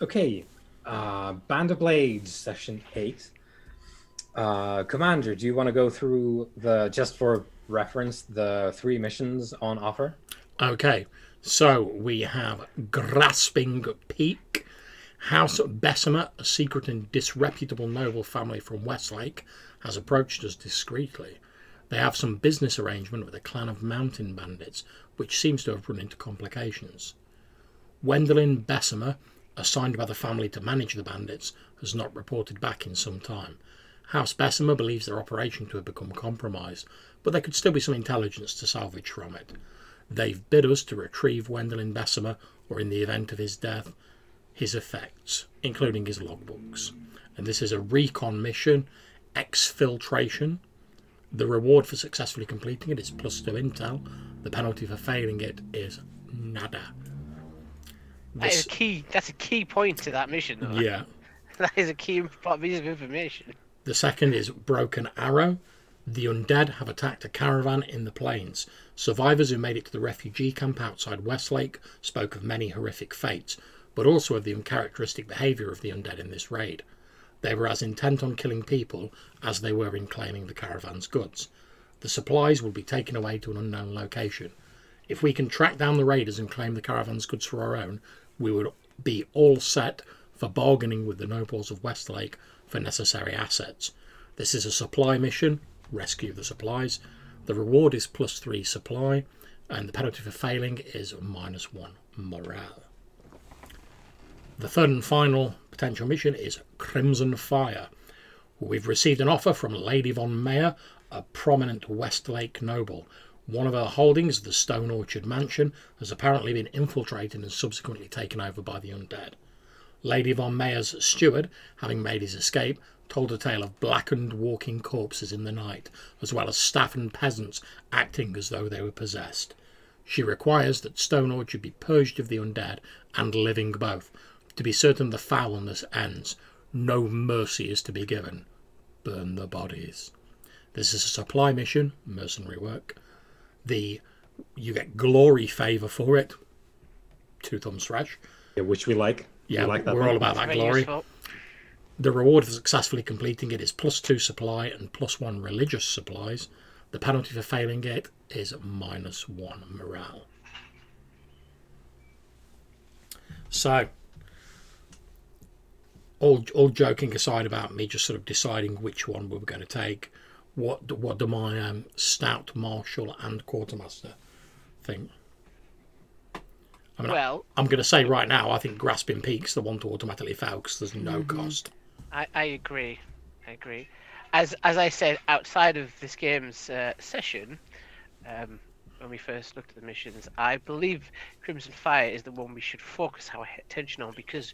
Okay, uh, Band of Blades, session eight. Uh, Commander, do you want to go through the just for reference the three missions on offer? Okay, so we have Grasping Peak, House Bessemer, a secret and disreputable noble family from Westlake, has approached us discreetly. They have some business arrangement with a clan of mountain bandits, which seems to have run into complications. Wendelin Bessemer, assigned by the family to manage the bandits, has not reported back in some time. House Bessemer believes their operation to have become compromised, but there could still be some intelligence to salvage from it. They've bid us to retrieve Wendelin Bessemer, or in the event of his death, his effects, including his logbooks. And this is a recon mission, exfiltration. The reward for successfully completing it is plus two intel. The penalty for failing it is nada. That is a key. That's a key point to that mission. Though. yeah. That is a key piece of information. The second is Broken Arrow. The undead have attacked a caravan in the plains. Survivors who made it to the refugee camp outside Westlake spoke of many horrific fates, but also of the uncharacteristic behaviour of the undead in this raid. They were as intent on killing people as they were in claiming the caravan's goods. The supplies will be taken away to an unknown location. If we can track down the raiders and claim the caravan's goods for our own, we would be all set for bargaining with the nobles of Westlake for necessary assets. This is a supply mission, rescue the supplies. The reward is plus three supply, and the penalty for failing is minus one morale. The third and final potential mission is Crimson Fire. We've received an offer from Lady Von Meyer, a prominent Westlake noble. One of her holdings, the Stone Orchard Mansion, has apparently been infiltrated and subsequently taken over by the undead. Lady Von Meyer's steward, having made his escape, told a tale of blackened walking corpses in the night, as well as staff and peasants acting as though they were possessed. She requires that Stone Orchard be purged of the undead and living both, to be certain the foulness ends. No mercy is to be given. Burn the bodies. This is a supply mission, mercenary work. The you get glory favour for it. Two thumbs fresh. Yeah, which we like. Yeah, we like that we're one. all about that glory. The reward for successfully completing it is plus two supply and plus one religious supplies. The penalty for failing it is minus one morale. So, all all joking aside about me just sort of deciding which one we were going to take, what what do my um, stout marshal and quartermaster think? I mean, Well, I'm going to say right now, I think grasping peaks the one to automatically fail because there's no Mm-hmm. cost. I, I agree. I agree. As as I said outside of this game's uh, session, um, when we first looked at the missions, I believe Crimson Fire is the one we should focus our attention on because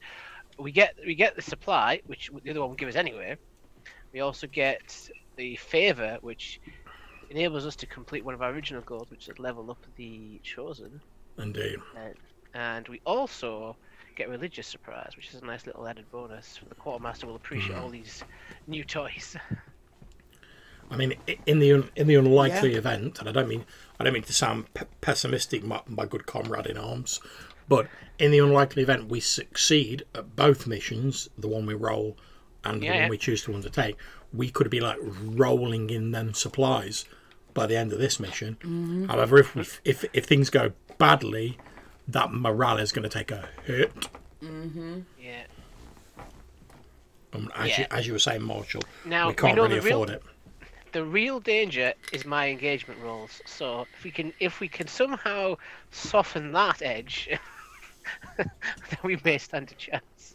we get we get the supply, which the other one will give us anyway. We also get the favor, which enables us to complete one of our original goals, which is level up the chosen. Indeed. And we also get religious surprise, which is a nice little added bonus. The quartermaster will appreciate hmm. all these new toys. I mean, in the in the unlikely event, and I don't mean I don't mean to sound p- pessimistic, my, my good comrade in arms, but in the unlikely event we succeed at both missions, the one we roll and the one yeah. we choose to undertake, we could be like rolling in them supplies by the end of this mission. However, if we, if if things go badly, that morale is going to take a hit. yeah. Um, as, you, Yeah. as you were saying, Marshall, Now, we we can't know really the real- afford it. The real danger is my engagement rolls. So if we can if we can somehow soften that edge, then we may stand a chance.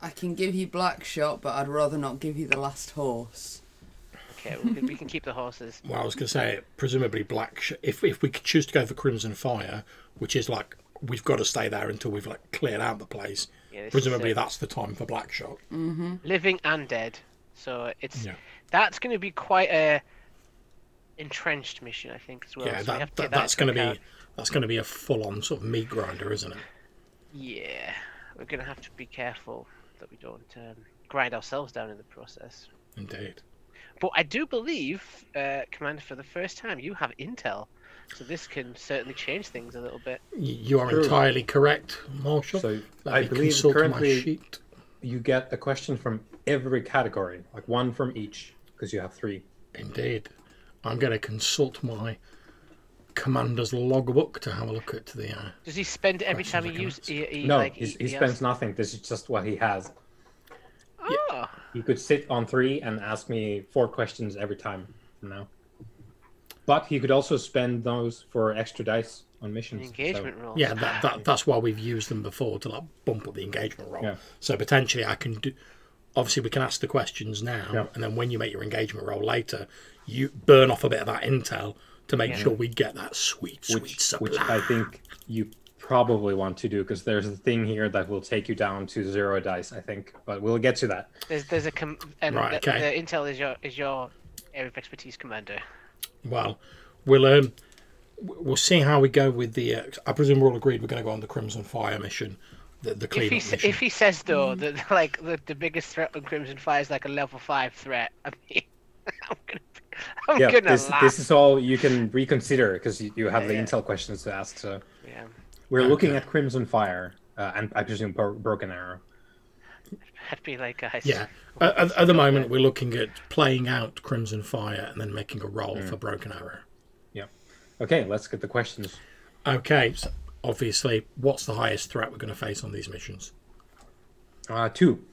I can give you Black Shot, but I'd rather not give you the last horse. Okay, we can, we can keep the horses. Well, I was going to say, presumably black. Sh- if if we choose to go for Crimson Fire, which is like we've got to stay there until we've like cleared out the place. Yeah, presumably that's the time for Black Shot. Mm-hmm. living and dead. So it's Yeah. that's going to be quite a entrenched mission, I think, as well. yeah, so we that, to that that's going to be account. that's going to be a full on sort of meat grinder, isn't it? Yeah, we're going to have to be careful that we don't um, grind ourselves down in the process. Indeed. But I do believe, uh, Commander, for the first time, you have intel So this can certainly change things a little bit. You are True. entirely correct, Marshall. So Let I me believe consult my currently sheet. you get a question from every category, like one from each, because you have three. Indeed. I'm going to consult my commander's logbook to have a look at the. Uh, Does he spend every time he uses? He, he, No, like, he he spends asks- nothing. This is just what he has. Oh, He could sit on three and ask me four questions every time from now. But he could also spend those for extra dice on an missions. so- engagement roll. yeah, that, that that's why we've used them before to like bump up the engagement roll. Yeah. So potentially, I can do. Obviously, we can ask the questions now, Yeah. and then when you make your engagement roll later, you burn off a bit of that intel to make Yeah. sure we get that sweet, sweet which, supply. which I think you probably want to do because there's a thing here that will take you down to zero dice. I think, but we'll get to that. There's there's a com- and Right, the, okay. the intel is your is your area of expertise commander. Well, we'll um, we'll see how we go with the. Uh, I presume we're all agreed we're going to go on the Crimson Fire mission, the the If he mission. if he says though that like the, the biggest threat on Crimson Fire is like a level five threat, I mean, I'm gonna I'm yeah, gonna this laugh. this is all you can reconsider because you, you have Yeah, the yeah. intel questions to ask. So Yeah, we're looking at Crimson Fire uh, and I presume Bro- Broken Arrow. I'd be like, guys. yeah, at, at- at the moment we're looking at playing out Crimson Fire and then making a roll Hmm. for Broken Arrow. Yeah. Okay, let's get the questions. Okay, so obviously, what's the highest threat we're going to face on these missions? Uh, two.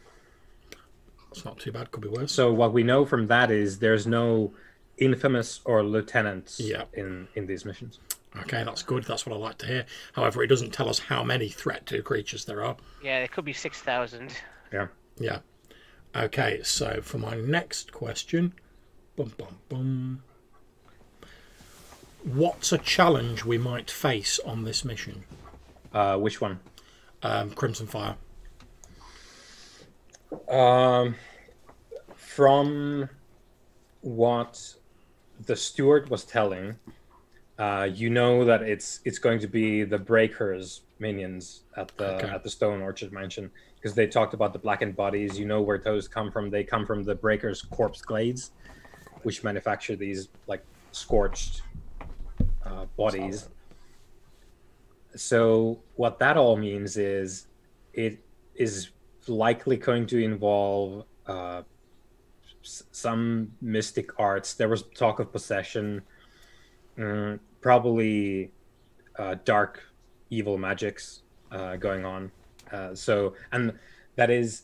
It's not too bad. Could be worse. So what we know from that is there's no infamous or lieutenants Yeah. in in these missions. Okay, that's good. That's what I like to hear. However, it doesn't tell us how many threat to creatures there are. Yeah, it could be six thousand. Yeah. Yeah. Okay, so for my next question, bum bum bum. What's a challenge we might face on this mission? Uh, which one? Um, Crimson Fire. Um, from what the steward was telling, uh, you know that it's it's going to be the breakers minions at the Okay. at the Stone Orchard Mansion because they talked about the blackened bodies. You know where those come from. They come from the breakers' corpse glades, which manufacture these like scorched uh, bodies. So what that all means is it is likely going to involve uh, s- some mystic arts. There was talk of possession, mm, probably uh, dark, evil magics uh, going on. Uh, so, and that is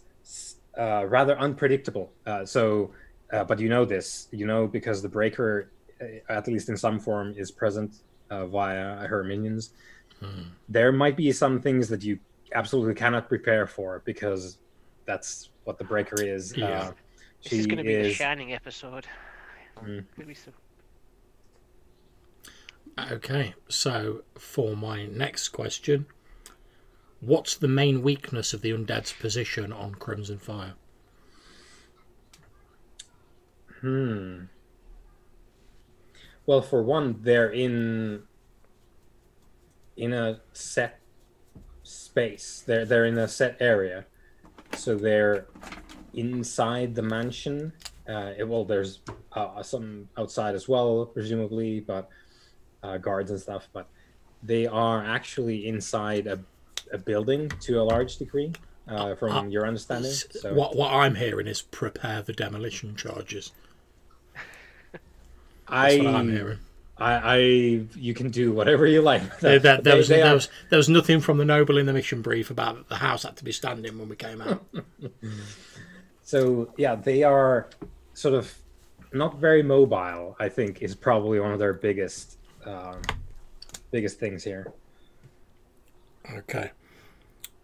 uh, rather unpredictable. Uh, so, uh, but you know this, you know, because the breaker, at least in some form, is present uh, via her minions. There might be some things that you absolutely cannot prepare for because that's what the breaker is. Yeah. Uh, This is going to be the Shining episode. Mm. Gonna be some- Okay, so for my next question, what's the main weakness of the undead's position on Crimson Fire? Hmm. Well, for one, they're in in a set space. They're they're in a set area, so they're inside the mansion. Uh, it- well, there's uh, some outside as well, presumably, but uh, guards and stuff. But they are actually inside a, a building to a large degree, uh, from Uh, your understanding. So What what I'm hearing is prepare the demolition charges. That's I what I'm hearing. I, I, you can do whatever you like. There, there, there was, there, was, there was nothing from the noble in the mission brief about the house had to be standing when we came out. so yeah, they are sort of not very mobile. I think is probably one of their biggest, um, biggest things here. Okay.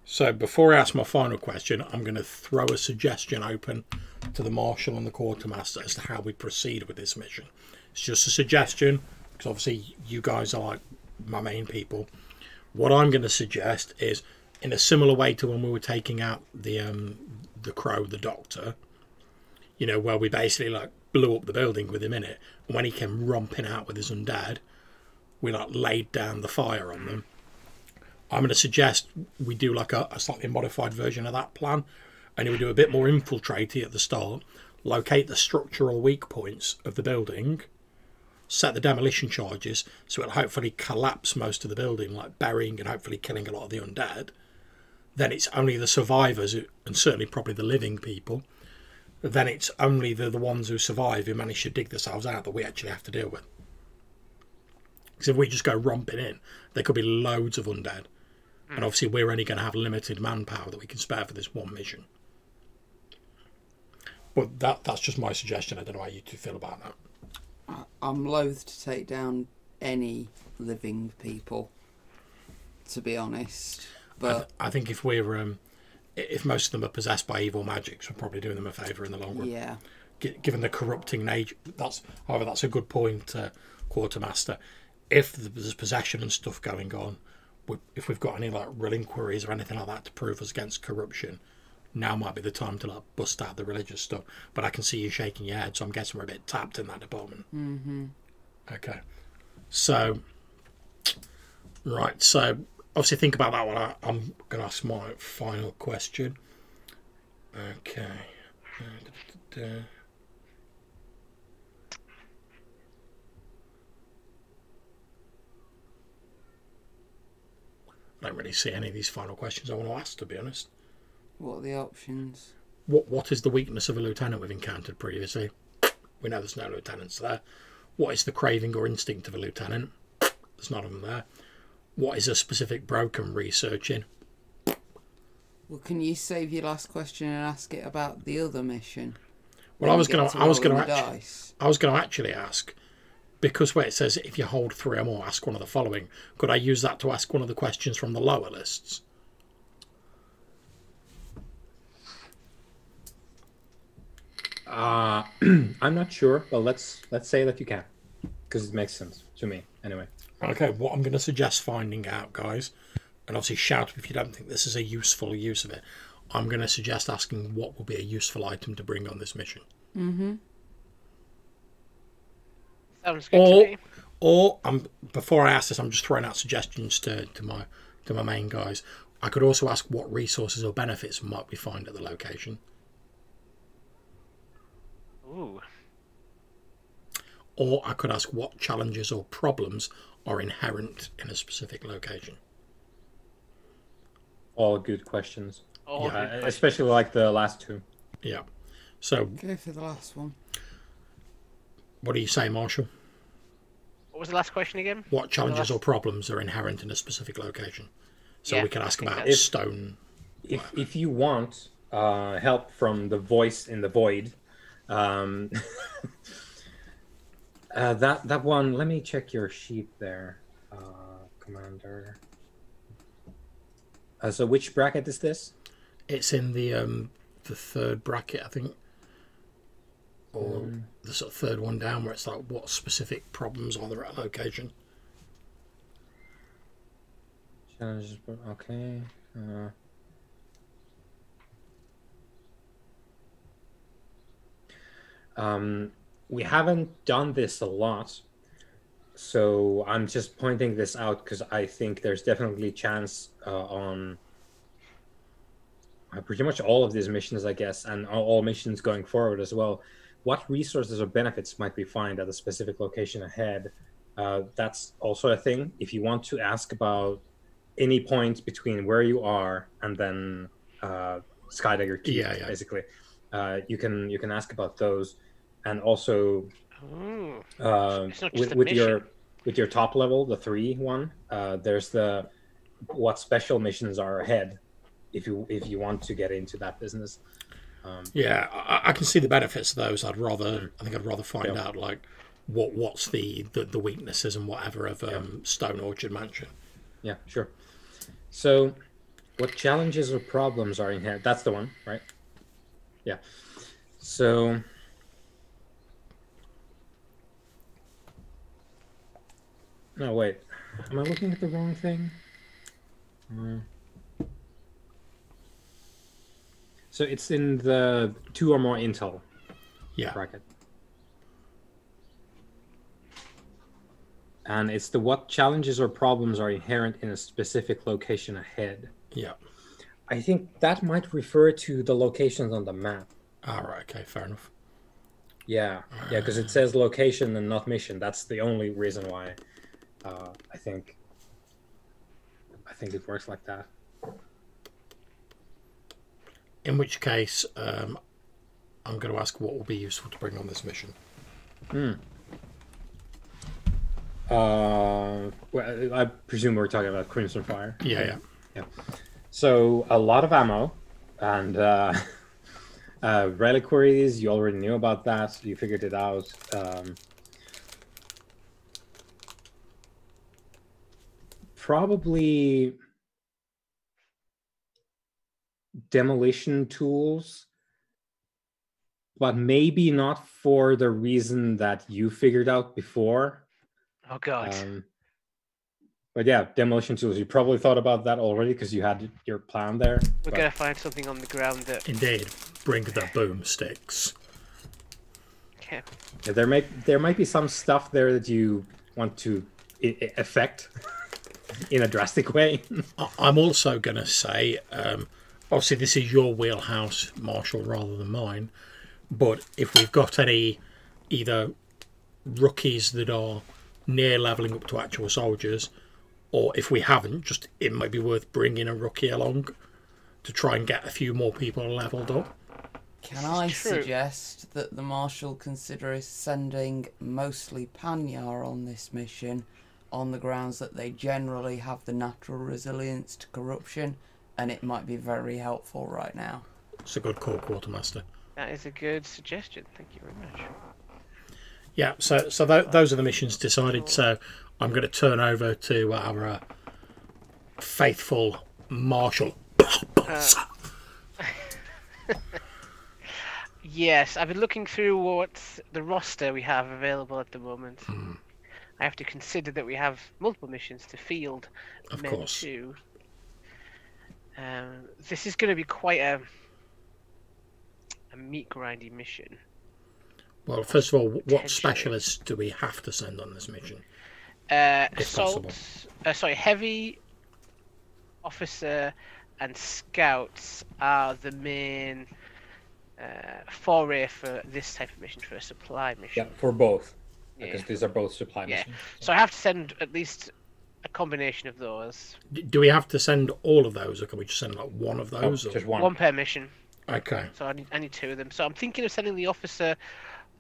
So before I ask my final question, I'm going to throw a suggestion open to the marshal and the quartermaster as to how we proceed with this mission. It's just a suggestion because obviously you guys are like my main people. What I'm going to suggest is, in a similar way to when we were taking out the um, the crow, the doctor, you know, where we basically like blew up the building with him in it, and when he came romping out with his undead, we like laid down the fire on them. I'm going to suggest we do like a, a slightly modified version of that plan, and we do a bit more infiltrating at the start, locate the structural weak points of the building, set the demolition charges, so it'll hopefully collapse most of the building, like burying and hopefully killing a lot of the undead. Then it's only the survivors, who, and certainly probably the living people. Then it's only the, the ones who survive who manage to dig themselves out that we actually have to deal with. Because if we just go romping in, there could be loads of undead. And hmm. obviously, we're only going to have limited manpower that we can spare for this one mission. But that that's just my suggestion. I don't know how you two feel about that. I- I'm loath to take down any living people, to be honest. I, But th- I think if we're um, if most of them are possessed by evil magics, we're probably doing them a favour in the long run. yeah, Gi- Given the corrupting nature, that's however that's a good point, uh, quartermaster. If there's possession and stuff going on, we, if we've got any like real inquiries or anything like that to prove us against corruption, now might be the time to like bust out the religious stuff. But I can see you shaking your head, so I'm guessing we're a bit tapped in that department. Mm-hmm. Okay, so right, so obviously think about that one. I, I'm going to ask my final question. Okay. Uh, da, da, da. I don't really see any of these final questions I want to ask, to be honest. what are the options? What What is the weakness of a lieutenant we've encountered previously? We know there's no lieutenants there. What is the craving or instinct of a lieutenant? There's none of them there. What is a specific broken researching? Well, can you save your last question and ask it about the other mission? Well, I was gonna, I was gonna, the. I was gonna actually ask because where it says if you hold three or more, ask one of the following. Could I use that to ask one of the questions from the lower lists? Uh, I'm not sure, but let's let's say that you can, because it makes sense to me anyway. Okay, what I'm going to suggest finding out, guys, and obviously shout if you don't think this is a useful use of it. I'm going to suggest asking what will be a useful item to bring on this mission. Mhm. Sounds good Or, to me. or um, before I ask this, I'm just throwing out suggestions to, to my to my main guys. I could also ask what resources or benefits might we find at the location, Ooh. or I could ask what challenges or problems are inherent in a specific location. All good questions, All Uh, good questions. especially like the last two. Yeah. So, Go for the last one. what do you say, Marshall? What was the last question again? What challenges last- or problems are inherent in a specific location? So Yeah, we can ask about that's- stone. If if you want uh, help from the voice in the void, um, uh, that that one. Let me check your sheet there, uh, Commander. Uh, so which bracket is this? It's in the um the third bracket, I think, or Um, the sort of third one down, where it's like what specific problems are there at a location. Challenges. Okay. Uh, um, we haven't done this a lot, so I'm just pointing this out because I think there's definitely chance uh, on uh, pretty much all of these missions, I guess, and all, missions going forward as well. What resources or benefits might we find at a specific location ahead? Uh, that's also a thing. If you want to ask about any point between where you are and then uh, Skydagger Keep, Yeah, yeah. basically, uh, you can you can ask about those, and also Ooh. uh, It's not just with, with your with your top level, the three one. Uh, there's the what special missions are ahead, if you if you want to get into that business. Um, Yeah, I, I can see the benefits of those. I'd rather, I think I'd rather find Yeah. out like what what's the the, the weaknesses and whatever of um, Stone Orchard Mansion. yeah, sure. So, what challenges or problems are in here? That's the one, right? Yeah. So. No, wait. Am I looking at the wrong thing? Hmm. So it's in the two or more intel Yeah, bracket. And it's the what challenges or problems are inherent in a specific location ahead. yeah. I think that might refer to the locations on the map. All right, okay, fair enough. Yeah, yeah, because it says location and not mission. That's the only reason why uh, I think I think it works like that. In which case, um, I'm going to ask what will be useful to bring on this mission. Uh, well, I presume we're talking about Crimson Fire. Yeah, yeah. So a lot of ammo and uh, uh, reliquaries. You already knew about that. You figured it out. Um, probably demolition tools, but maybe not for the reason that you figured out before. Oh god. Um, but yeah, demolition tools. You probably thought about that already because you had your plan there. We're but- gonna find something on the ground that. Indeed. Bring the boomsticks. Okay. Yeah, there might there might be some stuff there that you want to I- I- affect in a drastic way. I- I'm also going to say, um, obviously, this is your wheelhouse, Marshall, rather than mine. But if we've got any either rookies that are near leveling up to actual soldiers, or if we haven't, just it might be worth bringing a rookie along to try and get a few more people leveled up. Can I true. suggest that the Marshal consider sending mostly Panyar on this mission on the grounds that they generally have the natural resilience to corruption and it might be very helpful right now? It's a good call, Quartermaster. That is a good suggestion. Thank you very much. Yeah, so so th- those are the missions decided. So I'm going to turn over to our uh, faithful Marshal. Yes, I've been looking through what the roster we have available at the moment. Hmm. I have to consider that we have multiple missions to field Of men course. to. Um, this is going to be quite a a meat grinding mission. Well, first of all, what specialists do we have to send on this mission? Uh, assault, uh, sorry, heavy officer and scouts are the main uh, foray for this type of mission for a supply mission. yeah, mission. for both Yeah. because these are both supply Yeah. missions. So I have to send at least a combination of those. Do we have to send all of those, or can we just send like one of Oh, those? or- just one. One per mission. Okay. So I need, I need two of them. So I'm thinking of sending the officer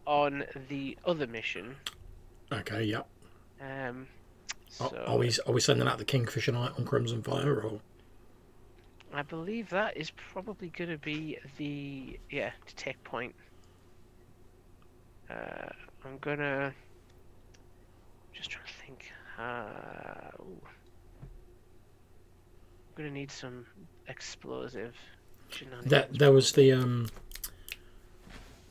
on the other mission. Okay. Yeah. Um, Are, are we are we sending out the Kingfisher Knight on Crimson Fire, or I believe that is probably going to be the yeah to take point. Uh, I'm gonna just trying to think. Uh, ooh. I'm gonna need some explosive. That there, there was the um.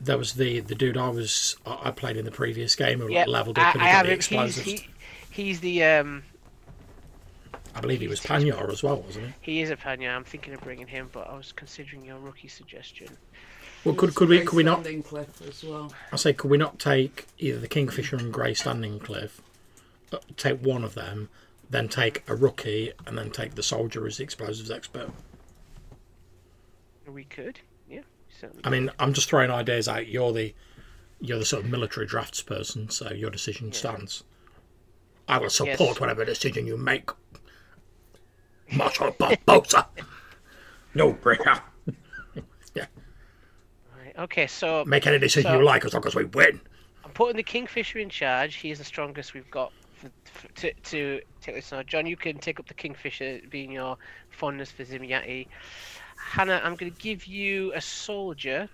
There was the the dude I was I I played in the previous game who yeah, leveled I, up and I got the him. He's, he, he's the um. I believe he was Panyar as well, wasn't he? He is a Panya. I'm thinking of bringing him, but I was considering your rookie suggestion. Well, could could we could we not? Cliff as well. I say, could we not take either the Kingfisher and Grey Standing Cliff, take one of them, then take a rookie, and then take the soldier as the explosives expert? We could, yeah. certainly I mean, I'm just throwing ideas out. You're the you're the sort of military drafts person, so your decision stands. I will support Yes. whatever decision you make, Marshal Barbosa. No, Brea. Right, Okay, so Make any decision So- you like as long as we win. I'm putting the Kingfisher in charge. He is the strongest we've got for, for, to, to take this on. John, you can take up the Kingfisher, being your fondness for Zemyati. Hannah, I'm going to give you a soldier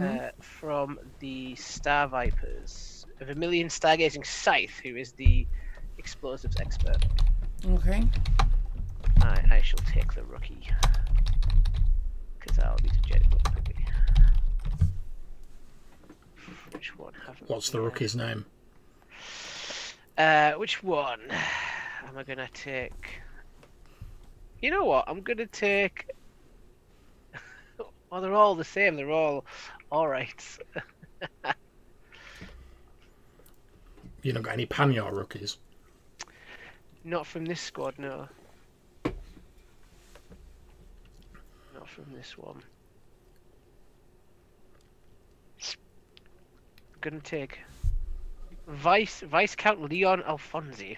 uh, from the Star Vipers, a Vermilion Stargazing Scythe, who is the explosives expert. Okay. I, I shall take the rookie. Because I'll need to jet it up quickly. Which one haven't What's the rookie's name? Uh, which one am I gonna take? You know what? I'm gonna take. well, they're all the same. They're all all right. You don't got any Panyar rookies. Not from this squad, no. Not from this one. gonna take Vice Vice Count Leon Alfonsi.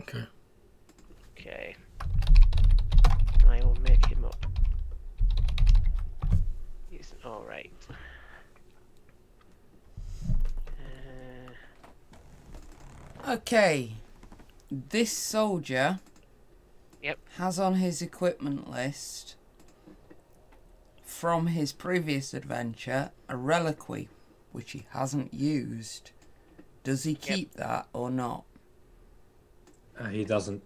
Okay. Okay. I will make him up. He's alright. Uh, Okay. This soldier Yep. has on his equipment list from his previous adventure a reliquary which he hasn't used. Does he keep that or not? Uh, he doesn't.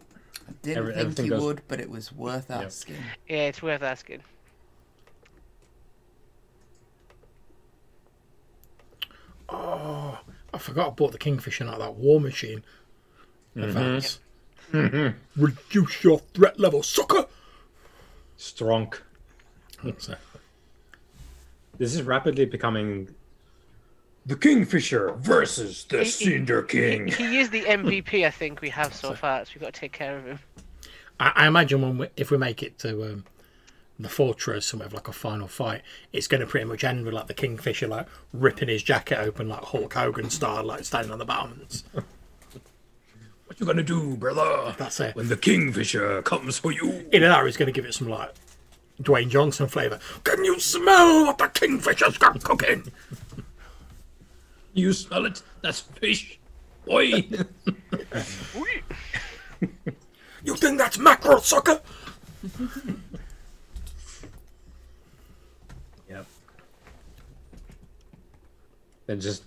I didn't Every- think he goes- would, but it was worth Yep. asking. yeah, it's worth asking. Oh, I forgot I bought the Kingfisher out of that war machine. Advance. Reduce your threat level, sucker! Strong. This is rapidly becoming the Kingfisher versus the He- he- Cinder King. He, he is the MVP I think we have so far, so we've got to take care of him. I, I imagine when we, if we make it to um, the fortress and we have like a final fight, it's going to pretty much end with like the Kingfisher like ripping his jacket open like Hulk Hogan style, like standing on the battlements. What you gonna do, brother? That's it. When the Kingfisher comes for you. In that, he's going to give it some like Dwayne Johnson flavour. Can you smell what the Kingfisher's got cooking? You smell it? That's fish. Boy. You think that's mackerel, sucker? yep. And just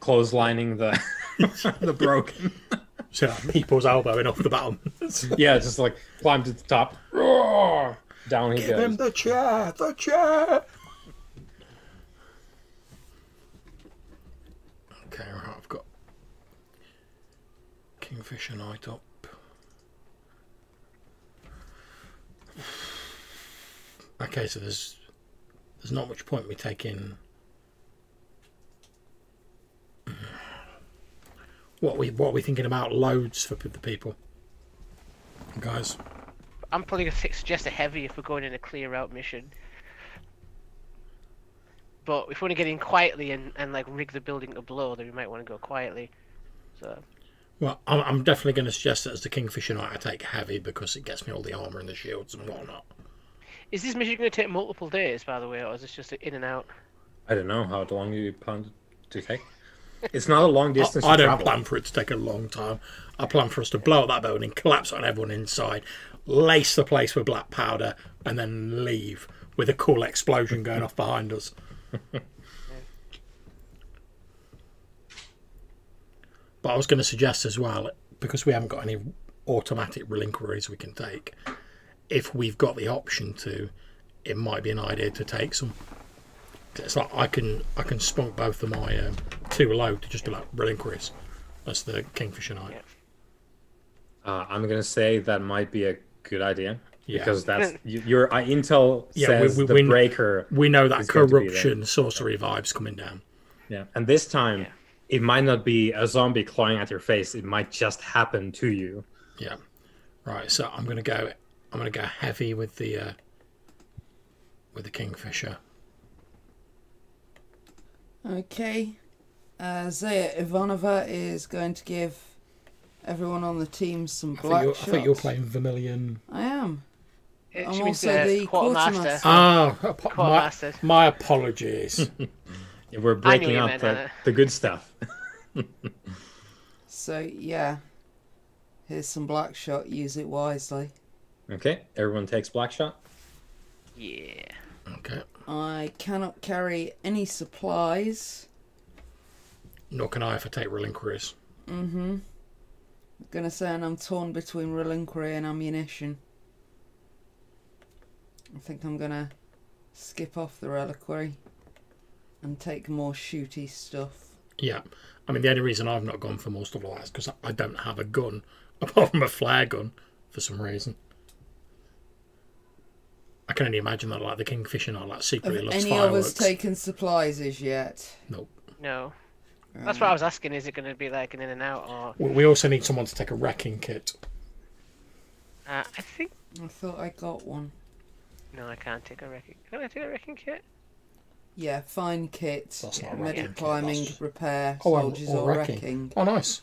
clotheslining the the broken. So like, people's elbowing off the battlements. Yeah, just like climb to the top. Roar! Down he Give goes. him the chair, the chair. Okay, right, I've got Kingfisher Knight up. Okay, so there's there's not much point me taking. What we what are we thinking about loads for the people, guys? I'm probably to suggest a heavy if we're going in a clear out mission. But if we want to get in quietly and, and like rig the building to blow, then we might want to go quietly. So Well, I'm, I'm definitely going to suggest that as the Kingfisher Knight, I take heavy because it gets me all the armor and the shields and whatnot. is this mission going to take multiple days, by the way, or is this just in and out? I don't know how long you plan to take. It's not a long distance. I, I to don't travel. plan for it to take a long time. I plan for us to blow up that building, collapse on everyone inside, lace the place with black powder, and then leave with a cool explosion going off behind us. but I was going to suggest as well, because we haven't got any automatic relinqueries we can take, if we've got the option to, it might be an idea to take some. It's like I can I can spunk both of my um, two low to just be like relinquiries. That's the Kingfisher Knight. Uh, I'm gonna say that might be a good idea Yeah. because that's you, your uh, intel Yeah, we- says we- the we- breaker. We know that It's going to be there. corruption, sorcery vibes coming down. Yeah, and this time Yeah. It might not be a zombie clawing at your face. It might just happen to you. Yeah. Right. So I'm gonna go. I'm gonna go heavy with the uh, with the Kingfisher. Okay. Uh, Zaya Ivanova is going to give everyone on the team some I black thought, you, I shots. thought you were playing Vermilion. I am. It I'm also the quartermaster. quartermaster. Ah, apo- my, my apologies. Yeah, We're breaking up the, the good stuff. So yeah. Here's some black shot. Use it wisely. Okay, everyone takes black shot. Yeah. okay. I cannot carry any supplies. Nor can I if I take relinqueries. Mm-hmm. Gonna say, and I'm torn between relinquery and ammunition. I think I'm gonna skip off the reliquary and take more shooty stuff. Yeah. I mean, the only reason I've not gone for more stuff like that is because I don't have a gun apart from a flare gun for some reason. I can only imagine that like the Kingfisher Knight like Have secretly loves any fireworks. of us taken supplies as yet? Nope. No. That's what I was asking. Is it going to be like an in and out, or We- We also need someone to take a wrecking kit. uh, I think I thought I got one. no, I can't take a wrecking. Can I take a wrecking kit? Yeah, fine kit, That's not a medic wrecking kit, climbing, that's- repair, Oh, and- soldiers or or wrecking. wrecking. Oh, nice.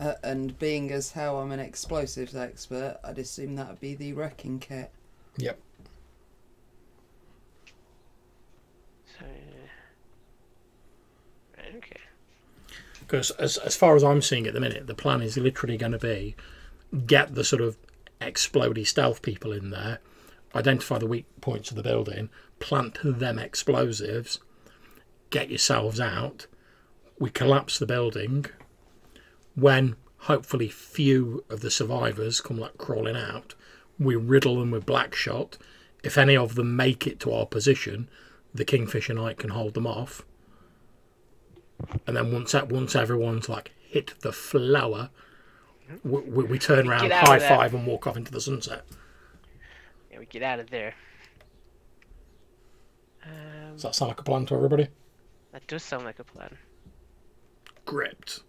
Uh, and being as how I'm an explosives expert, I'd assume that would be the wrecking kit. Yep. So, right, okay. Because as, as far as I'm seeing at the minute, the plan is literally going to be get the sort of explodey stealth people in there, identify the weak points of the building, plant them explosives, get yourselves out. We collapse the building. When hopefully few of the survivors come like crawling out, we riddle them with black shot. If any of them make it to our position, the Kingfisher Knight can hold them off and then once that once everyone's like hit the flower, we, we, we turn around, Get out of high five, and walk off into the sunset. Yeah, we get out of there. Um, Does that sound like a plan to everybody? that does sound like a plan. Gripped.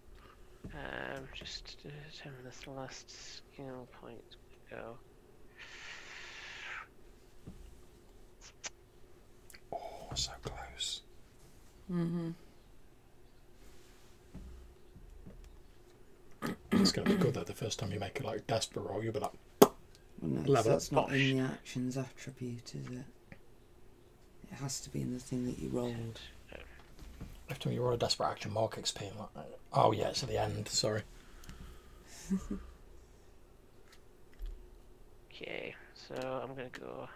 Um, just to determine this last skill point go. Oh, so close. Mm-hmm. It's gonna be good though. The first time you make it like desperate roll, you'll be like, Well, no, 'cause Level that's not in the actions attribute, is it? It has to be in the thing that you rolled. every time you roll a desperate action, mark XP. oh yeah, it's at the end. Sorry. Okay, so I'm gonna go.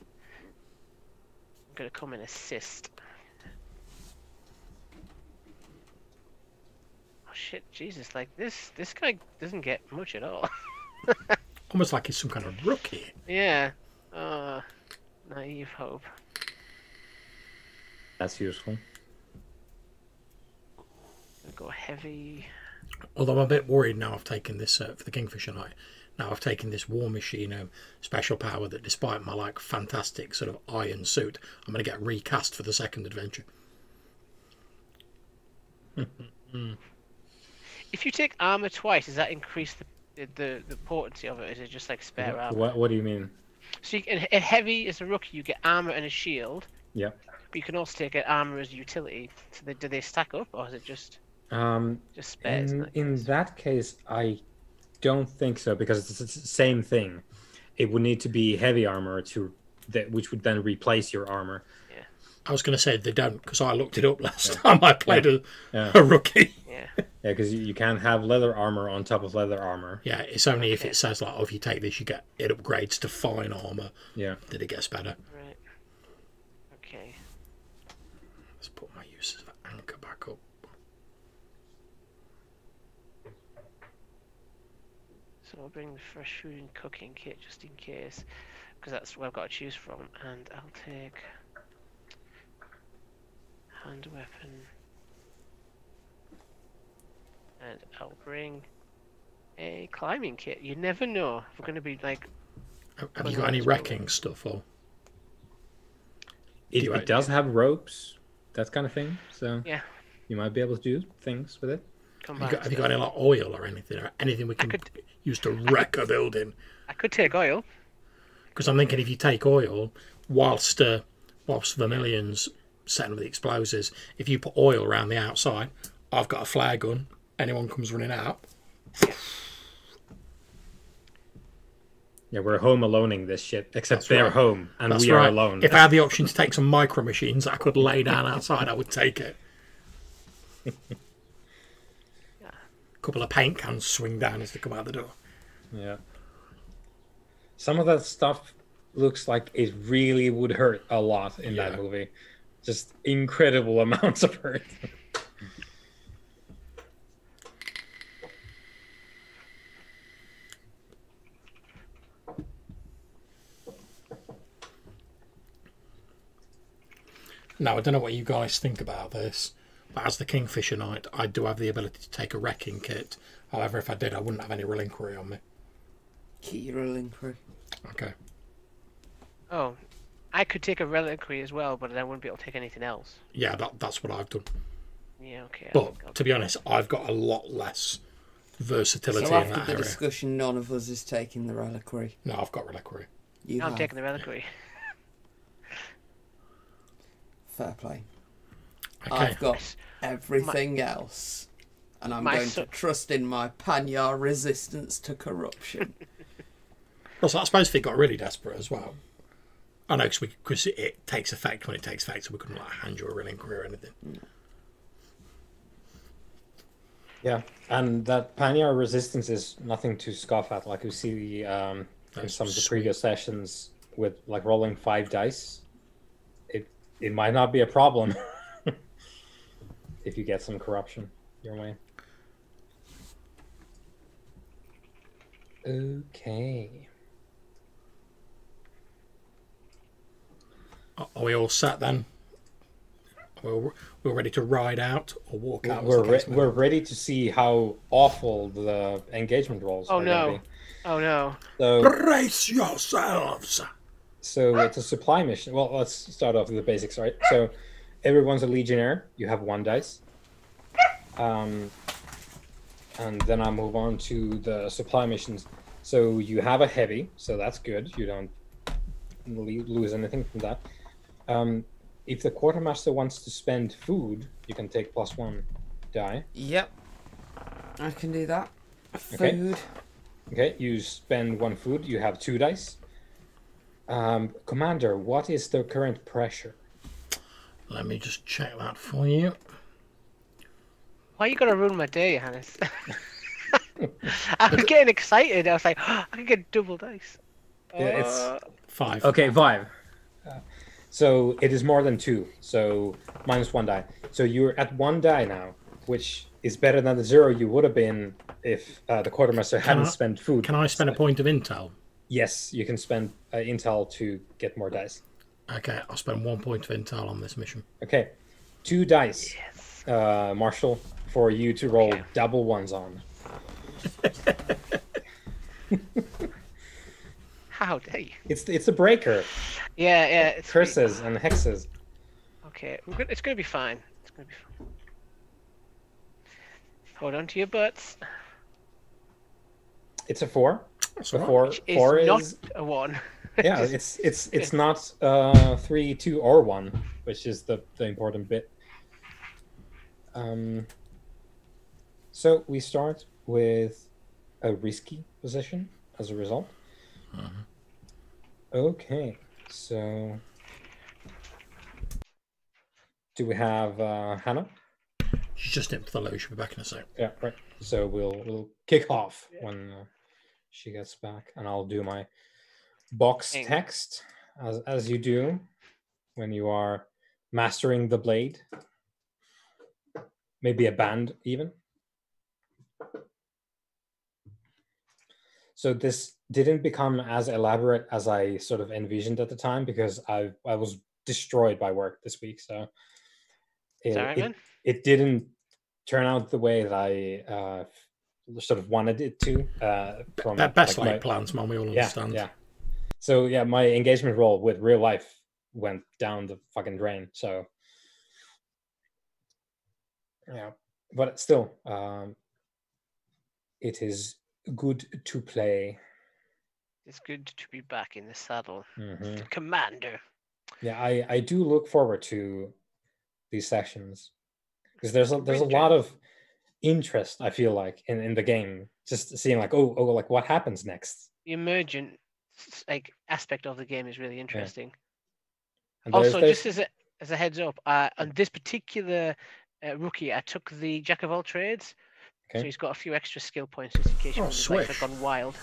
I'm gonna come and assist. Oh shit, Jesus! Like this, this guy doesn't get much at all. Almost like he's some kind of rookie. yeah. Uh, naive hope. That's useful. Gonna go heavy. Although I'm a bit worried now. I've taken this uh, for the Kingfisher Knight. Now I've taken this War Machine um, special power that, despite my like fantastic sort of iron suit, I'm going to get recast for the second adventure. If you take armor twice, does that increase the the, the potency of it? Or is it just like spare What, armor? what, what do you mean? So you can, in heavy as a rookie, you get armor and a shield. Yeah. But you can also take it armor as utility. So they, do they stack up, or is it just Um, just spares? in, that in case? that case, I don't think so because it's, it's the same thing. It would need to be heavy armor to that, which would then replace your armor. Yeah. I was going to say they don't because I looked it up last time I played a, Yeah, a rookie. Yeah. yeah, because you, you can't have leather armor on top of leather armor. Yeah, it's only if it says like, oh, if you take this, you get it upgrades to fine armor Yeah, that it gets better. Right. Okay. Let's put my uses of anchor back up. So I'll bring the fresh food and cooking kit just in case, because that's what I've got to choose from. And I'll take hand weapon, and I'll bring a climbing kit. You never know. if We're going to be like, Have have you got any it's probably- wrecking stuff or? it, Do it does have ropes, that kind of thing. So Yeah. you might be able to do things with it. Have you got, have you got any like oil or anything or anything we can could- use to wreck a building? I could take oil. Because I'm thinking if you take oil, whilst uh, whilst Vermilion's setting up the explosives, if you put oil around the outside, I've got a flare gun. Anyone comes running out, Yeah, we're home aloneing this shit, except That's they're right. home and that's we right. are alone. If I had the option to take some micro machines I could lay down outside, I would take it. A couple of paint cans swing down as they come out the door. Yeah. Some of that stuff looks like it really would hurt a lot in Yeah. that movie. Just incredible amounts of hurt. Now, I don't know what you guys think about this, but as the Kingfisher Knight, I do have the ability to take a wrecking kit. However, if I did, I wouldn't have any relinquery on me. Keep your relinquery. Okay. Oh, I could take a reliquary as well, but I wouldn't be able to take anything else. Yeah, that, that's what I've done. Yeah, okay. But to be honest, I've got a lot less versatility So in after that the area. discussion, none of us is taking the reliquary. No, I've got reliquery. You I'm have. taking the reliquary. fair play. Okay. I've got everything else. And I'm going so- to trust in my Panyar resistance to corruption. Also, I suppose if it got really desperate as well. I know because it takes effect when it takes effect, so we couldn't like hand you a reliquary or anything. Yeah, and that Panyar resistance is nothing to scoff at. Like we see um, in That's some of the previous sessions with like rolling five dice, it it might not be a problem if you get some corruption your way. Okay. Are are we all set then? We're, we're ready to ride out or walk out. We're re- we're ready to see how awful the engagement rolls Oh are no. be. Oh no. So Brace yourselves! So uh, it's a supply mission. Well, let's start off with the basics, right? So everyone's a legionnaire. You have one dice. Um, and then I'll move on to the supply missions. So you have a heavy, so that's good. You don't lose anything from that. Um, if the quartermaster wants to spend food, you can take plus one die. yep. I can do that. Okay. Food. Okay, you spend one food. You have two dice. Um, Commander, what is the current pressure? Let me just check that for you. Why are you gonna ruin my day, Hannes? I was getting excited. I was like, I can get double dice. Yeah, it's- Uh, Five. Okay, five. So it is more than two. So minus one die. So you're at one die now, which is better than the zero you would have been if uh, the quartermaster hadn't I- spent food. Can I spend a point of intel? Yes, you can spend uh, intel to get more dice. Okay, I'll spend one point of intel on this mission. Okay, two dice, yes. uh, Marshall, for you to roll Okay. double ones on. How dare you? It's it's a breaker. Yeah, yeah. It's Curses and hexes. Okay, we're good. It's gonna be fine. It's gonna be fine. Hold on to your butts. It's a four. It's A all right. four. Which is Four not is a one. Yeah. It's it's it's not uh three, two, or one, which is the the important bit. Um. So we start with a risky position as a result. Okay, so do we have uh, Hannah? She's just in for the loo. She'll be back in a sec. Yeah, right. So we'll we'll kick off when uh, she gets back, and I'll do my box Thank- text as as you do when you are mastering the blade. Maybe a band even. So this didn't become as elaborate as I sort of envisioned at the time because I I was destroyed by work this week. So it, that right, it- it didn't turn out the way that I uh, sort of wanted it to. Uh, from Be- best like, laid my- plans, man. We all yeah, understand. yeah. So yeah, my engagement role with real life went down the fucking drain. So yeah, but still, um, it is good to play. It's good to be back in the saddle, Mhm. Commander. Yeah, I I do look forward to these sessions because there's a there's a lot of interest I feel like in in the game. Just seeing like oh oh like what happens next. The emergent like aspect of the game is really interesting. And there's- Also, there's- just as a as a heads up, uh, on this particular uh, rookie, I took the jack of all trades, so he's got a few extra skill points just in case you Oh, want his life swish. had gone wild.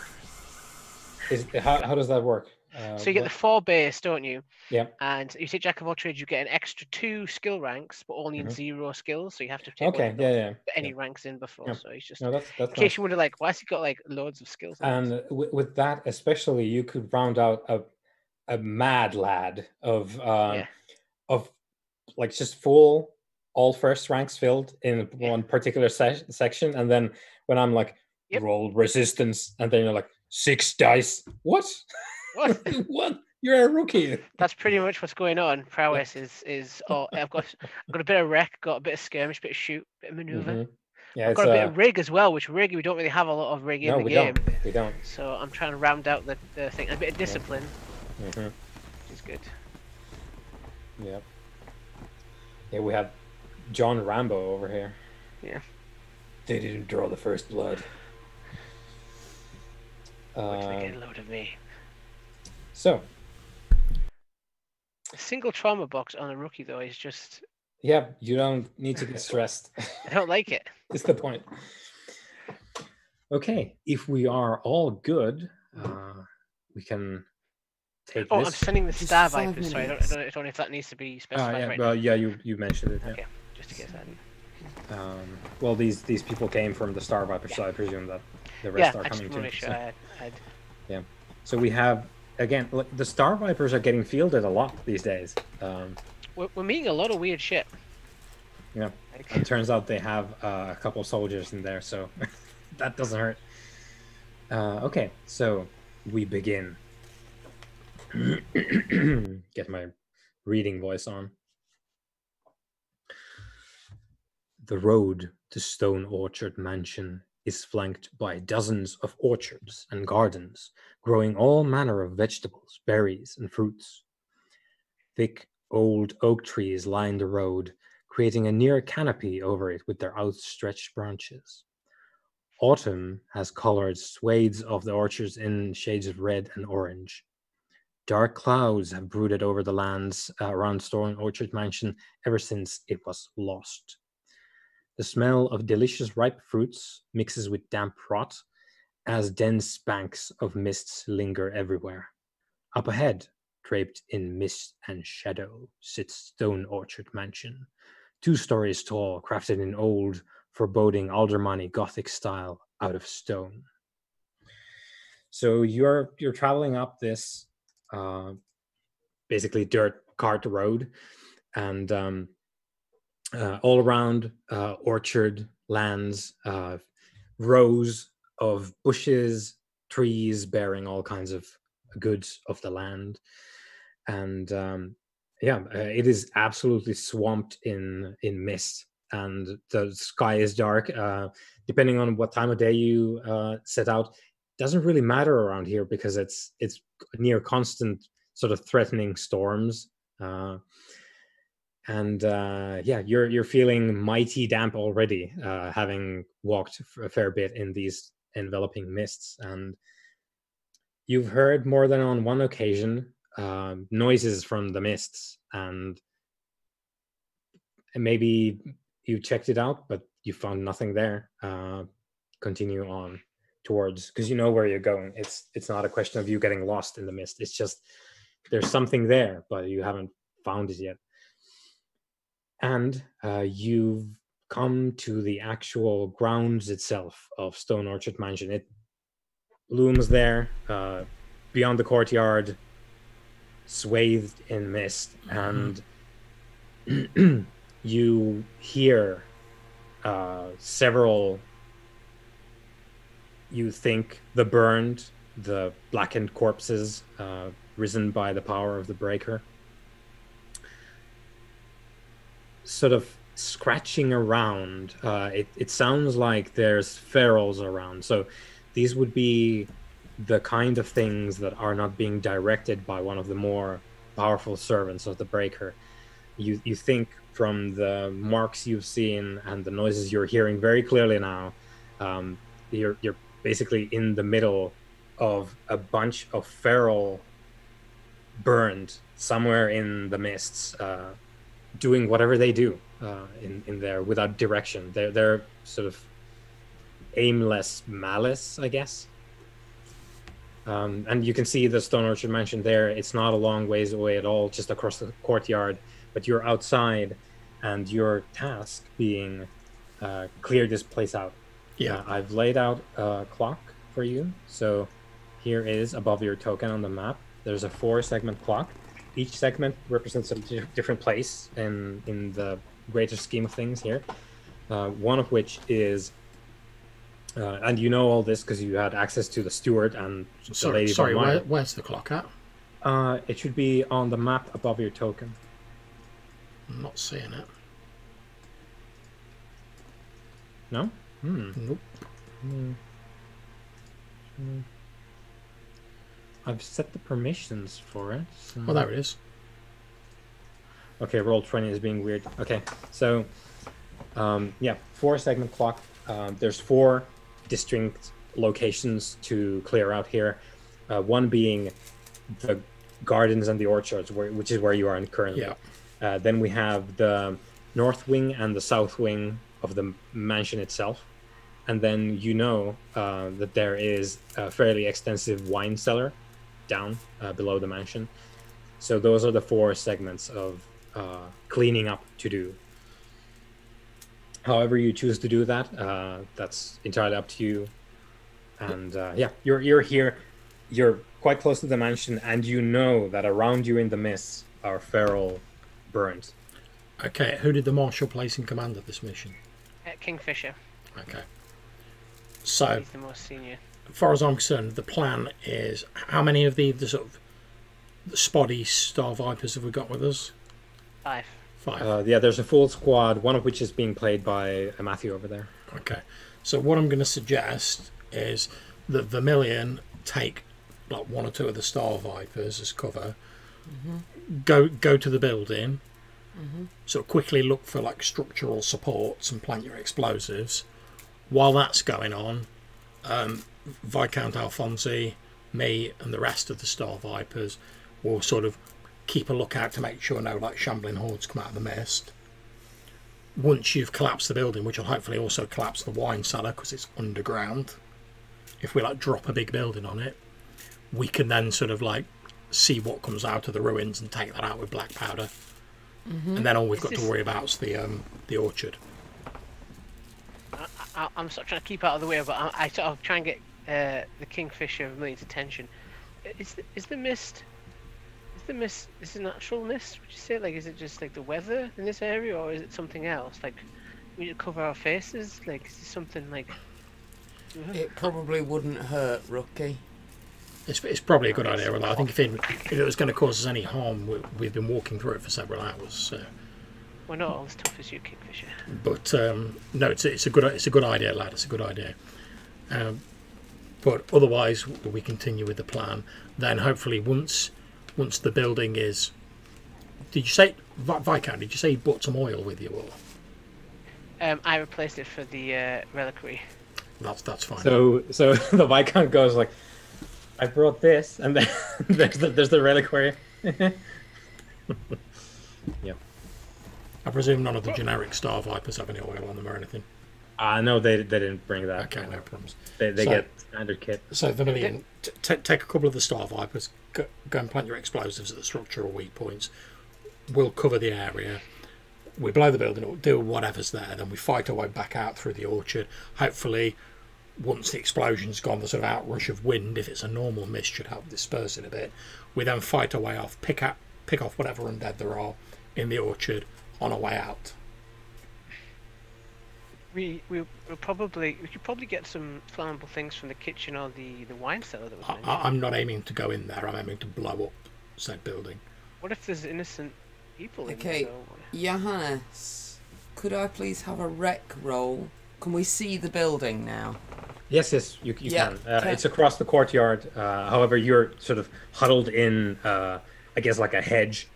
is, how how does that work? Uh, So you get the four base, don't you? Yeah. And you take jack of all trades, you get an extra two skill ranks, but only in Mhm. zero skills. So you have to take okay yeah yeah. any yeah. ranks in before. Yeah. So it's just No, that's that's in case nice. you wonder, like, why has he got like loads of skills? and things? And with, with that, especially, you could round out a a mad lad of uh, Yeah. of like just full all first ranks filled in Yeah. one particular se- section, and then when I'm like Yep. roll resistance, and then you're like six dice. What? What? what? You're a rookie. That's pretty much what's going on. Prowess is is oh, I've got I've got a bit of wreck, got a bit of skirmish, bit of shoot, bit of maneuver. Mhm. Yeah, I've got a bit uh, of rig as well, which rig we don't really have a lot of rig in no, the we game. don't. We don't. So I'm trying to round out the, the thing. A bit of discipline hmm is good. Yep. Yeah, we have John Rambo over here. Yeah. They didn't draw the first blood. Wait till they Uh, get a load of me. So A single trauma box on a rookie though is just yeah, you don't need to get stressed. I don't like it. it. is the point. Okay, if we are all good, uh, we can take Oh, I'm this. sending the Just Star five Vipers. Sorry, I don't, I, don't, I don't know if that needs to be Ah, specified yeah, right well, yeah, you you mentioned it. Yeah. Okay, just to get that. In. Um, well, these these people came from the Star Viper, so I presume that the Yeah, rest are I just coming want to too. make sure So, I had. I had so we have again the Star Vipers are getting fielded a lot these days. Um, we're, we're meeting a lot of weird shit. Yeah. Like, it turns out they have uh, a couple soldiers in there, so that doesn't hurt. Uh, okay, so we begin. Get my reading voice on. The road to Stone Orchard Mansion is flanked by dozens of orchards and gardens growing all manner of vegetables, berries, and fruits. Thick old oak trees line the road, creating a near canopy over it with their outstretched branches. Autumn has colored swathes of the orchards in shades of red and orange. Dark clouds have brooded over the lands uh, around Stone Orchard Mansion ever since it was lost. The smell of delicious ripe fruits mixes with damp rot as dense banks of mists linger everywhere. Up ahead, draped in mist and shadow, sits Stone Orchard Mansion, two stories tall, crafted in old, foreboding Aldermani Gothic style out of stone. So you're you're traveling up this uh, basically dirt cart road, and um, uh, all around uh, orchard lands, uh, rows of bushes, trees bearing all kinds of goods of the land, and um, yeah, uh, it is absolutely swamped in in mist, and the sky is dark. Uh, depending on what time of day you uh, set out, doesn't really matter around here because it's it's near constant sort of threatening storms. Uh, and uh, yeah, you're you're feeling mighty damp already, uh, having walked a fair bit in these enveloping mists, and you've heard more than on one occasion um, noises from the mists, and and maybe you checked it out, but you found nothing there. Uh, continue on towards because you know where you're going. It's it's not a question of you getting lost in the mist. It's just there's something there, but you haven't found it yet. And uh, you've come to the actual grounds itself of Stone Orchard Mansion. It looms there uh, beyond the courtyard, swathed in mist, and you hear uh, several. You think the burned, the blackened corpses uh, risen by the power of the breaker, sort of scratching around. Uh, it, it sounds like there's ferals around. So these would be the kind of things that are not being directed by one of the more powerful servants of the breaker. You, you think from the marks you've seen and the noises you're hearing very clearly now, um, you're, you're basically in the middle of a bunch of feral burned somewhere in the mists, uh, doing whatever they do uh, in in there without direction. They're they're sort of aimless malice, I guess. Um, and you can see the Stone Orchard Mansion there. It's not a long ways away at all, just across the courtyard. But you're outside, and your task being uh, clear this place out. Yeah. Uh, I've laid out a clock for you. So here is above your token on the map. There's a four segment clock. Each segment represents a different place in in the greater scheme of things here. Uh, one of which is, uh, and you know all this because you had access to the steward and the Sorry, lady sorry where, where's the clock at? Uh, it should be on the map above your token. I'm not seeing it. No? Hmm. Nope. I've set the permissions for it. so- Oh, there it is. Okay, roll twenty is being weird. Okay, so um, yeah, four segment clock. Um, there's four distinct locations to clear out here. Uh, one being the gardens and the orchards, where, which is where you are in currently. Yeah. Uh, then we have the north wing and the south wing of the mansion itself. And then you know uh, that there is a fairly extensive wine cellar down uh, below the mansion. So those are the four segments of uh, cleaning up to do. However you choose to do that, uh, that's entirely up to you. And uh, yeah, you're you're here, you're quite close to the mansion, and you know that around you in the mist are feral burns. Okay, who did the marshal place in command of this mission? Uh, Kingfisher. Okay. So, He's the most senior. As far as I'm concerned, the plan is how many of the, the sort of the spotty star vipers have we got with us? Five. Five. Uh, yeah, there's a full squad, one of which is being played by uh, Matthew over there. Okay. So what I'm going to suggest is that Vermilion take like one or two of the Star Vipers as cover. Go go to the building. So quickly look for like structural supports and plant your explosives. While that's going on, um, Viscount Alfonsi, me, and the rest of the Star Vipers will sort of keep a lookout to make sure no like shambling hordes come out of the mist once you've collapsed the building, which will hopefully also collapse the wine cellar because it's underground, if we like drop a big building on it, we can then sort of like see what comes out of the ruins and take that out with black powder. And then all we've Is got to worry about is the um, the orchard. I, I'm sort of trying to keep out of the way, but I, I sort of try and get uh, the Kingfisher Vermilion's attention. Is the, is the mist? Is the mist? Is it natural mist? Would you say? Like, is it just like the weather in this area, or is it something else? Like, we need to cover our faces. Like, is this something like? It probably wouldn't hurt, Rookie. It's, it's probably a good idea. Although I think if it, if it was going to cause us any harm, we, we've been walking through it for several hours. So. We're not all as tough as you, Kingfisher. But um, no, it's, it's a good it's a good idea, lad. It's a good idea. Um, but otherwise, we continue with the plan. Then hopefully, once once the building is, did you say Vi- Viscount? Did you say you bought some oil with you? Or Um, I replaced it for the uh, reliquary. that's that's fine. So, so the Viscount goes like, "I brought this," and then there's the there's the reliquary. yeah I presume none of the generic Star Vipers have any oil on them or anything. Uh no, they they didn't bring that. Okay, no problems. They they So- get standard kit. So Vermilion, t- t- take a couple of the Star Vipers, go, go and plant your explosives at the structural weak points. We'll cover the area. We blow the building up, do whatever's there, then we fight our way back out through the orchard. Hopefully, once the explosion's gone, the sort of outrush of wind, if it's a normal mist, should help disperse it a bit. We then fight our way off, pick up, pick off whatever undead there are in the orchard on our way out. We we will probably we could probably get some flammable things from the kitchen or the the wine cellar that was I, mentioned. I- I'm not aiming to go in there. I'm aiming to blow up said building. What if there's innocent people in Okay. there? though? Johannes, could I please have a Wreck roll? Can we see the building now? Yes, yes, you, you Yeah, can. Uh, can- It's across the courtyard. Uh, however, you're sort of huddled in, uh, I guess, like a hedge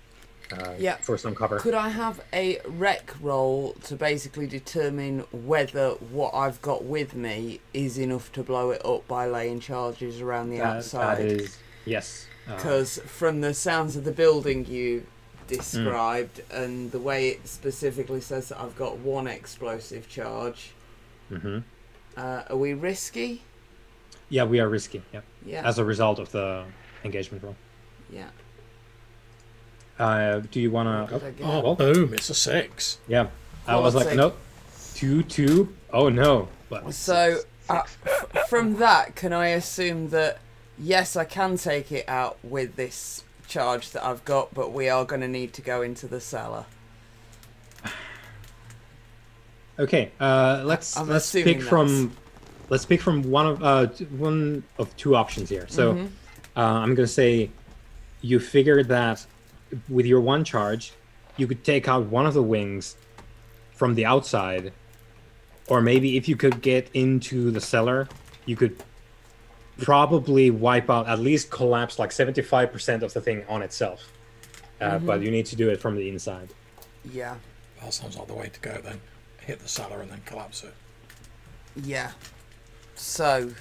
uh, Yeah. for some cover. Could I have a Wreck roll to basically determine whether what I've got with me is enough to blow it up by laying charges around the That- outside? that is yes. Uh, Because from the sounds of the building you described and the way it specifically says that I've got one explosive charge, mhm. uh, are we risky? Yeah, we are risky. Yeah, Yeah. as a result of the engagement roll. yeah. Uh, do you want to? did I get? Oh, boom! It's a six. yeah, I was like, Quality. no, two, two. Oh no! But So, uh, f- from that, can I assume that yes, I can take it out with this charge that I've got, but we are going to need to go into the cellar? Okay, uh, let's I'm let's assuming pick from let's pick from one of uh, one of two options here. So Mhm. uh, I'm gonna say you figure that with your one charge, you could take out one of the wings from the outside, or maybe if you could get into the cellar, you could probably wipe out at least collapse like 75% of the thing on itself. uh, but you need to do it from the inside. Yeah. That sounds like the way to go then. Hit the cellar and then collapse it. Yeah. So,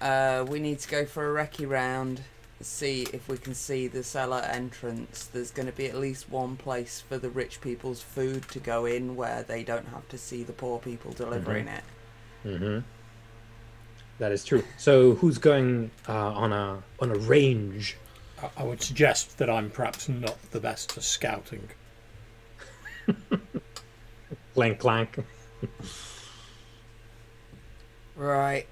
uh, we need to go for a recce round. See if we can see the cellar entrance. There's going to be at least one place for the rich people's food to go in where they don't have to see the poor people delivering it. hmm That is true. So who's going uh, on a on a range? I, I would suggest that I'm perhaps not the best for scouting. Clank clank. Right.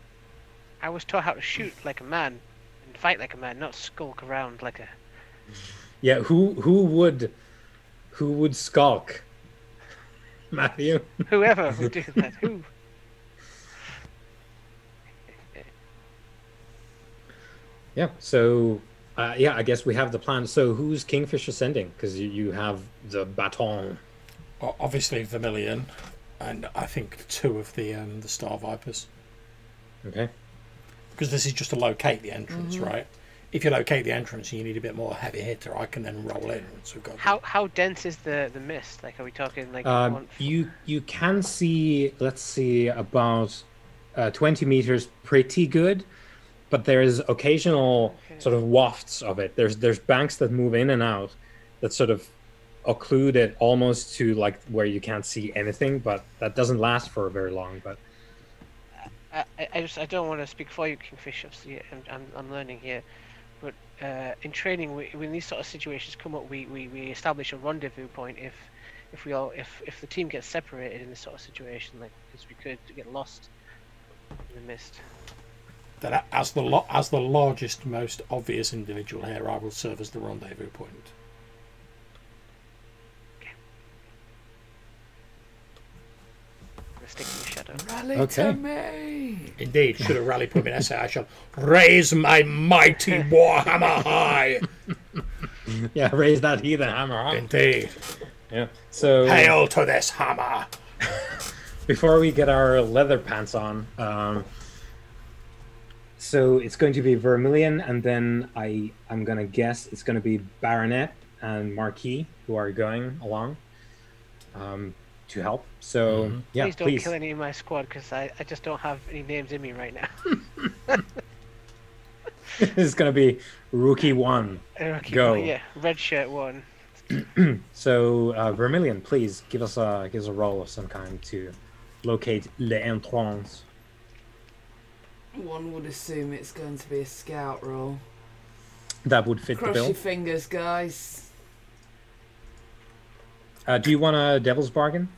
I was taught how to shoot like a man and fight like a man, not skulk around like a. Yeah, who who would who would skulk? Matthew. Whoever would do that. Who? Yeah. So uh, yeah, I guess we have the plan. So who's Kingfisher sending? Because you, you have the baton. O- Obviously, Vermilion, and I think two of the um, the Star Vipers. Okay. Because this is just to locate the entrance, right? If you locate the entrance and you need a bit more heavy hitter, I can then roll in once we've got. How how dense is the the mist? Like, are we talking like Um, one? you you can see. Let's see about uh, twenty meters, pretty good. But there's occasional Okay. sort of wafts of it. There's there's banks that move in and out that sort of occlude it almost to like where you can't see anything. But that doesn't last for very long. But I, I- I just I don't want to speak for you, Kingfish. Obviously, I'm I'm, I'm learning here, but uh, in training, we, when these sort of situations come up, we, we, we establish a rendezvous point if if we all if if the team gets separated in this sort of situation, like because we could get lost in the mist. that as the lo- as the largest, most obvious individual here, I will serve as the rendezvous point. We're sticking the shadow. Rally Okay. to me. Indeed, should have rallied put me in SA, I shall raise my mighty warhammer high. yeah, raise that heathen hammer. high. Indeed, Yeah. So hail to this hammer. before we get our leather pants on, um, so it's going to be Vermilion, and then I I'm gonna guess it's going to be Baronet and Marquis who are going along um, to help. So yeah, please don't please. kill any of my squad because I, I just don't have any names in me right now. this is going to be Rookie One. Okay, Go. Yeah, red shirt one. So uh, Vermilion, please give us a give us a roll of some kind to locate Le Entrance. One would assume it's going to be a scout roll. That would fit the bill. Cross your fingers, guys. Uh, do you want a Devil's Bargain?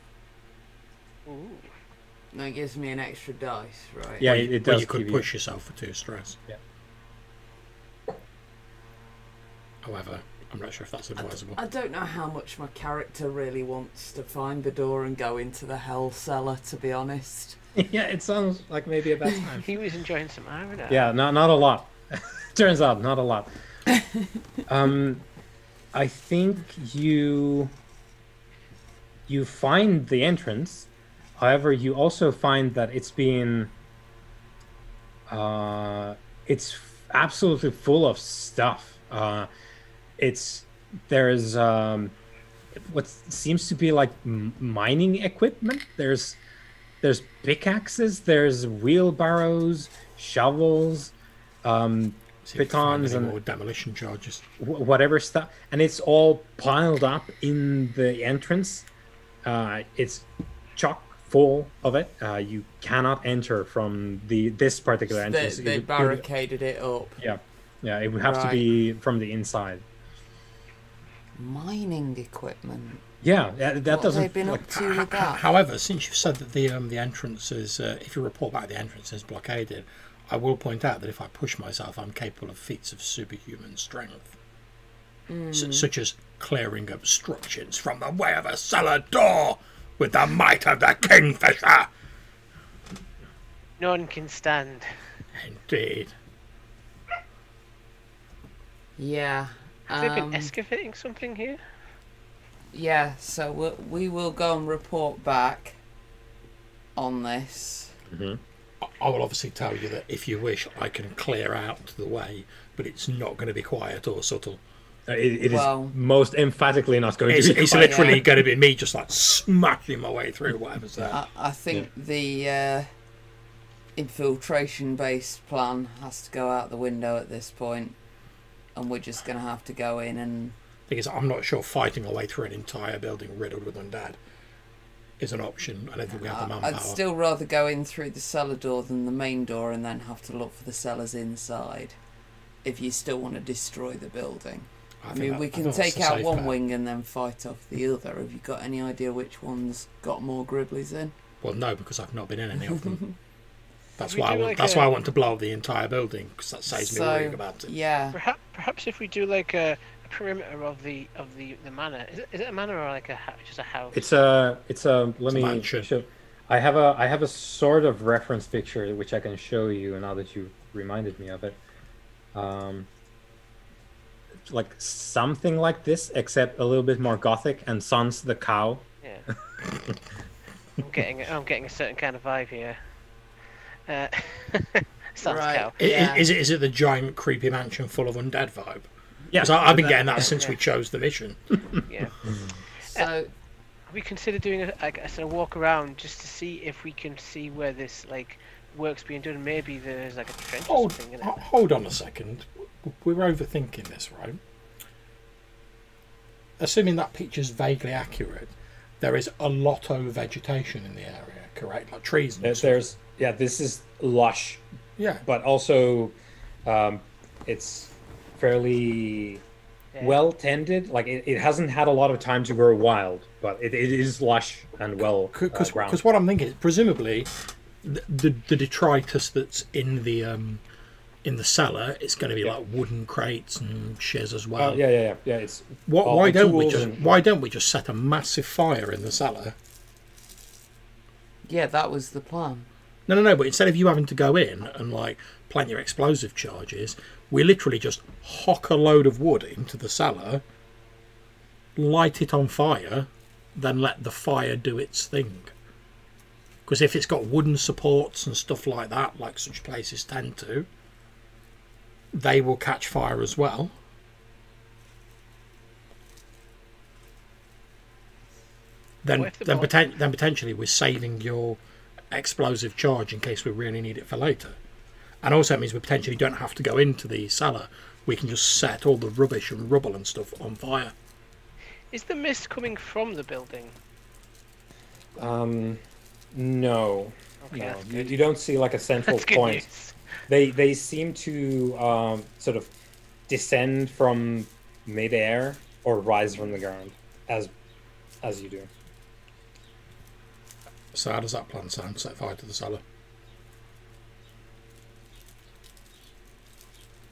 Ooh. No, it gives me an extra dice, right? Yeah, Well, it, you, it well, does. you could give push yourself for two stress. Yeah. However, I'm not sure if that's advisable. I don't know how much my character really wants to find the door and go into the hell cellar, to be honest. yeah, it sounds like maybe a bad time. He was enjoying some iron. yeah, not not a lot. Turns out, not a lot. um, I think you you find the entrance. However, you also find that it's been uh, it's absolutely full of stuff. Uh, it's there's um, what seems to be like m- mining equipment. There's there's pickaxes. There's wheelbarrows, shovels, um, See if we find pitons, and demolition charges. wh- whatever stuff, and it's all piled up in the entrance. Uh, it's chock full of it. Uh, you cannot enter from the this particular They, entrance. they It would- it would- barricaded it up. yeah, yeah. It would have to be from the inside. Mining equipment. Yeah, that, that what doesn't. they been like, up to H- with h- that? However, since you've said that the um, the entrance is, uh, if you report back the entrance is blockaded, I will point out that if I push myself, I'm capable of feats of superhuman strength, S- such as clearing obstructions from the way of a cellar door with the might of the kingfisher. None can stand. Indeed. Yeah. Have they been um, excavating something here? Yeah, so we, we will go and report back on this. I- I will obviously tell you that if you wish, I can clear out the way, but it's not going to be quiet or subtle. Uh, It, it is Well- most emphatically not going It's, to be. it's quite- literally yeah. going to be me just like smashing my way through whatever's there. I, I think the uh, infiltration based plan has to go out the window at this point, and we're just going to have to go in and Because I'm not sure fighting our way through an entire building riddled with undead is an option. I don't think we have the manpower. I'd still rather go in through the cellar door than the main door and then have to look for the cellars inside. If you still want to destroy the building, I, think mean, that- we can take out one bet. wing and then fight off the other. Have you got any idea which one's got more gribblies in? Well, no, because I've not been in any of them. That's why I want. like that's a- why I want to blow up the entire building because that saves me So, worrying about it. Yeah, Perhaps, perhaps if we do like a, a perimeter of the of the the manor, is it, is it a manor or like a hou- just a house? It's a it's a let It's me mansion. show. I have a I have a sort of reference picture which I can show you now that you reminded me of it. Um, like something like this, except a little bit more gothic, and Sans the cow. Yeah. I'm getting I'm getting a certain kind of vibe here. Uh, sounds Right. cow. I- i- Yeah. Is it is it the giant creepy mansion full of undead vibe? Yeah, Because I've been getting that since yeah. we chose the mission. Yeah. so Have we consider doing a, like a sort of walk around just to see if we can see where this like work's being done? Maybe there's like a trench or something in it. hold on a second. We're overthinking this, right? Assuming that picture's vaguely accurate, there is a lot of vegetation in the area, correct? Like trees and There- There's yeah, this is lush, Yeah. but also um, it's fairly Yeah. well tended. Like it, it hasn't had a lot of time to grow wild, but it, it is lush and well uh, Because ground. what I'm thinking is presumably the, the the detritus that's in the um in the cellar it's going to be like wooden crates and shiz as oh, well. Oh yeah, yeah, yeah, yeah. It's What, all why don't we just and- why don't we just set a massive fire in the cellar? yeah, that was the plan. No, no, no. But instead of you having to go in and like plant your explosive charges, we literally just hock a load of wood into the cellar, light it on fire, then let the fire do its thing. Because if it's got wooden supports and stuff like that, like such places tend to, they will catch fire as well. Then, What if the then, poten- then potentially we're saving your explosive charge in case we really need it for later. And also it means we potentially don't have to go into the cellar. We can just set all the rubbish and rubble and stuff on fire. Is the mist coming from the building? um, no, Okay, no. You, you don't see like a central point. news. They they seem to um, sort of descend from midair or rise from the ground as as you do. So how does that plan sound? Set fire to the cellar.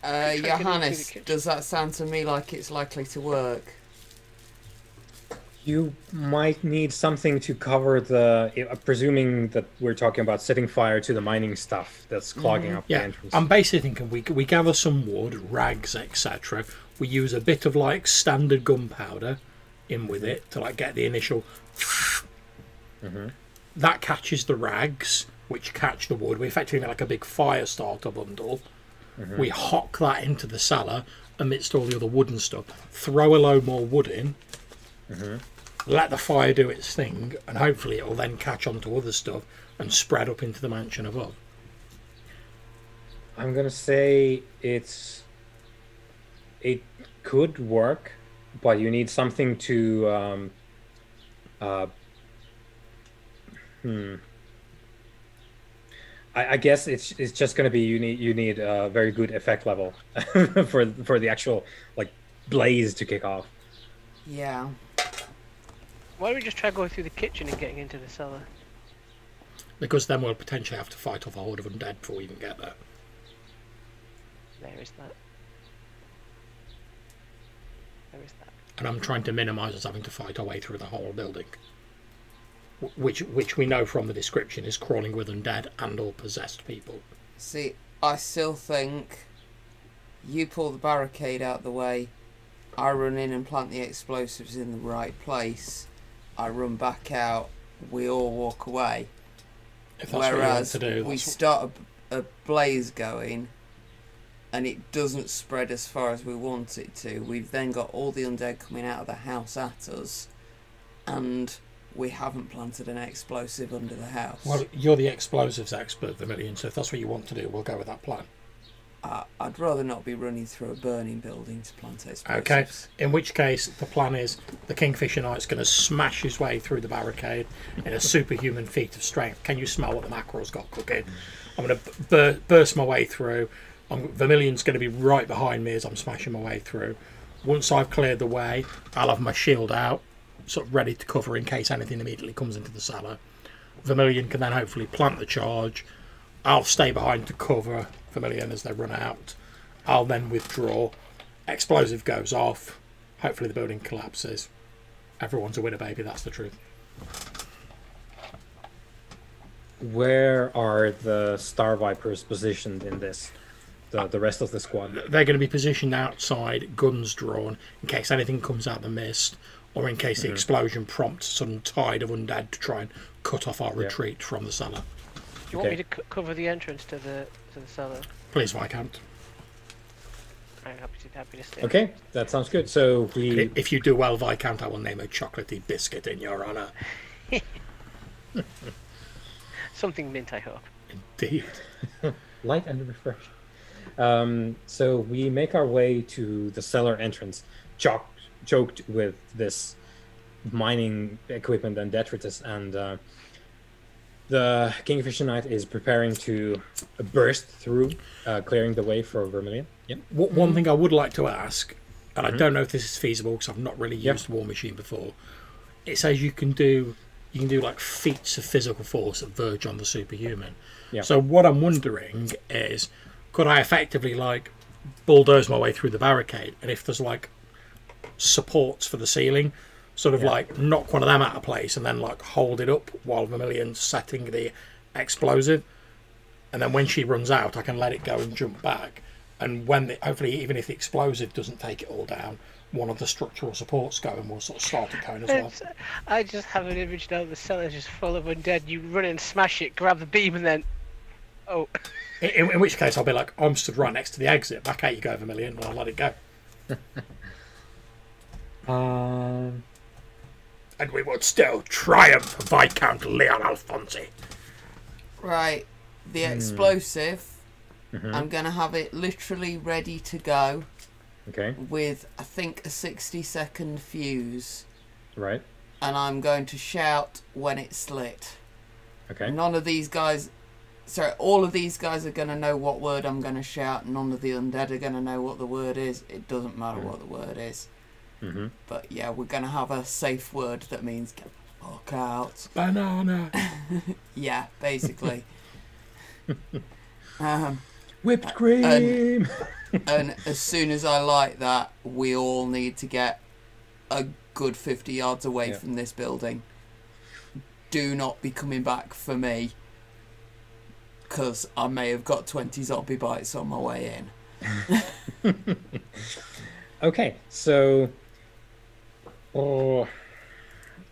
Uh, Try getting into the Johannes, does that sound to me like it's likely to work? You might need something to cover the. uh, Presuming that we're talking about setting fire to the mining stuff that's mm-hmm. clogging up the Yeah, entrance. I'm basically thinking we we gather some wood, rags, etc. We use a bit of like standard gunpowder in with it to like get the initial. Mm-hmm. That catches the rags, which catch the wood. We effectively make like a big fire starter bundle. Mm-hmm. We hock that into the cellar amidst all the other wooden stuff. Throw a load more wood in. Let the fire do its thing, and hopefully it will then catch on to other stuff and spread up into the mansion above. I'm gonna say it's. It could work, but you need something to. Um, uh, hmm. I, I guess it's it's just gonna be you need you need a very good effect level for for the actual like blaze to kick off. Yeah. Why don't we just try going through the kitchen and getting into the cellar? Because then we'll potentially have to fight off a horde of undead before we even get there. There is that. There is that. And I'm trying to minimise us having to fight our way through the whole building. Which, which we know from the description is crawling with undead and or possessed people. See, I still think you pull the barricade out the way, I run in and plant the explosives in the right place, I run back out, we all walk away. If that's what you want Whereas to do, we start a, a blaze going, and it doesn't spread as far as we want it to. We've then got all the undead coming out of the house at us, and we haven't planted an explosive under the house. Well, you're the explosives expert, Vermilion, so if that's what you want to do, we'll go with that plan. I, I'd rather not be running through a burning building to plant explosives. Okay. In which case, the plan is the Kingfisher Knight's going to smash his way through the barricade in a superhuman feat of strength. Can you smell what the mackerel's got cooking? I'm going to bur- burst my way through. I'm, Vermilion's going to be right behind me as I'm smashing my way through. Once I've cleared the way, I'll have my shield out, sort of ready to cover in case anything immediately comes into the cellar. Vermilion can then hopefully plant the charge. I'll stay behind to cover Vermilion as they run out. I'll then withdraw. Explosive goes off. Hopefully the building collapses. Everyone's a winner, baby. That's the truth. Where are the Star Vipers positioned in this? The, the rest of the squad. They're going to be positioned outside, guns drawn, in case anything comes out of the mist, or in case the mm-hmm. explosion prompts a sudden tide of undead to try and cut off our retreat from the cellar. Do you want Okay. me to c- cover the entrance to the to the cellar? Please, Viscount. I'm happy to happy to stay. Okay, that sounds good. So we If you do well, Viscount, I will name a chocolatey biscuit in your honour. Something mint, I hope. Indeed. light and refresh. Um, so we make our way to the cellar entrance, choked, choked with this mining equipment and detritus, and uh, the Kingfisher Knight is preparing to burst through, uh, clearing the way for Vermilion. Yep. What, one thing I would like to ask, and Mm-hmm. I don't know if this is feasible because I've not really Yep. used War Machine before. It says you can do you can do like feats of physical force that verge on the superhuman. Yeah. So what I'm wondering is, could I effectively like bulldoze my way through the barricade, and if there's like supports for the ceiling, sort of Yeah. like knock one of them out of place, and then like hold it up while Vermilion's setting the explosive, and then when she runs out, I can let it go and jump back. And when the, hopefully, even if the explosive doesn't take it all down, one of the structural supports go and we'll sort of start it going as well. I just have an image now. The cellar's just full of undead. You run and smash it, grab the beam, and then oh, In, in which case, I'll be like, I'm stood right next to the exit. Back out you go, Vermilion, and I'll let it go. Um, And we would still triumph, Viscount Leon Alfonsi. Right, the hmm. explosive. Mm-hmm. I'm gonna have it literally ready to go okay, with I think a 60 second fuse, right. and I'm going to shout when it's lit. Okay. None of these guys, sorry, all of these guys are gonna know what word I'm gonna shout. None of the undead are gonna know what the word is. It doesn't matter hmm. what the word is. Mm-hmm. But yeah, we're gonna have a safe word that means get the fuck out. Banana. Yeah, basically. um, Whipped cream. and as soon as I like that, we all need to get a good 50 yards away Yeah. from this building. Do not be coming back for me. Because I may have got 20 zombie bites on my way in. Okay, so, oh,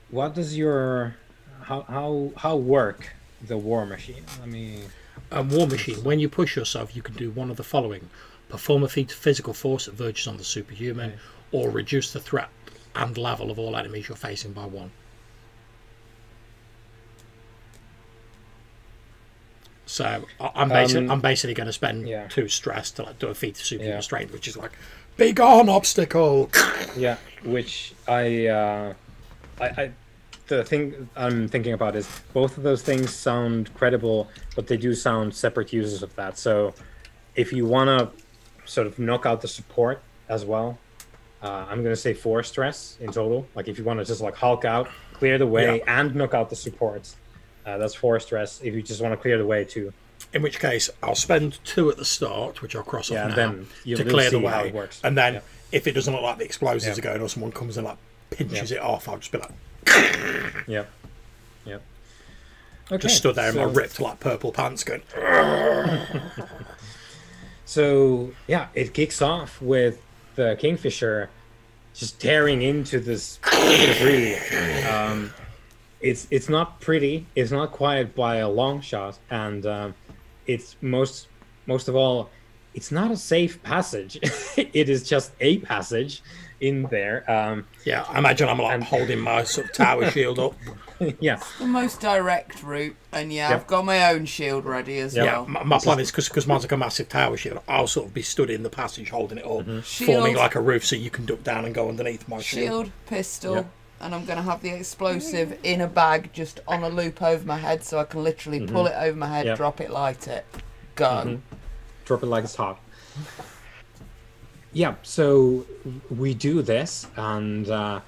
what does your how how how work the war machine? I mean, a War Machine, when you push yourself, you can do one of the following perform a feat of physical force that verges on the superhuman, or reduce the threat and level of all enemies you're facing by one. So I'm basically, Um, I'm basically going to spend yeah. two stress to like do a feat of superhuman Yeah. strength, which is like, be gone, obstacle. Yeah, which I uh, I, I the thing I'm thinking about is both of those things sound credible, but they do sound separate uses of that. So, if you want to sort of knock out the support as well, uh, I'm going to say four stress in total. Like if you want to just like hulk out, clear the way, and knock out the supports, uh, that's four stress. If you just want to clear the way too, In which case, I'll spend two at the start, which I'll cross Yeah, off and now, then to clear the way. works. And then, Yeah. if it doesn't look like the explosives Yeah. are going, or someone comes and like pinches it off, I'll just be like, yeah, yeah. Okay, just stood there in my ripped like purple pants, going, So yeah, it kicks off with the kingfisher just tearing into this debris. Um, it's it's not pretty. It's not quiet by a long shot, and um, it's most most of all, it's not a safe passage. it is just a passage in there. Um, Yeah, I imagine I'm like And- holding my sort of tower shield up. yeah, The most direct route, and yeah, Yep. I've got my own shield ready as Yeah, Yeah, well. my, my plan is because mine's like a massive tower shield. I'll sort of be stood in the passage holding it up, forming like a roof, so you can duck down and go underneath my shield. Shield, pistol, Yep. And I'm gonna have the explosive in a bag, just on a loop over my head, so I can literally pull it over my head, Yep. drop it, light it, go. Mhm. drop it like it's hot. Yeah, so we do this, and uh,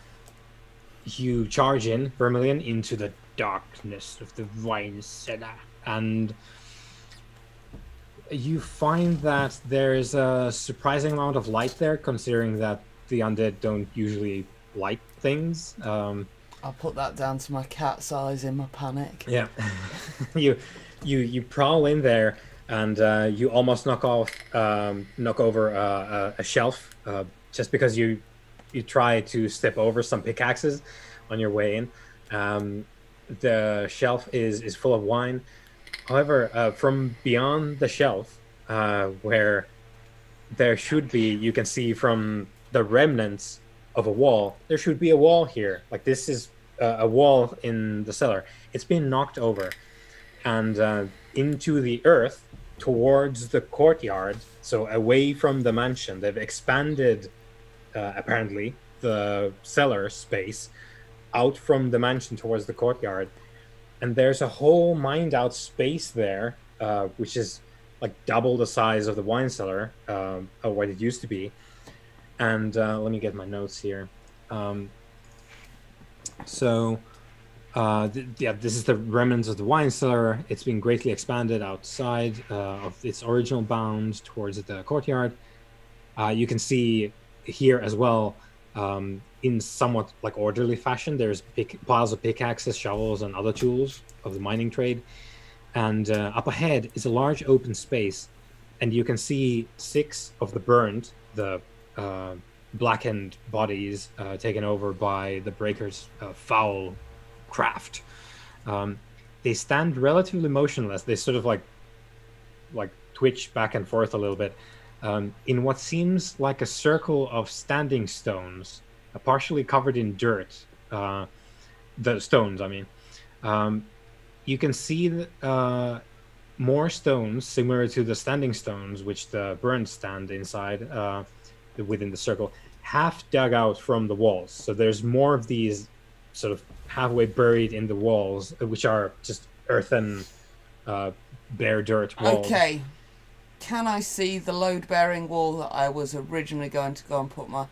you charge in Vermilion into the darkness of the wine cellar, and you find that there's a surprising amount of light there, considering that the undead don't usually light things. Um, I'll put that down to my cat's eyes in my panic. yeah, you you you prowl in there and uh, you almost knock off um, knock over uh, a, a shelf uh, just because you you try to step over some pickaxes on your way in. Um, the shelf is is full of wine. However, uh, from beyond the shelf, uh, where there should be, you can see from the remnants of a wall. There should be a wall here. Like this is uh, a wall in the cellar. It's been knocked over, and uh, into the earth towards the courtyard. So away from the mansion, they've expanded uh, apparently the cellar space out from the mansion towards the courtyard, and there's a whole mined out space there, uh, which is like double the size of the wine cellar um, of what it used to be. And uh, let me get my notes here. Um, so, uh, th- yeah, this is the remnants of the wine cellar. It's been greatly expanded outside uh, of its original bounds towards the courtyard. Uh, you can see here as well, um, in somewhat like orderly fashion, there's piles of pickaxes, shovels, and other tools of the mining trade. And uh, up ahead is a large open space, and you can see six of the burned, the uh, blackened bodies uh, taken over by the breakers' uh, foul craft. Um, they stand relatively motionless. They sort of like like twitch back and forth a little bit um, in what seems like a circle of standing stones, uh, partially covered in dirt. Uh, the stones, I mean. Um, you can see uh, more stones similar to the standing stones, which the burned stand inside within the circle, half dug out from the walls. So there's more of these sort of halfway buried in the walls, uh, which are just earthen, uh, bare dirt walls. Okay. Can I see the load bearing wall that I was originally going to go and put my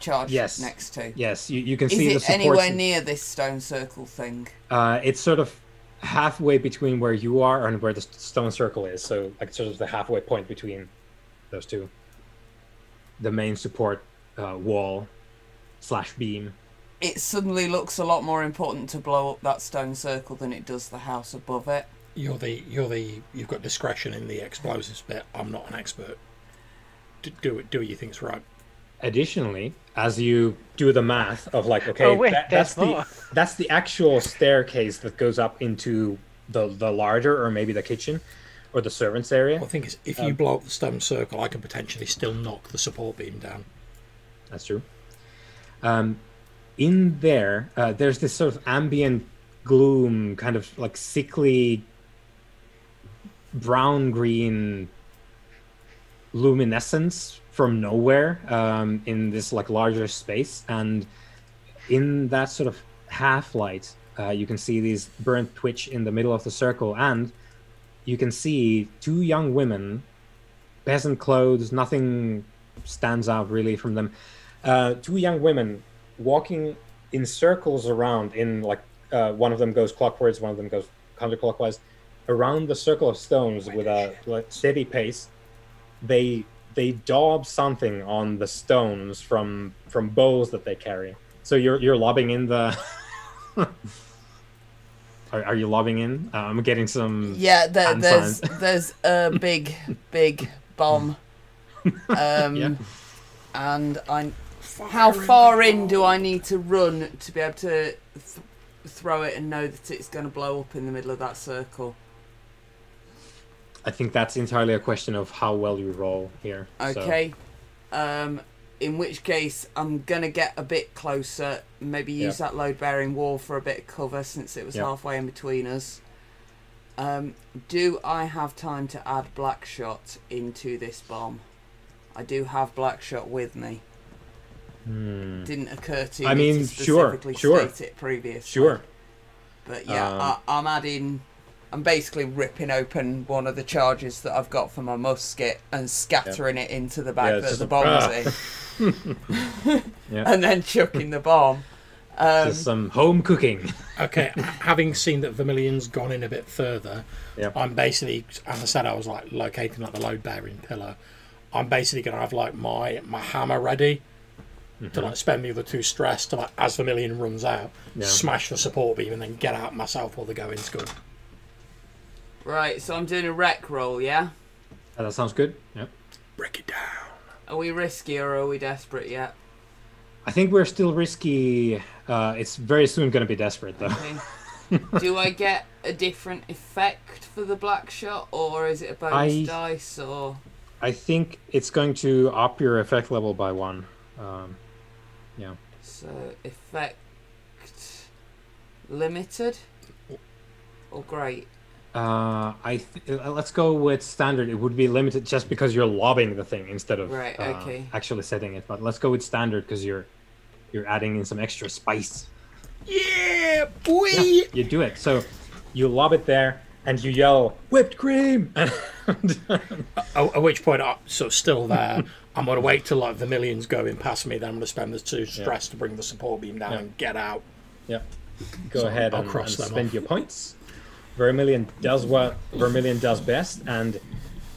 charge Yes. next to? Yes, you, you can Is see the it anywhere near this stone circle thing? Uh, it's sort of halfway between where you are and where the stone circle is. So, like, sort of the halfway point between those two. The main support uh, wall slash beam. It suddenly looks a lot more important to blow up that stone circle than it does the house above it. You're the you're the you've got discretion in the explosives bit. I'm not an expert. D- do it. Do what you think's right. Additionally, as you do the math of like, okay, Oh, wait, that- that's more. the that's the actual staircase that goes up into the the larder or maybe the kitchen or the servants area. Well, the thing is, if you blow up the stone circle, I can potentially still knock the support beam down. That's true. Um, in there, uh, there's this sort of ambient gloom, kind of like sickly brown green luminescence from nowhere um, in this like larger space, and in that sort of half light, uh, you can see these burnt twitch in the middle of the circle, and you can see two young women, peasant clothes, nothing stands out really from them. Uh, two young women walking in circles around in like uh, one of them goes clockwise one of them goes counterclockwise around the circle of stones with a like, steady pace. They they daub something on the stones from from bows that they carry. So you're you're lobbing in the are, are you lobbing in uh, i'm getting some Yeah, there, there's there's a big big bomb. Um, Yeah. and I how far in do I need to run to be able to th- throw it and know that it's going to blow up in the middle of that circle? I think that's entirely a question of how well you roll here. so- Okay. Um, in which case, I'm gonna get a bit closer. Maybe use that load-bearing wall for a bit of cover since it was Yeah. halfway in between us. Um, do I have time to add black shot into this bomb? I do have black shot with me. Hmm. Didn't occur to me. I me mean, to sure, specifically sure. state it previously. Sure. But yeah, Um, I, I'm adding. I'm basically ripping open one of the charges that I've got for my musket and scattering it into the bag Yeah, that the bomb's in, Yeah. and then chucking the bomb. Um, Just some home cooking. Okay, having seen that Vermilion's gone in a bit further, Yeah. I'm basically, as I said, I was like locating like the load bearing pillar. I'm basically gonna have like my my hammer ready to like spend the other two stress to like as Vermilion runs out, Yeah. smash the support beam and then get out myself while the going's good. Right, so I'm doing a wreck roll. Yeah. Uh, that sounds good. Yep. Break it down. Are we risky or are we desperate yet? I think we're still risky. Uh, it's very soon going to be desperate, though. Okay. Do I get a different effect for the black shot, or is it a bonus I- dice, or I think it's going to up your effect level by one. Um, yeah. so effect limited or great? Uh, I th- uh, let's go with standard. It would be limited just because you're lobbing the thing instead of Right, uh, okay. actually setting it. But let's go with standard because you're you're adding in some extra spice. Yeah, boy. You do it. So you lob it there and you yell whipped cream. At, at which point, I'm sort of still there. I'm gonna wait till like Vermilion's going past me. Then I'm gonna spend the two stress to bring the support beam down Yeah. and get out. yeah, go So ahead I'll and, cross and them spend off. your points. Vermilion does what Vermilion does best and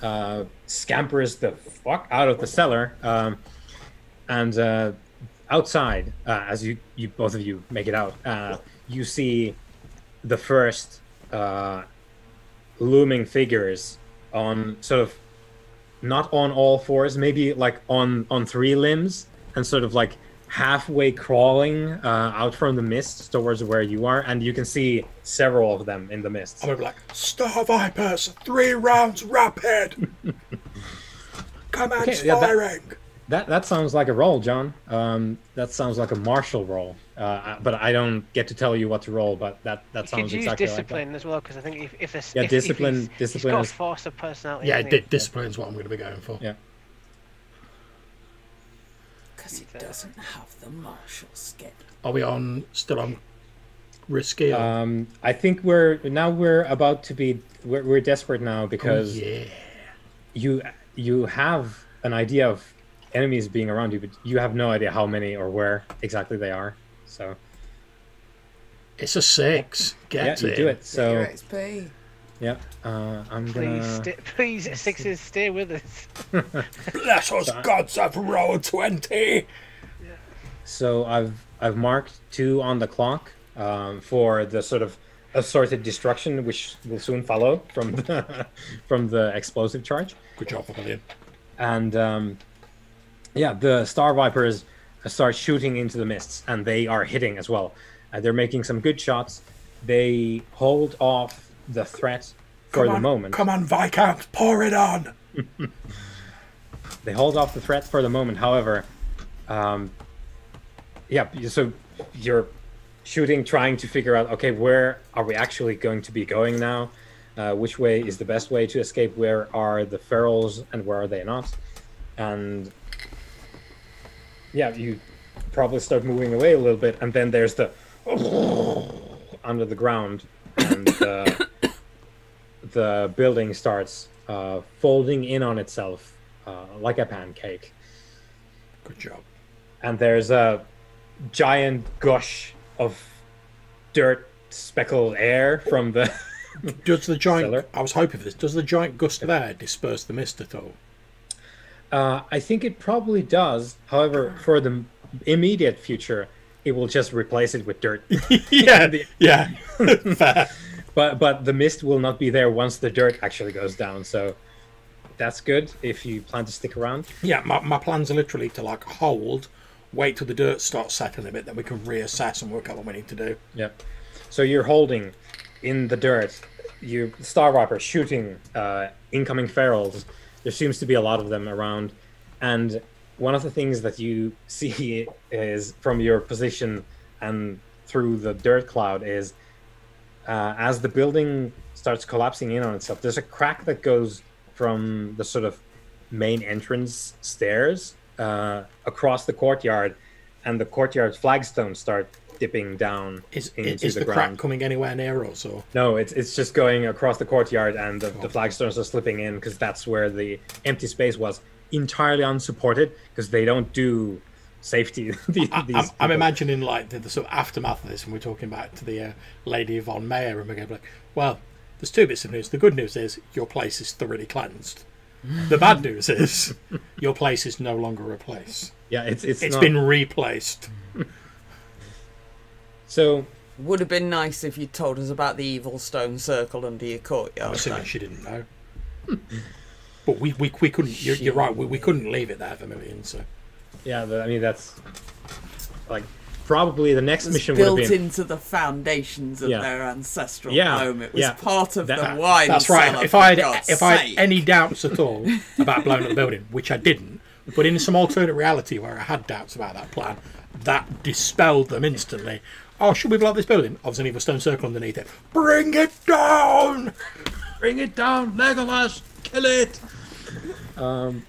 uh, scampers the fuck out of the cellar. Um, and uh, outside, uh, as you, you both of you make it out, uh, you see the first uh, looming figures on sort of not on all fours, maybe like on on three limbs, and sort of like halfway crawling uh, out from the mist towards where you are, and you can see several of them in the mist. I'm gonna be like, Star Vipers, three rounds rapid. Command Okay, yeah, that- firing. That that sounds like a roll, John. Um, that sounds like a martial roll. Uh, but I don't get to tell you what to roll. But that that You sounds could use exactly discipline as well because I think if if this Yeah, if, discipline- if he's, discipline he's got is- force of personality. Yeah, hasn't di- he? discipline's what I'm gonna be going for. Yeah. Because it doesn't have the martial skill. Are we on still on risky? Or... Um, I think we're now we're about to be we're, we're desperate now Oh, because yeah. you you have an idea of enemies being around you, but you have no idea how many or where exactly they are. So It's a six. Get yeah, it. you do it. So, your So XP. Yeah, uh, I'm Please, gonna. sta please, sixes, stay with us. Bless us, gods of Roll20. So I've I've marked two on the clock um, for the sort of assorted destruction, which will soon follow from the from the explosive charge. Good job, Vermilion. And um, yeah, the Star Vipers start shooting into the mists, and they are hitting as well. Uh, they're making some good shots. They hold off the threat for Come the on, moment. Come on, Viscount, pour it on. They hold off the threat for the moment. However, um, yeah, so you're shooting, trying to figure out, okay, where are we actually going to be going now? Uh, which way is the best way to escape? Where are the ferals and where are they not? And yeah, you probably start moving away a little bit, and then there's the under the ground, and the, the building starts uh, folding in on itself uh, like a pancake. Good job. And there's a giant gush of dirt speckled air from the. Does the giant? Cellar. I was hoping for this. Does the giant gust of air disperse the mist at all? Uh, I think it probably does. However, for the immediate future, it will just replace it with dirt. yeah, yeah. But but the mist will not be there once the dirt actually goes down. So that's good if you plan to stick around. Yeah, my, my plans are literally to like hold, wait till the dirt starts settling a bit, then we can reassess and work out what we need to do. Yeah. So you're holding in the dirt. you Star shooting uh, incoming ferals. There seems to be a lot of them around, and one of the things that you see is from your position and through the dirt cloud is uh, as the building starts collapsing in on itself. There's a crack that goes from the sort of main entrance stairs uh, across the courtyard, and the courtyard flagstones start dipping down Is, into is the, the, ground. crack coming anywhere near us or? No, it's it's just going across the courtyard, and the, the flagstones are slipping in because that's where the empty space was, entirely unsupported because they don't do safety. these, I, I'm, I'm imagining like the, the sort of aftermath of this, and we're talking back to the uh, lady von Meyer, and we're going to be like, well, there's two bits of news. The good news is your place is thoroughly cleansed. The bad news is your place is no longer a place. Yeah, it's it's, It's not- been replaced. so Would have been nice if you told us about the evil stone circle under your I'm courtyard. assuming she didn't know. But we, we, we couldn't. You're, you're right. We, we couldn't leave it there for millions. So yeah, the, I mean that's like probably the next It was mission would have built been. into the foundations of Yeah. their ancestral Yeah, home. It was yeah. part of That- the wine. that's right. If I had God's if I had any doubts at all about blowing up the building, which I didn't, but in some alternate reality where I had doubts about that plan, that dispelled them instantly. Oh, should we blow up this building? Obviously, an evil stone circle underneath it. Bring it down! Bring it down, Legolas! Kill it! Um,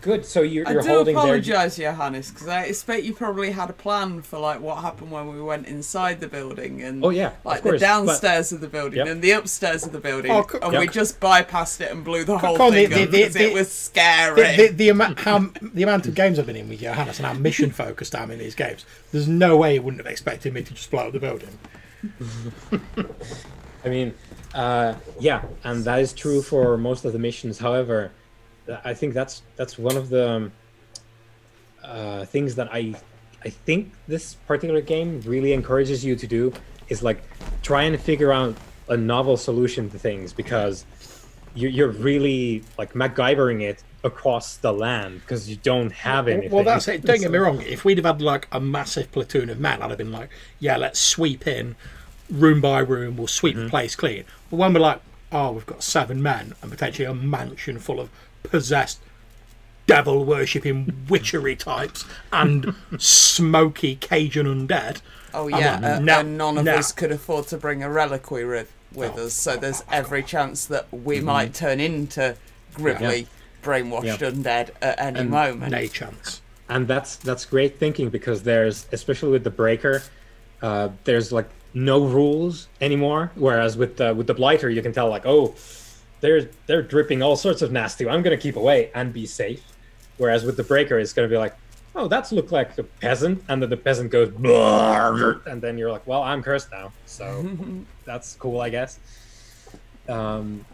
good. So you're, I you're do holding there. apologise, Johannes, because I expect you probably had a plan for like what happened when we went inside the building and Oh, yeah, like of course, the but- downstairs of the building Yep. and the upstairs of the building, Oh, co- and we just bypassed it and blew the whole on, thing the- up the- because the- it was scary. The, the, the, amount, how, the amount of games I've been in with Johannes and how mission focused I am in these games, there's no way you wouldn't have expected me to just blow up the building. I mean, uh, yeah, and that is true for most of the missions. However, th- I think that's that's one of the um, uh, things that I I think this particular game really encourages you to do is like try and figure out a novel solution to things because you, you're really like MacGyvering it across the land because you don't have anything. Well, that's it. Don't get me wrong. If we'd have had like a massive platoon of men, I'd have been like, yeah, let's sweep in room by room. We'll sweep Mm-hmm. the place clean. But when we're like, oh, we've got seven men and potentially a mansion full of possessed devil worshipping witchery types and smoky Cajun undead. oh yeah, like, uh, no, and none of no. us could afford to bring a reliquary with, with Oh, us, so there's every chance that we might turn into Gribbly, brainwashed Yeah. undead at any And moment. Nay chance. and that's that's great thinking because there's especially with the breaker uh, there's like no rules anymore whereas with the with the blighter you can tell like oh they're they're dripping all sorts of nasty. I'm gonna keep away and be safe. Whereas with the breaker it's gonna be like oh that's look like a peasant. And then the peasant goes and then you're like well i'm cursed now. So that's cool i guess. Um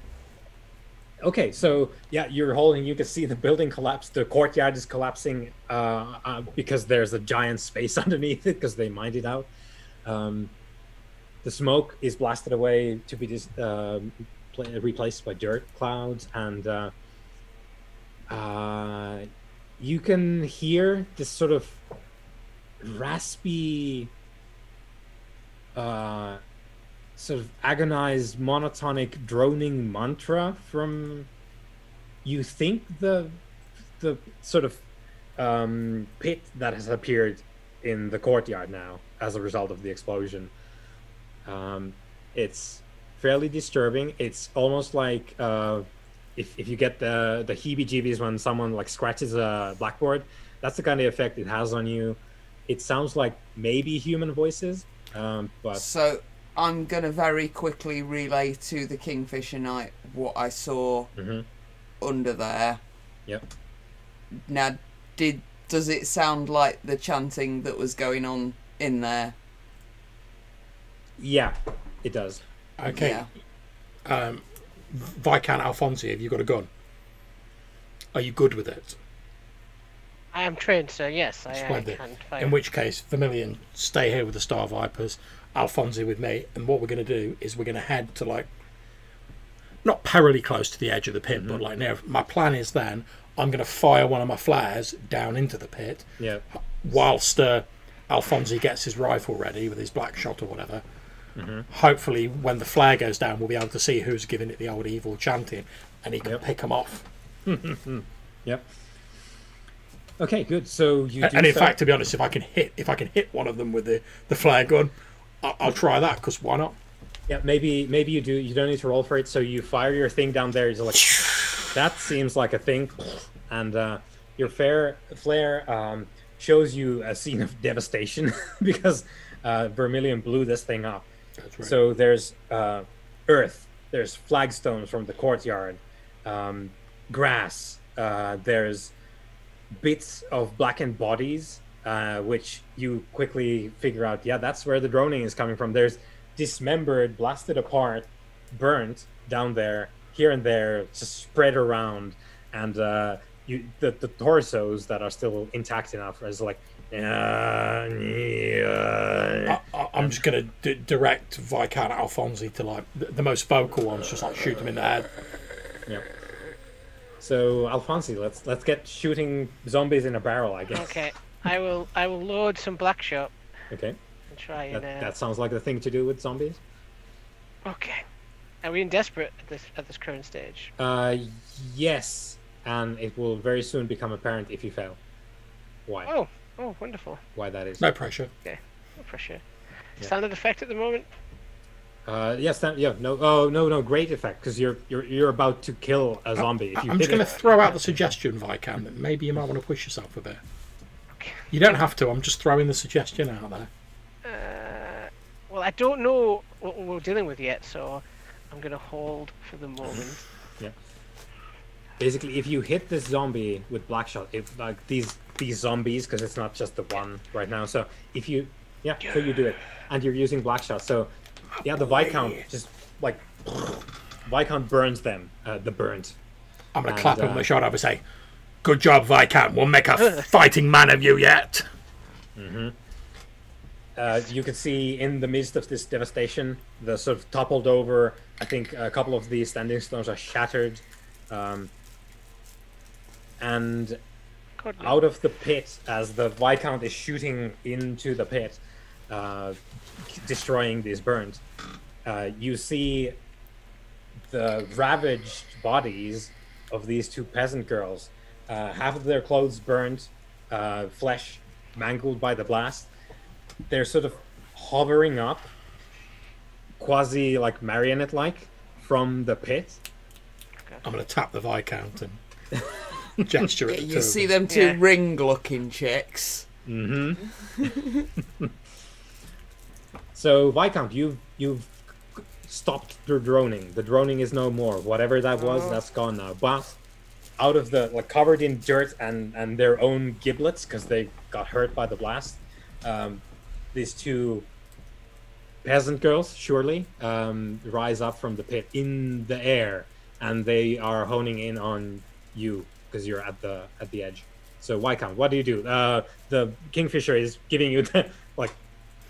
okay so yeah you're holding you can see the building collapse. The courtyard is collapsing uh, uh because there's a giant space underneath it because they mined it out. Um the smoke is blasted away to be dis- um, replaced by dirt clouds and uh uh you can hear this sort of raspy uh sort of agonized monotonic droning mantra from you think the the sort of um, pit that has appeared in the courtyard now as a result of the explosion. Um, it's fairly disturbing it's almost like uh, if, if you get the the heebie-jeebies when someone like scratches a blackboard that's the kind of effect it has on you it sounds like maybe human voices um, but So I'm gonna very quickly relay to the Kingfisher Knight what I saw Mhm. under there. Yep. Now, did does it sound like the chanting that was going on in there? yeah it does Okay. Yeah. Um, Viscount Alfonsi, have you got a gun? Are you good with it? I am trained, so yes, I, I can fire. In which case, Vermilion, stay here with the Star Vipers, Alfonsi with me, and what we're going to do is we're going to head to like, not perilly close to the edge of the pit, but like near. My plan is then I'm going to fire one of my flares down into the pit, yeah whilst uh, Alfonsi gets his rifle ready with his black shot or whatever. Hopefully, when the flare goes down, we'll be able to see who's giving it the old evil chanting, and he can Yep. pick them off. Yep. Okay, good. So you And, and in fact, to be honest, if I can hit if I can hit one of them with the, the flare gun, I'll, I'll try that because why not? yeah, maybe maybe you do. You don't need to roll for it. So you fire your thing down there. You're like, that seems like a thing, and uh, your fair flare um, shows you a scene of devastation because uh, Vermilion blew this thing up. Right. So there's uh, earth, there's flagstones from the courtyard, um, grass, uh, there's bits of blackened bodies, uh, which you quickly figure out, yeah, that's where the droning is coming from. There's dismembered, blasted apart, burnt down there, here and there, just spread around, and uh, you the, the torsos that are still intact enough as like, yeah, yeah. I, I, I'm just going to d- direct Viscount Alfonsi to like the, the most vocal ones, just like shoot them in the head. Yeah. So Alfonsi, let's let's get shooting zombies in a barrel, I guess. Okay, I will. I will load some black shot Okay. and try That, and. Uh, that sounds like the thing to do with zombies. Okay. Are we in desperate at this at this current stage? Uh, yes, and it will very soon become apparent if you fail. Why? Oh, oh, wonderful. Why that is? No pressure. Yeah. No pressure. Yeah. Standard effect at the moment. Uh, yes. That, yeah. No. Oh no. No. Great effect because you're you're you're about to kill a zombie. If you I'm just going to throw out the suggestion, Viscount, that maybe you might want to push yourself a bit. Okay. You don't have to. I'm just throwing the suggestion out there. Uh, well, I don't know what we're dealing with yet, so I'm gonna hold for the moment. yeah. Basically, if you hit this zombie with black shot, if like these these zombies, because it's not just the one right now. So if you, yeah, so you do it, and you're using black shot. So yeah, the viscount just like viscount burns them. Uh, the burns. I'm going to And, clap him on uh, the shoulder and say, Good job, Viscount. We'll make a fighting man of you yet. Uh, you can see in the midst of this devastation, the sort of toppled over. I think a couple of these standing stones are shattered, um, and God, no. Out of the pit as the viscount is shooting into the pit, uh, destroying these burns. Uh, you see the ravaged bodies of these two peasant girls. Uh, half of their clothes burned, uh, flesh mangled by the blast. They're sort of hovering up, quasi like marionette like, from the pit. I'm going to tap the Viscount and gesture at the You see them. them two Yeah. ring-looking chicks. Mm-hmm. so Viscount, you've you've stopped the droning. The droning is no more. Whatever that was, Oh. that's gone now. But out of the like covered in dirt and and their own giblets because they got hurt by the blast. Um, these two peasant girls surely um, rise up from the pit in the air, and they are honing in on you because you're at the at the edge. So Viscount, what do you do? Uh, the kingfisher is giving you the like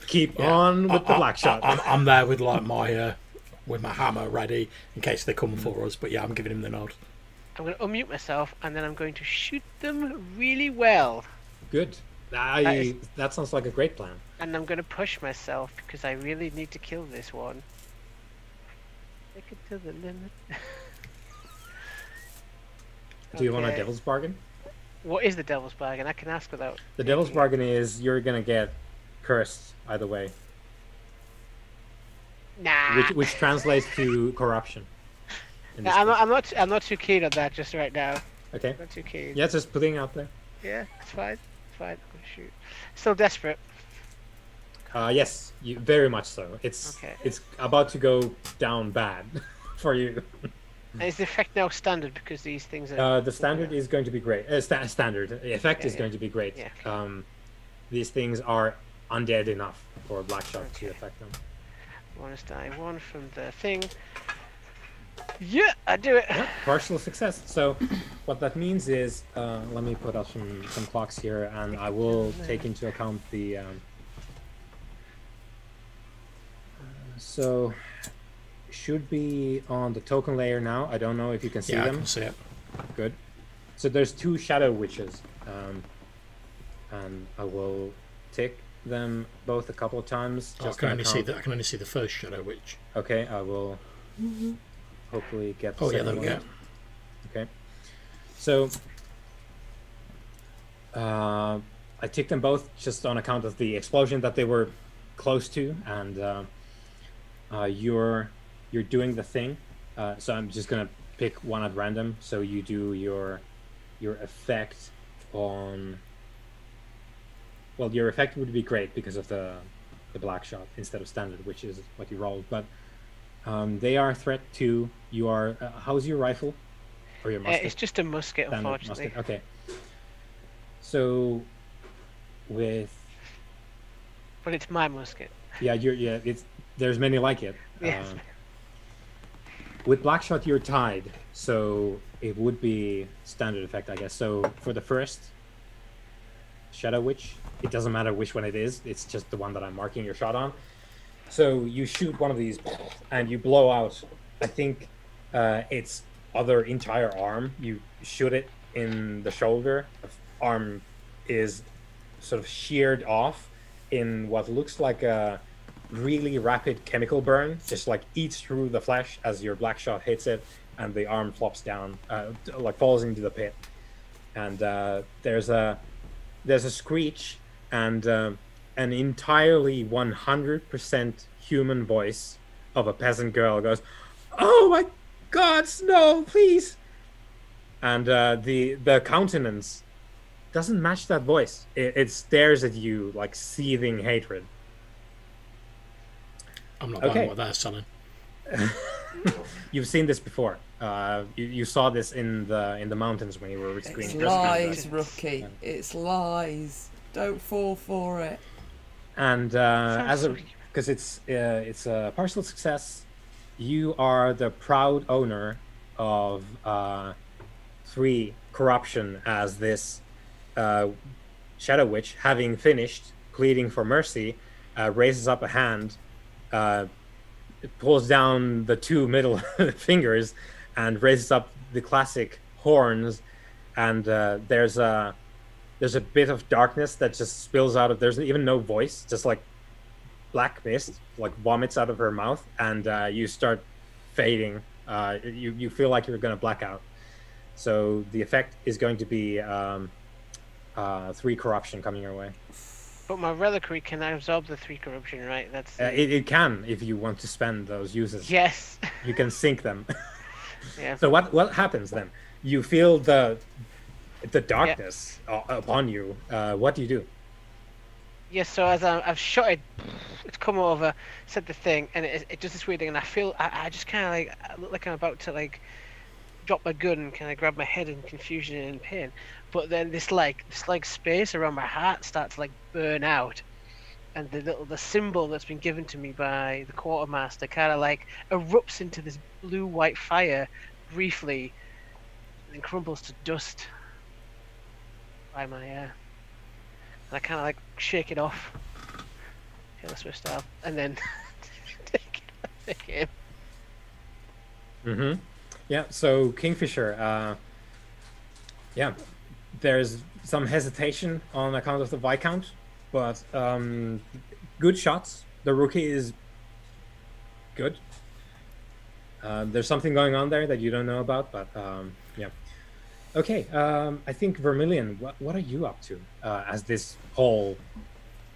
keep Yeah. on with the black I- shot. I'm, I'm there with like my uh, with my hammer ready in case they come for us. But yeah, I'm giving him the nod. I'm gonna unmute myself and then I'm going to shoot them really well. Good. I, That is- that sounds like a great plan. And I'm gonna push myself because I really need to kill this one. Take it to the limit. Do you want a devil's bargain? What is the devil's bargain? I can ask without. The devil's bargain is you're gonna get cursed either way, Nah. which which translates to corruption. Nah, I'm not. I'm not. I'm not too keen on that just right now. Okay. Not too keen. Yeah, just putting it out there. Yeah, it's fine. It's fine. I'm gonna shoot. Still desperate. Uh, yes, you, very much so. It's Okay. it's about to go down bad for you. And is the effect now standard because these things are? Uh, the standard is going to be great. Uh, sta- standard effect Yeah, is yeah. going to be great. Yeah, okay. Um, these things are undead enough for black shot to affect them. Bonus die one from the thing. Yeah, I do it. Yeah, partial success. So, what that means is, uh, let me put up some some clocks here, and I will take into account the. Um, uh, so, should be on the token layer now. I don't know if you can see yeah, I them. can see it. Good. So there's two shadow witches, um, and I will tick them both a couple of times. Oh, I can only see that. I can only see the first Shadow Witch. Okay, I will hopefully get. The Oh yeah, there we one. go. Okay. So uh, I took them both just on account of the explosion that they were close to, and uh, uh, you're you're doing the thing. Uh, so I'm just gonna pick one at random. So you do your your effect on. Well, your effect would be great because of the the black shot instead of standard, which is what you rolled. But um, they are a threat to you. Are uh, how's your rifle or your Uh, musket? it's just a musket, Standard unfortunately. musket, Okay. So, with But it's my musket. yeah, you're yeah, it's there's many like it. Yes. Um, with Blackshot, you're tied, so it would be standard effect, I guess. So for the first Shadow Witch, it doesn't matter which one it is. It's just the one that I'm marking your shot on. So you shoot one of these, and you blow out. I think uh, its other entire arm. You shoot it in the shoulder. Arm is sort of sheared off in what looks like a really rapid chemical burn, just like eats through the flesh as your black shot hits it, and the arm flops down, uh, like falls into the pit. And uh, there's a there's a screech and um an entirely 100% human voice of a peasant girl goes, "Oh my God, Snow, please!" And uh, the the countenance doesn't match that voice. It, it stares at you like seething hatred. I'm not Okay. buying what they're selling. You've seen this before. Uh, you, you saw this in the in the mountains when you were It's screening. lies, rookie. It's lies. Don't fall for it. And uh, as a because it's uh, it's a partial success, you are the proud owner of uh, three corruption as this uh, shadow witch, having finished pleading for mercy, uh, raises up a hand, uh, pulls down the two middle fingers, and raises up the classic horns, and uh, there's a there's a bit of darkness that just spills out of there's even no voice just like black mist like vomits out of her mouth. And uh, you start fading. Uh, you, you feel like you're going to black out. So the effect is going to be um, uh, three corruption coming your way But my reliquary can absorb the three corruption, right? That's uh, it, it can if you want to spend those uses. Yes. you can sink them. Yeah. so what what happens then? You feel the the darkness uh, upon you. Uh, what do you do? Yes, so as I, I've shot it, it's come over, said the thing, and it, it does this weird thing, and I feel, I, I just kind of like, I look like I'm about to like drop my gun and kind of grab my head in confusion and pain, but then this like, this like space around my heart starts to like burn out, and the little, the symbol that's been given to me by the quartermaster kind of like erupts into this blue-white fire briefly, and crumbles to dust by my, uh, and I kind of like shake it off, Taylor Swift style, and then take it, take it. Mm-hmm. Yeah. So Kingfisher, uh, yeah, there's some hesitation on account of the viscount, but um, good shots. The rookie is good. Uh, there's something going on there that you don't know about, but um, yeah. Okay. Um, I think Vermilion. What what are you up to uh, as this whole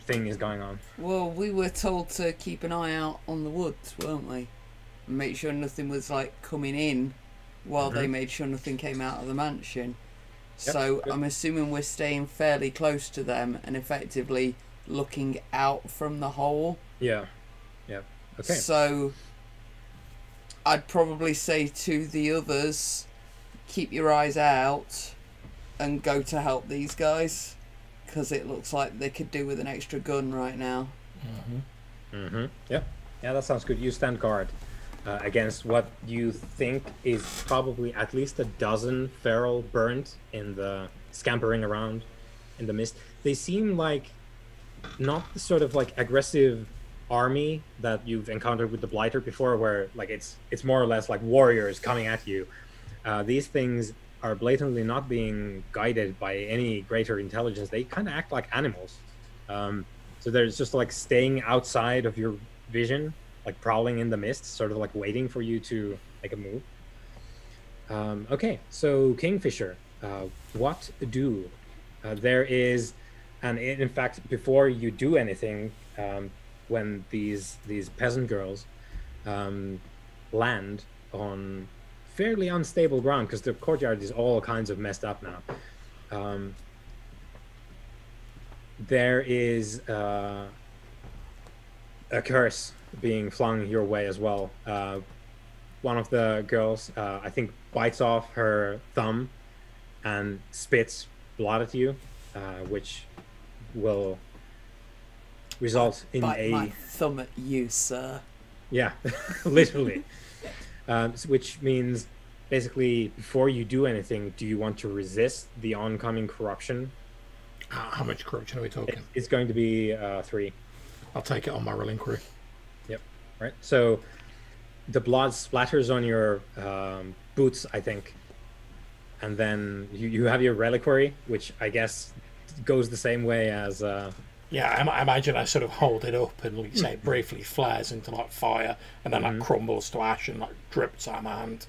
thing is going on? Well, we were told to keep an eye out on the woods, weren't we? And make sure nothing was like coming in while they made sure nothing came out of the mansion. Yep, so good. I'm assuming we're staying fairly close to them and effectively looking out from the hole. Yeah. Yeah. Okay. So I'd probably say to the others, keep your eyes out and go to help these guys because it looks like they could do with an extra gun right now. Mm-hmm. Yeah, yeah, that sounds good. You stand guard uh, against what you think is probably at least a dozen feral burnt in the scampering around in the mist. They seem like not the sort of like aggressive army that you've encountered with the blighter before, where like it's it's more or less like warriors coming at you. Uh, these things are blatantly not being guided by any greater intelligence. They kind of act like animals. Um, So they're just like staying outside of your vision, like prowling in the mist, sort of like waiting for you to make a move. Um, okay, so Kingfisher, uh, what do? Uh, there is, and in fact, before you do anything, um, when these these peasant girls um, land on fairly unstable ground because the courtyard is all kinds of messed up now. Um, there is uh, a curse being flung your way as well. Uh, one of the girls, uh, I think, bites off her thumb and spits blood at you, uh, which will result in Bite a my thumb at you, sir. yeah, literally. Um, which means basically, before you do anything, do you want to resist the oncoming corruption? How, how much corruption are we It- talking? It's going to be uh, three, I'll take it on my rolling crew. Right? So the blood splatters on your um, boots, I think, and then you, you have your reliquary, which I guess goes the same way as uh, Yeah, I, I imagine I sort of hold it up and, like you say, it briefly flares into like fire, and then like crumbles to ash and like drips out of my hand.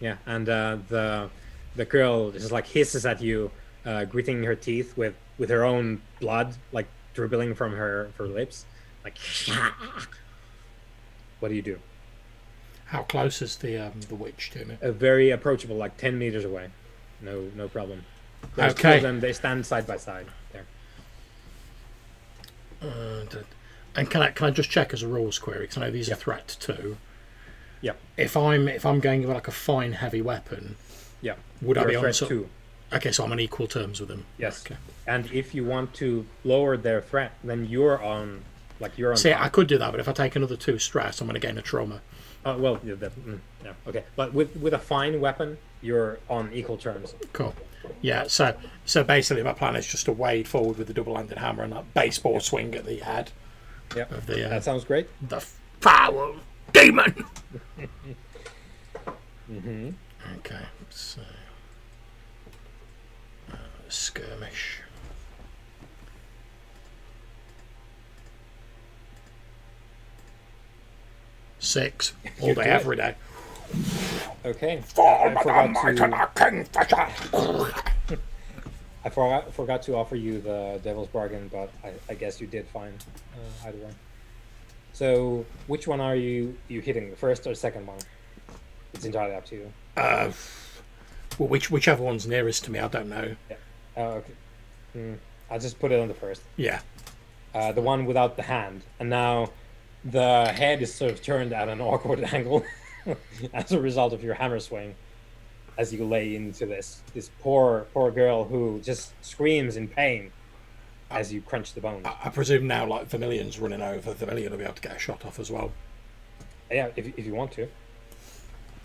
Yeah, and uh, the the girl just like hisses at you, uh, gritting her teeth with with her own blood like dribbling from her her lips. Like, what do you do? How close is the um, the witch to me? Uh, very approachable, like ten meters away. No, no problem. There's two Okay. of them. They stand side by side there. Uh, and can I can I just check as a rules query? Because I know these are threat too. Yeah, If I'm if I'm going with like a fine heavy weapon, yeah. Would I You're be a on threat so- too? okay, so I'm on equal terms with them. Yes. Okay. And if you want to lower their threat, then you're on, like you're on. See. I could do that, but if I take another two stress, I'm going to gain a trauma. Uh, well, yeah, that, mm, yeah, okay. But with with a fine weapon, you're on equal terms. Cool. Yeah. So so basically, my plan is just to wade forward with the double-handed hammer and that baseball swing at the head Yeah, of the uh, that sounds great. the foul demon. Mm-hmm. Okay. So uh, skirmish. Six all You day, every day. Okay. For I forgot Madame to. Kingfisher. I forgot forgot to offer you the devil's bargain, but I, I guess you did fine uh, either way. So, which one are you you hitting? The first or second one? It's entirely up to you. Uh, well, which whichever one's nearest to me, I don't know. Oh, okay. Hmm. I'll just put it on the first. Yeah. Uh, the one without the hand, and now the head is sort of turned at an awkward angle as a result of your hammer swing. As you lay into this this poor poor girl who just screams in pain as you crunch the bones. I, I presume now, like Vermilion's running over, Vermilion will be able to get a shot off as well. Yeah, if, if you want to.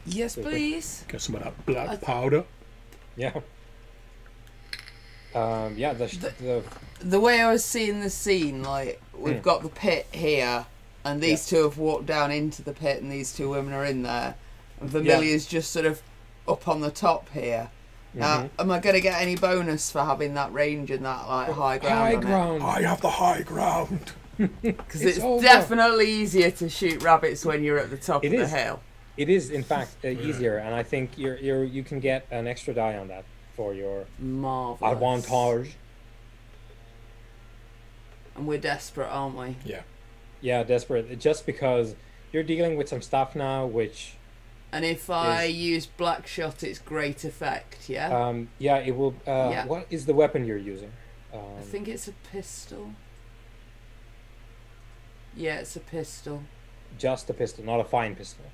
Yes, Super. please. Get some of that black I- powder. Yeah. Um, yeah, the, sh- The- the The way I was seeing the scene, like we've Hmm. got the pit here, and these two have walked down into the pit, and these two women are in there. And Vermilion's just sort of up on the top here. Now, Mm-hmm. am I going to get any bonus for having that range and that like high ground? high on ground. I have the high ground. Because It's it's, definitely easier to shoot rabbits when you're at the top It of is. the hill. It is, in fact, uh, easier, and I think you're you're you can get an extra die on that for your Marvelous. advantage. And we're desperate, aren't we? Yeah. Yeah, desperate. Just because you're dealing with some stuff now, which And if I Is- use black shot, it's great effect. Yeah. um, yeah, it will. Uh, Yeah. What is the weapon you're using? Um, I think it's a pistol. Yeah, it's a pistol. just a pistol, not a fine pistol.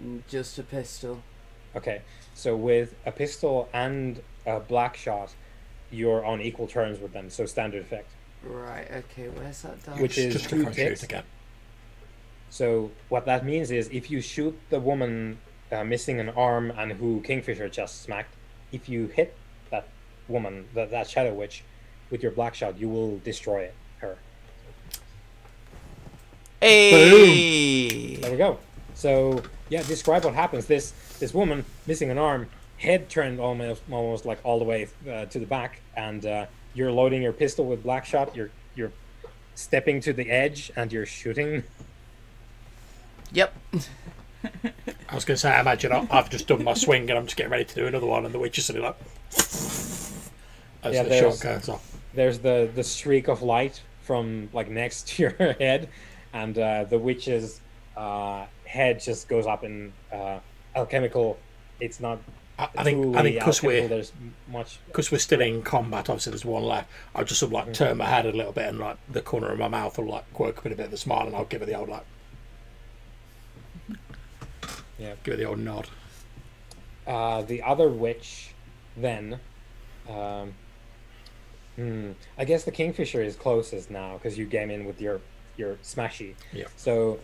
Mm, Just a pistol. Okay, so with a pistol and a black shot, you're on equal terms with them. So standard effect. Right. Okay. Where's that die? Which is just two to shoot ticks. again. So what that means is if you shoot the woman uh, missing an arm and who Kingfisher just smacked, if you hit that woman, that, that Shadow Witch, with your black shot, you will destroy it, her. Hey. There we go. So yeah, describe what happens. This this woman missing an arm, head turned almost almost like all the way uh, to the back, and uh, you're loading your pistol with black shot. You're you're stepping to the edge and you're shooting. Yep. I was going to say, I imagine I- I've just done my swing and I'm just getting ready to do another one, and the witch is sitting like. As Yeah, the there's- shot goes off. There's the the streak of light from like next to your head, and uh, the witch's uh, head just goes up in uh, alchemical. It's not. I, I think I think because we're there's much. because we're still in combat. Obviously, there's one left. I'll just sort of like turn my head a little bit, and like the corner of my mouth will like quirk up in a bit of a smile, and I'll give her the old like. Yeah. Give her the old nod. Uh, the other witch, then. Um, hmm, I guess the kingfisher is closest now because you came in with your your smashy. Yeah. So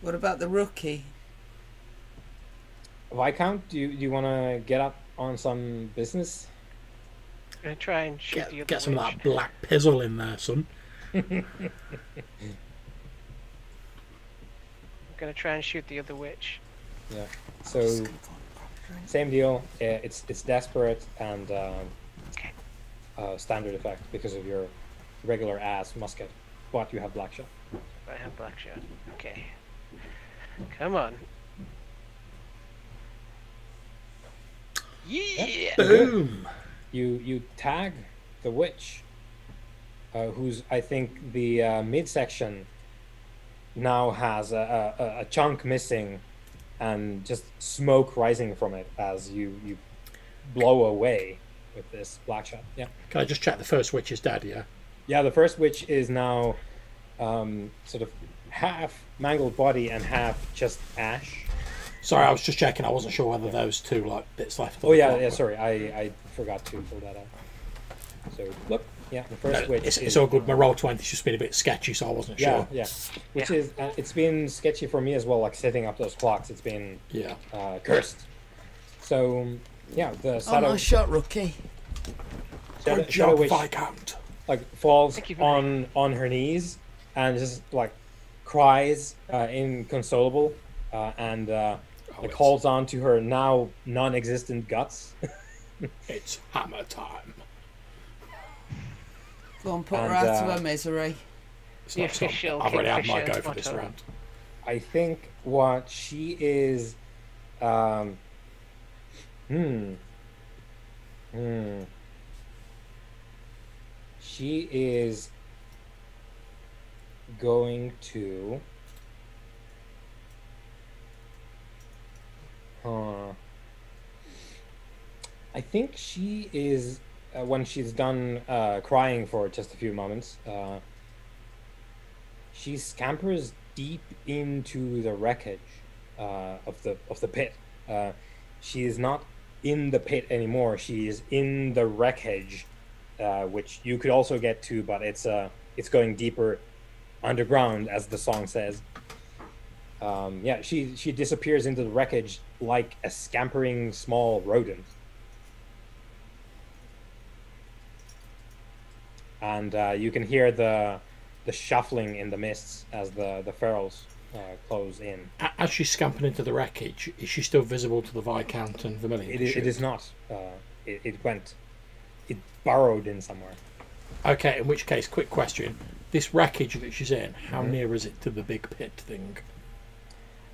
What about the rookie? Viscount, do you do you want to get up on some business? I'm gonna try and shoot Get, the other get some of that black pizzle in there, son. I'm gonna try and shoot the other witch. Yeah. So same deal. It's it's desperate and um, Okay. uh, standard effect because of your regular ass musket, but you have black shot. I have black shot. Okay. Come on. Yeah. Boom. You you tag the witch, uh, who's I think the uh, midsection now has a, a, a chunk missing, and just smoke rising from it as you you blow away with this black shot. Yeah. Can I just check the first witch is dead? Yeah. Yeah, the first witch is now um, sort of half mangled body and half just ash. Sorry, I was just checking. I wasn't sure whether those two like bits left. Oh yeah, yeah. Sorry, I, I forgot to pull that out. So look, yeah, the first No, witch. it's, is, it's all good. My roll twenty's just been a bit sketchy, so I wasn't Yeah, sure. yeah. Which Yeah. is uh, it's been sketchy for me as well. Like setting up those clocks, it's been Yeah. uh, cursed. So yeah, the Oh, shadow, nice shot, rookie. shadow, Good shadow job, witch Viscount. like falls Thank you on on her knees and just like cries uh, inconsolable uh, and like holds on to her now non-existent guts. It's hammer time. Go on, put And, her out of uh, her misery. It's The not- it's official I've already had my go for this motto. round. I think what she is. Um, hmm. Hmm. She is going to. Huh. I think she is uh, when she's done uh, crying for just a few moments. Uh, she scampers deep into the wreckage uh, of the of the pit. Uh, she is not in the pit anymore. She is in the wreckage, uh, which you could also get to, but it's uh it's going deeper underground, as the song says. Um, yeah, she she disappears into the wreckage like a scampering small rodent. And uh, you can hear the the shuffling in the mists as the the ferals uh, close in. As she's scampering into the wreckage, is she still visible to the Viscount and Vermilion? It is, it is not. Uh, it, it went. It burrowed in somewhere. Okay, in which case, quick question. This wreckage that she's in, how Mhm. near is it to the big pit thing?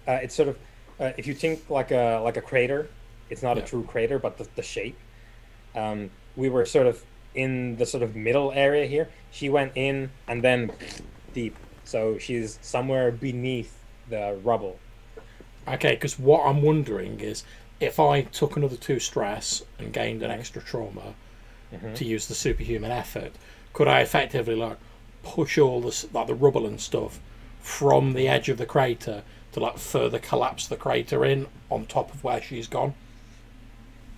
Uh, it's sort of, uh, if you think like a like a crater, it's not Yeah. a true crater, but the, the shape. Um, we were sort of in the sort of middle area here. She went in and then deep, so she's somewhere beneath the rubble. Okay, because what I'm wondering is if I took another two stress and gained an extra trauma to use the superhuman effort, could I effectively like push all this like the rubble and stuff from the edge of the crater to like further collapse the crater in on top of where she's gone?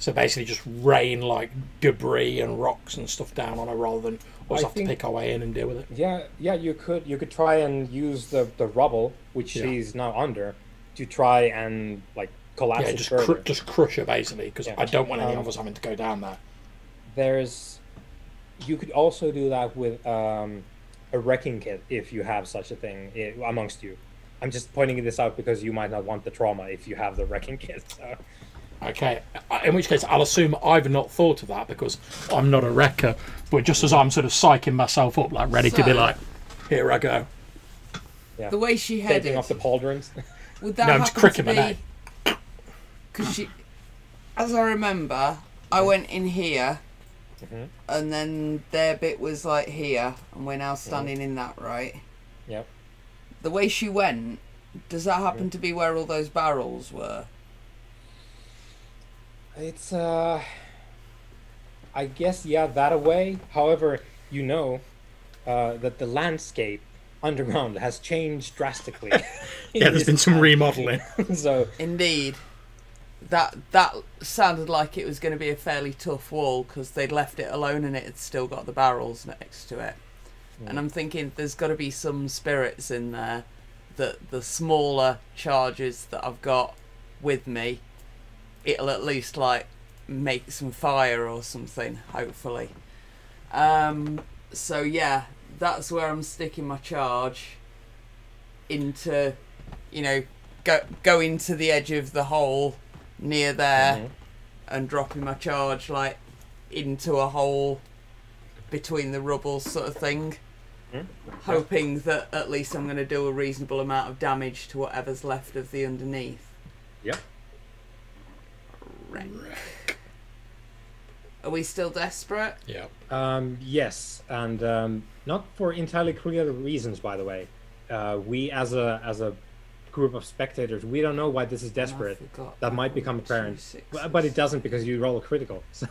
So basically, just rain like debris and rocks and stuff down on her rather than us have think- to pick our way in and deal with it. Yeah, yeah, you could you could try and use the the rubble which Yeah. she's now under to try and like collapse Yeah, it just cr- just crush her basically because Yeah. I don't want any Um, of us having to go down there. there's you could also do that with um, a wrecking kit if you have such a thing i amongst you i'm just pointing this out because you might not want the trauma if you have the wrecking kit so, Okay, uh, in which case I'll assume I've not thought of that because I'm not a wrecker. But just as I'm sort of psyching myself up, like ready to be like, here I go. Yeah. The way she Taking headed, off the pauldrons. would that No, I'm just happen to cricking my neck. Because she, as I remember, I went in here, Mhm. and then their bit was like here, and we're now standing in that, right? Yep. The way she went, does that happen to be where all those barrels were? It's uh I guess yeah, that away. However, you know uh, that the landscape underground has changed drastically. Yeah, there's been some remodeling. so Indeed. That that sounded like it was going to be a fairly tough wall because they'd left it alone and it had still got the barrels next to it. And I'm thinking there's got to be some spirits in there that the smaller charges that I've got with me, it'll at least like make some fire or something. Hopefully. Um. So yeah, that's where I'm sticking my charge into, you know, go go into the edge of the hole near there Mhm. and dropping my charge like into a hole between the rubble sort of thing. Hoping that at least I'm going to do a reasonable amount of damage to whatever's left of the underneath Yep. Rank. are we still desperate yeah. Um, yes, and um, not for entirely clear reasons, by the way. Uh, we, as a as a group of spectators, we don't know why this is desperate. forgot That might become apparent, but, but it doesn't because you roll a critical. So,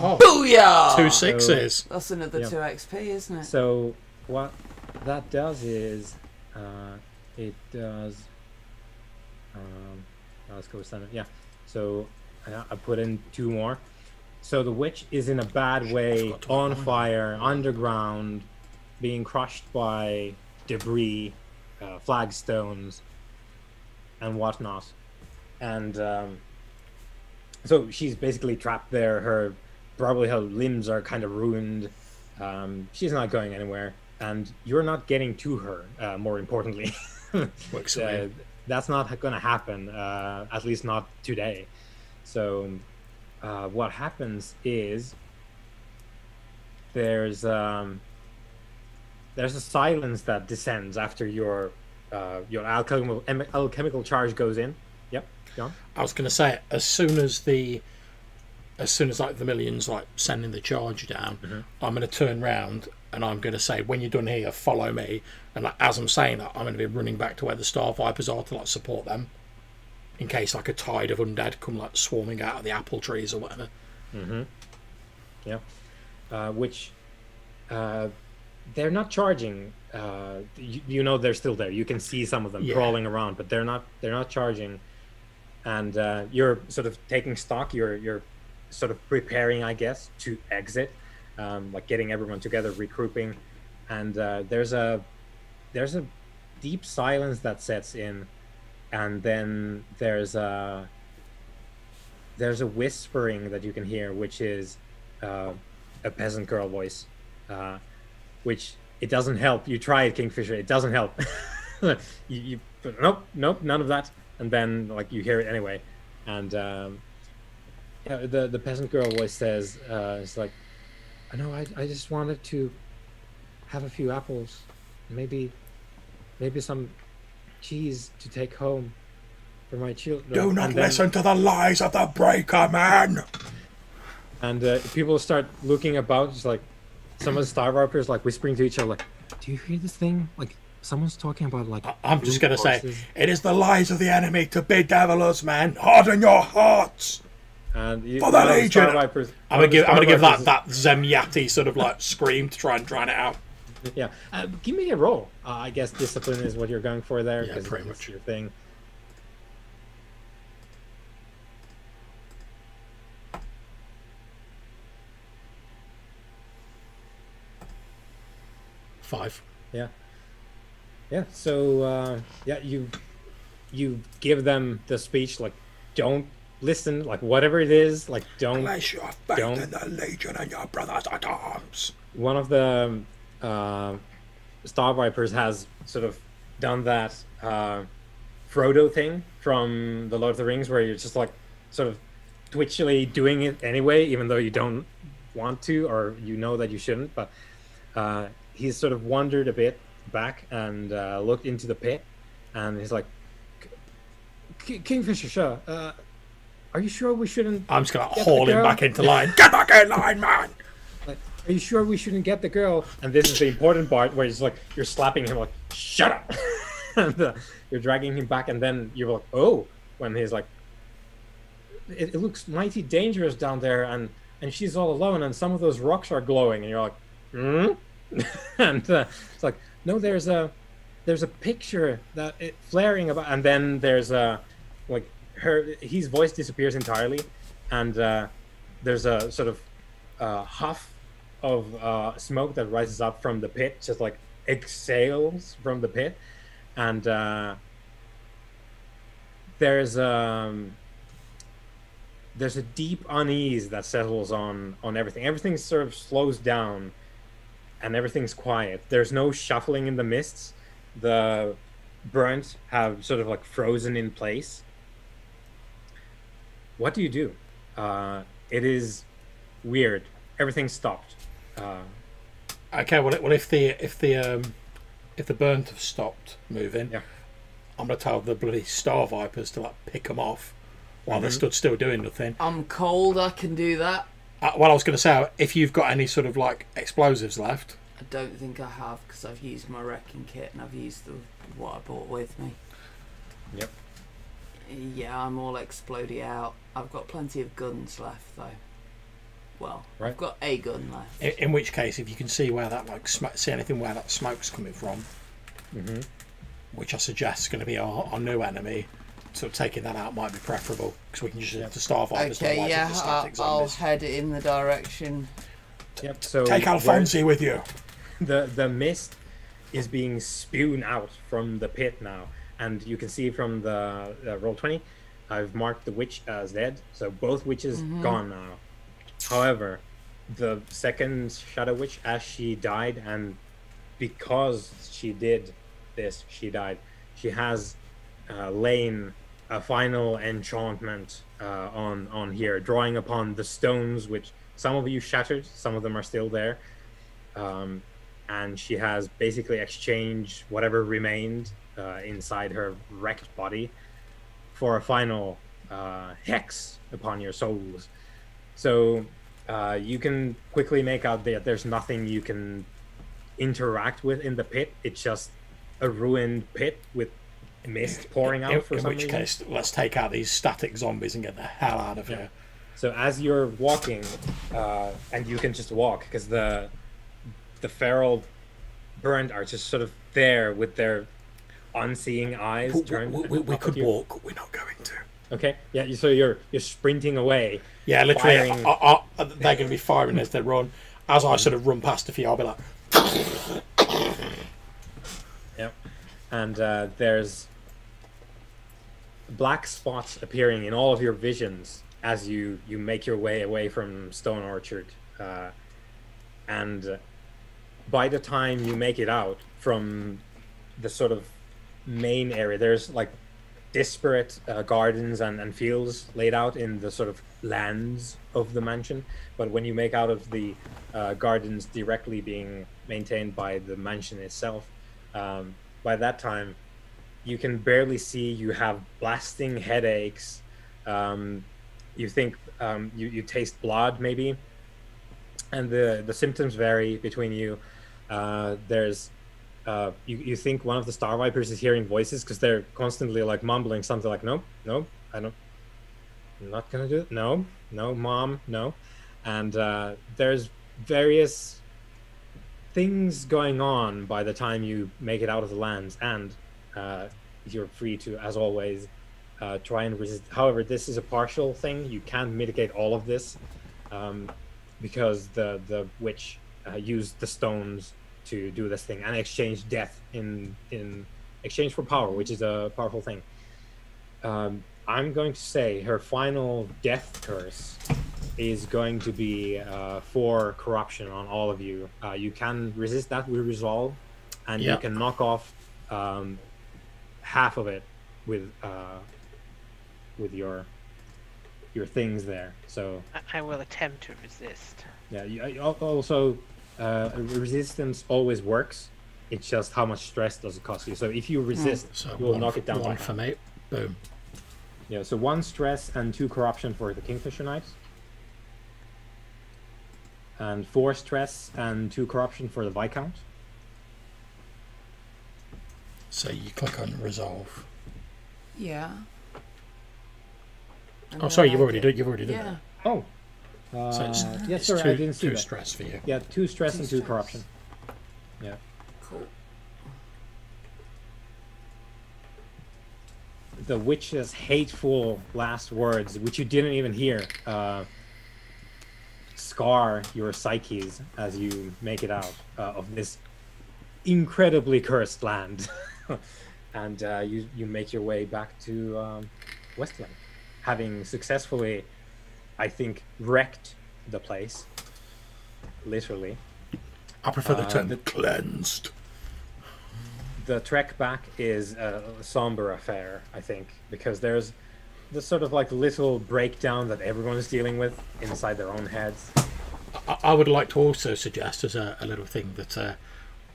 Oh, Booyah! two sixes. That's another Yeah. 2 XP, isn't it? so what that does is, uh, it does. Um, oh, let's go with seven. Yeah. So uh, I put in two more. So the witch is in a bad way, on put fire, underground, being crushed by debris, uh, flagstones, and whatnot. And um, so she's basically trapped there. Her probably her limbs are kind of ruined. Um, she's not going anywhere, and you're not getting to her. Uh, more importantly, uh, that's not going to happen. Uh, at least not today. So, uh, what happens is there's um, there's a silence that descends after your uh, your alchemical alchemical charge goes in. I was going to say as soon as the as soon as like the millions like sending the charge down, I'm going to turn round and I'm going to say, when you're done here, follow me. And like, as I'm saying that, I'm going to be running back to where the Star Vipers are to like support them, in case like a tide of undead come like swarming out of the apple trees or whatever. Mm-hmm. Yeah, uh, which uh, they're not charging. Uh, you, you know they're still there. You can see some of them Yeah. crawling around, but they're not. They're not charging. And uh, you're sort of taking stock. You're you're sort of preparing, I guess, to exit. Um, like getting everyone together, regrouping, and uh, there's a there's a deep silence that sets in, and then there's a there's a whispering that you can hear, which is uh, a peasant girl voice, uh, which it doesn't help. You try it, Kingfisher. It doesn't help. you, you nope, nope, none of that. And then like you hear it anyway, and um, yeah, the the peasant girl voice says, uh, "It's like, I know. I I just wanted to have a few apples, maybe, maybe some cheese to take home for my children." Do not then- listen to the lies of the Breaker Man. and uh, people start looking about just like some of the star vipers like whispering to each other like do you hear this thing like someone's talking about like I- I'm just going to say, it is the lies of the enemy to bedevil us, man. Harden your hearts. and you, For the one of Legion! Star Vipers, I'm gonna give I'm gonna give that Vipers that Zemyati sort of like scream to try and drown it out. yeah uh, give me a roll uh, i guess discipline is what you're going for there Yeah, 'cause pretty it's much. your thing Five. yeah yeah so uh, yeah you you give them the speech like don't listen like whatever it is like don't Place your faith Don't- in the Legion and your brothers at arms. one of the uh, Star Vipers has sort of done that uh, Frodo thing from the Lord of the Rings, where you're just like sort of twitchily doing it anyway, even though you don't want to or you know that you shouldn't. But uh, he's sort of wandered a bit back and uh, looked into the pit, and he's like, "Kingfisher, sure. Uh, are you sure we shouldn't? I'm just gonna haul him back into line. Get back in line, man. Like, are you sure we shouldn't get the girl?" And this is the important part where he's like, you're slapping him like, "Shut up!" and uh, you're dragging him back, and then you're like, "Oh," when he's like, "It, it looks mighty dangerous down there, and and she's all alone, and some of those rocks are glowing," and you're like, "Hmm." and uh, it's like, no, there's a there's a picture that it flaring about, and then there's a like her his voice disappears entirely, and uh, there's a sort of uh, huff of uh, smoke that rises up from the pit, just like exhales from the pit, and uh, there's um there's a deep unease that settles on on everything. Everything sort of slows down, and everything's quiet. There's no shuffling in the mists. The burnt have sort of like frozen in place. What do you do? Uh, it is weird. Everything stopped. Uh, Okay, well, well, if the if the um, if the burnt have stopped moving, Yeah. I'm gonna tell the bloody star vipers to like pick them off while they're Mhm. stood still doing nothing. I'm cold. I can do that. Uh, well, I was gonna say if you've got any sort of like explosives left, I don't think I have because I've used my wrecking kit and I've used the what I brought with me. Yep. Yeah, I'm all exploded out. I've got plenty of guns left though. Well, Right. I've got a gun left. in, in which case, if you can see where that like sm- see anything where that smoke's coming from, mhm. which I suggest is going to be our, our new enemy. So taking that out might be preferable because we can just have to star vipers. don't Okay, yeah, I'll, I'll head in the direction. Yep. So Take where- Alfonsi with you. the the mist is being spewed out from the pit now, and you can see from the uh, roll twenty, I've marked the witch as dead, so both witches gone now. However, the second shadow witch, as she died, and because she did this, she died. She has uh, lain a final enchantment uh, on on here, drawing upon the stones, which some of you shattered, some of them are still there. Um, and she has basically exchanged whatever remained uh, inside her wrecked body for a final uh, hex upon your souls. So uh, you can quickly make out that there's nothing you can interact with in the pit. It's just a ruined pit with mist pouring out In, for in some which reason. case, let's take out these static zombies and get the hell out of here. So as you're walking, uh, and you can just walk because the the feral burned are just sort of there with their unseeing eyes We, turned. we, we, we could walk. We're not going to. Okay, yeah. So you're you're sprinting away. Yeah, literally. Firing. I, I, I- they're going to be firing as they run. As I sort of run past a few, I'll be like, Yep. And uh, there's black spots appearing in all of your visions as you you make your way away from Stone Orchard. Uh, and by the time you make it out from the sort of main area, there's like disparate uh, gardens and, and fields laid out in the sort of lands of the mansion. But when you make out of the uh, gardens directly being maintained by the mansion itself, um, by that time, you can barely see. You have blasting headaches. Um, you think um, you, you taste blood, maybe, and the the symptoms vary between you. Uh, there's uh, you, you think one of the star vipers is hearing voices because they're constantly like mumbling something like no no i don't i'm not gonna do it no no mom no and uh, there's various things going on by the time you make it out of the lands and uh, you're free to as always uh, try and resist however this is a partial thing you can't mitigate all of this um, because the the witch uh, used the stones to do this thing and exchange death in in exchange for power, which is a powerful thing. Um, I'm going to say her final death curse is going to be uh, for corruption on all of you. Uh, you can resist that with resolve, and Yeah. you can knock off um, half of it with uh, with your your things there. So I, I will attempt to resist. yeah, you, you also uh, resistance always works. It's just how much stress does it cost you. So if you resist, So you will one, knock it down. one for me. Boom. Yeah, so one stress and two corruption for the Kingfisher Knights. And four stress and two corruption for the Viscount. So you click on resolve. Yeah. And Oh, then sorry, I you've already get- done. You've already done Yeah. that. Oh. Uh, So it's, yeah, it's sorry, two, I didn't see two that. stress for you. Yeah, two stress Two and two stress. corruption. Yeah. Cool. The witch's hateful last words, which you didn't even hear, uh, scar your psyches as you make it out uh, of this incredibly cursed land. and uh, you, you make your way back to um, Westlake, having successfully, I think, wrecked the place. Literally. I prefer the Uh, term the- cleansed. the trek back is a somber affair, I think, because there's the sort of like little breakdown that everyone is dealing with inside their own heads. I, I would like to also suggest as a, a little thing that uh,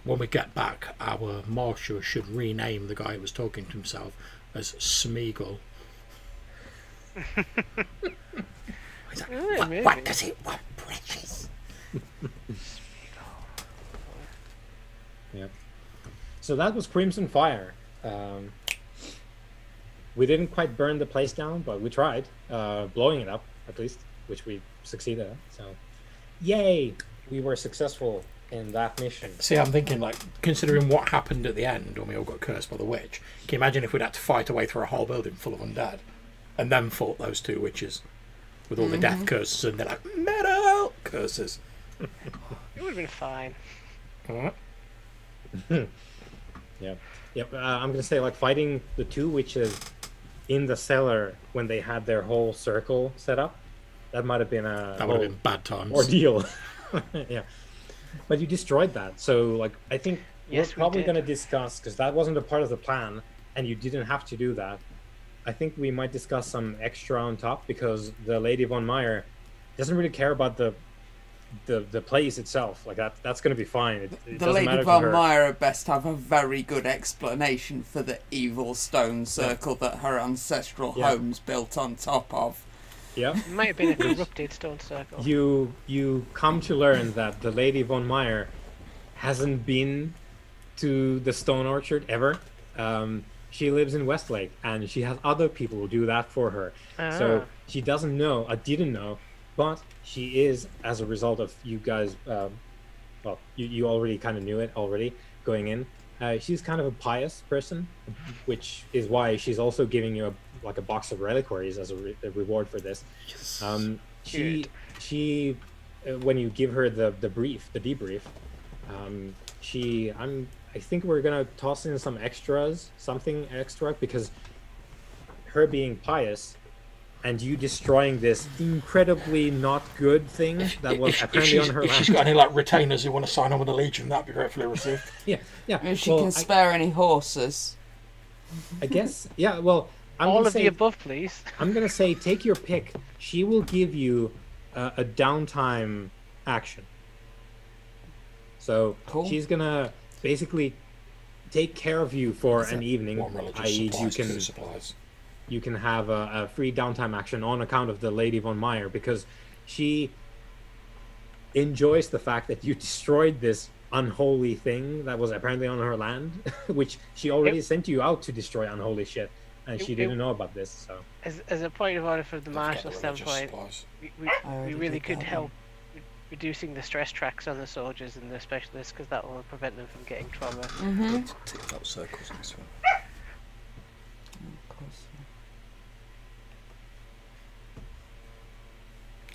when we get back, our marshal should rename the guy who was talking to himself as Smeagol. Like, Yeah, what, what does he want, precious? Yeah. So that was Crimson Fire. Um, we didn't quite burn the place down, but we tried uh, blowing it up at least, which we succeeded at. So, yay! We were successful in that mission. See, I'm thinking, like, considering what happened at the end when we all got cursed by the witch, can you imagine if we'd had to fight our way through a whole building full of undead and then fought those two witches with all the death curses and they're like, metal curses? It would have been fine. Yeah. Yep. Uh, I'm gonna say like fighting the two witches in the cellar when they had their whole circle set up. That might have been a That would have whole been bad times. ordeal. yeah. But you destroyed that, so like I think Yes, we're probably did. gonna discuss because that wasn't a part of the plan, and you didn't have to do that. I think we might discuss some extra on top because the Lady von Meyer doesn't really care about the the the place itself. Like that that's gonna be fine. It, it The Lady Von. Meyer at best have a very good explanation for the evil stone circle that her ancestral Yeah. home's built on top of. Yeah. It might have been a corrupted stone circle. you you come to learn that the lady von Meyer hasn't been to the stone orchard ever. Um, she lives in Westlake, and she has other people who do that for her. So Ah. she doesn't know. I didn't know, but she is as a result of you guys. Um, well, you, you already kind of knew it already going in. Uh, she's kind of a pious person, which is why she's also giving you a like a box of reliquaries as a, re- a reward for this. Um, she Good. she uh, when you give her the the brief, the debrief, um, she I'm I think we're gonna toss in some extras, something extra because her being pious and you destroying this incredibly not good thing that was if, if apparently she's, on her if land. she's got any like retainers who want to sign on with the Legion, that'd be gratefully received. Yeah, yeah. If she well, can I, spare any horses. I guess. Yeah. Well, I'm All gonna of say, the above, please. I'm gonna say take your pick. She will give you uh, a downtime action. So Cool. she's gonna basically take care of you for an evening, One religious i.e., you can supplies. you can have a, a free downtime action on account of the Lady von Meyer because she enjoys the fact that you destroyed this unholy thing that was apparently on her land, which she already Yep. sent you out to destroy unholy shit, and It- she didn't know about this. So As, as a point of order from the Don't marshal standpoint, we, we, we really could help with reducing the stress tracks on the soldiers and the specialists because that will prevent them from getting trauma. Mm-hmm. Tick up circles in this one.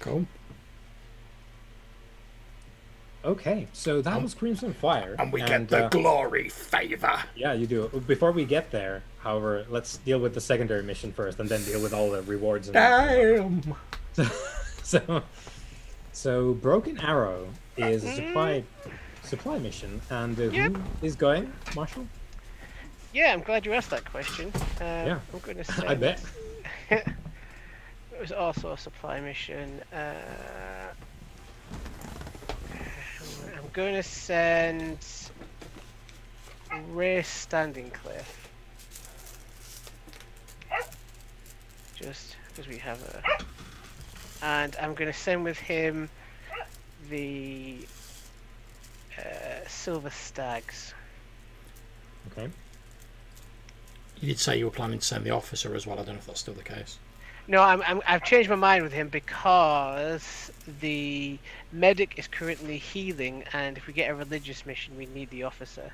Cool. okay, so that Um, was Crimson Fire, And we get the uh, glory favour. yeah, you do. Before we get there, however, let's deal with the secondary mission first, and then deal with all the rewards. And Damn. so so broken arrow is a supply supply mission and uh, Yep. who is going marshall Yeah, I'm glad you asked that question. Uh, Yeah. I'm going to say. i bet it was also a supply mission. Uh, I'm going to send Grey Standing Cliff. Just because we have a. And I'm going to send with him the uh, Silver Stags. Okay. You did say you were planning to send the officer as well. I don't know if that's still the case. No, I'm, I'm, I've changed my mind with him because the medic is currently healing, and if we get a religious mission, we need the officer.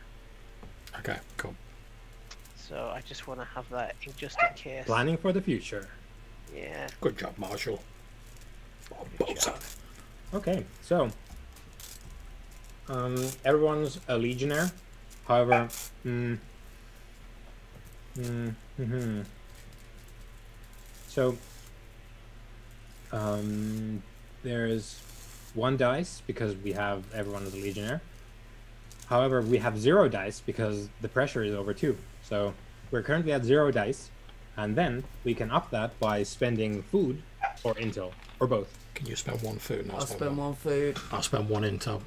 Okay, cool. So I just want to have that in just in case. Planning for the future. Yeah. Good job, Marshall. Good job. Okay, so um, everyone's a legionnaire. However, mm, mm, hmm so um, there is one dice because we have everyone as a legionnaire. However, we have zero dice because the pressure is over two. So we're currently at zero dice, and then we can up that by spending food or intel or both. Can you spend one food and I'll, I'll spend, spend one? one food. I'll spend one intel.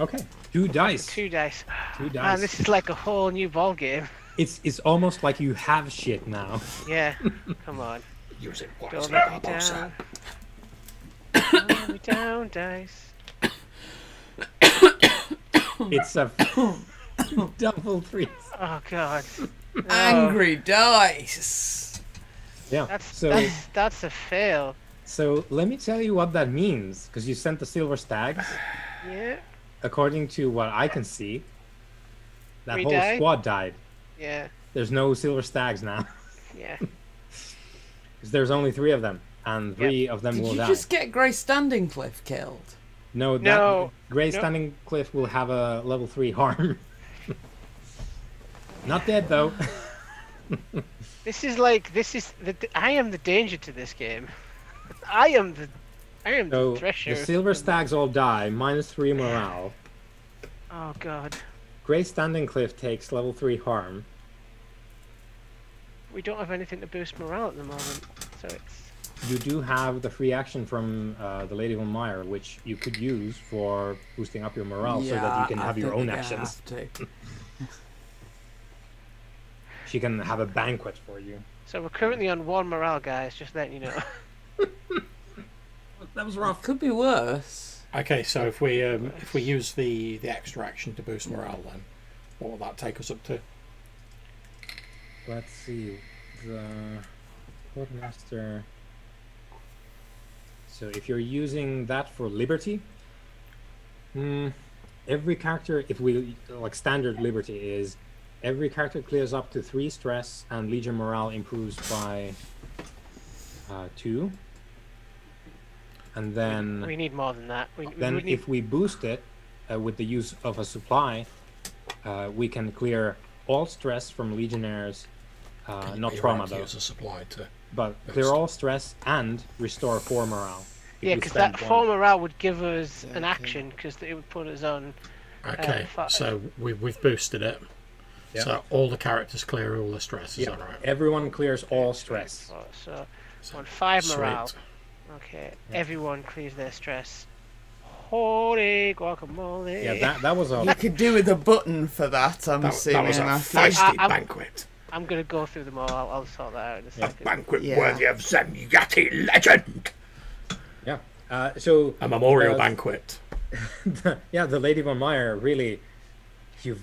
Okay, two dice. Two dice. Two Man, dice. this is like a whole new ball game. It's it's almost like you have shit now. Yeah. Come on. Use it Don't wisely, let me Barbosa. down. Don't let me down, dice. It's a double three. Oh god. No, Angry dice. Yeah. That's so that's that's a fail. so let me tell you what that means because you sent the silver stags. Yeah. According to what I can see, that We whole died? squad died. Yeah. There's no silver stags now Yeah. 'Cause there's only three of them, and three of them Did will you just get Grey Standing Cliff killed? No, that, No, Grey no. Standing Cliff will have a level three harm. Not dead though. This is like this is the I am the danger to this game. I am the I am So the thresher. the silver stags all die, minus three morale. Oh god. Grey Standing Cliff takes level three harm. We don't have anything to boost morale at the moment. So it's You do have the free action from uh, the Lady von Meyer, which you could use for boosting up your morale so that you can I have your think own you're actions. gonna have to. She can have a banquet for you. so we're currently on one morale guys, just letting you know. That was rough. Could be worse. Okay, so if we um, if we use the the extra action to boost morale, then what will that take us up to? Let's see. The quartermaster. So if you're using that for liberty, hmm, every character, if we like standard liberty is every character clears up to three stress and legion morale improves by uh, two. And then we need more than that. We, we then would need if we boost it uh, with the use of a supply, uh, we can clear all stress from legionnaires, uh, not trauma right though, Use a supply to. but clear boost. all stress and restore four morale. yeah, because that one. four morale would give us Yeah, an action because it would put us on. Okay, fi- so we we've boosted it. Yeah. So all the characters clear all the stress. Is Yeah, that right? everyone clears all stress. four, So So- on five Sweet. morale. Okay, everyone clears their stress. Holy guacamole! Yeah, that that was a You could do with a button for that, I'm That, assuming. that was a Matthew. feisty I- I'm- banquet. I'm gonna go through them all. I'll, I'll sort that out in a Yeah. second. Banquet Yeah. worthy of Zemyati legend. yeah. Uh, so A memorial Uh, banquet. yeah, the Lady von Meyer really, you've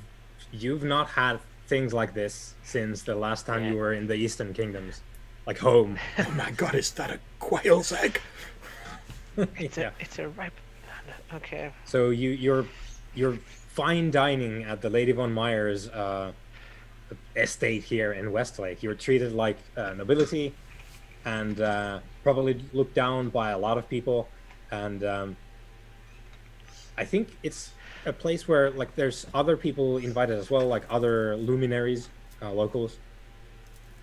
you've not had things like this since the last time Yeah. you were in the Eastern Kingdoms, like home. Oh my god, is that a quail's egg? It's yeah. a it's a ripe. Okay. So you you're you're fine dining at the Lady von Meyer's uh, estate here in Westlake. You're treated like uh, nobility, and uh, probably looked down by a lot of people. And um, I think it's a place where like there's other people invited as well, like other luminaries, uh, locals.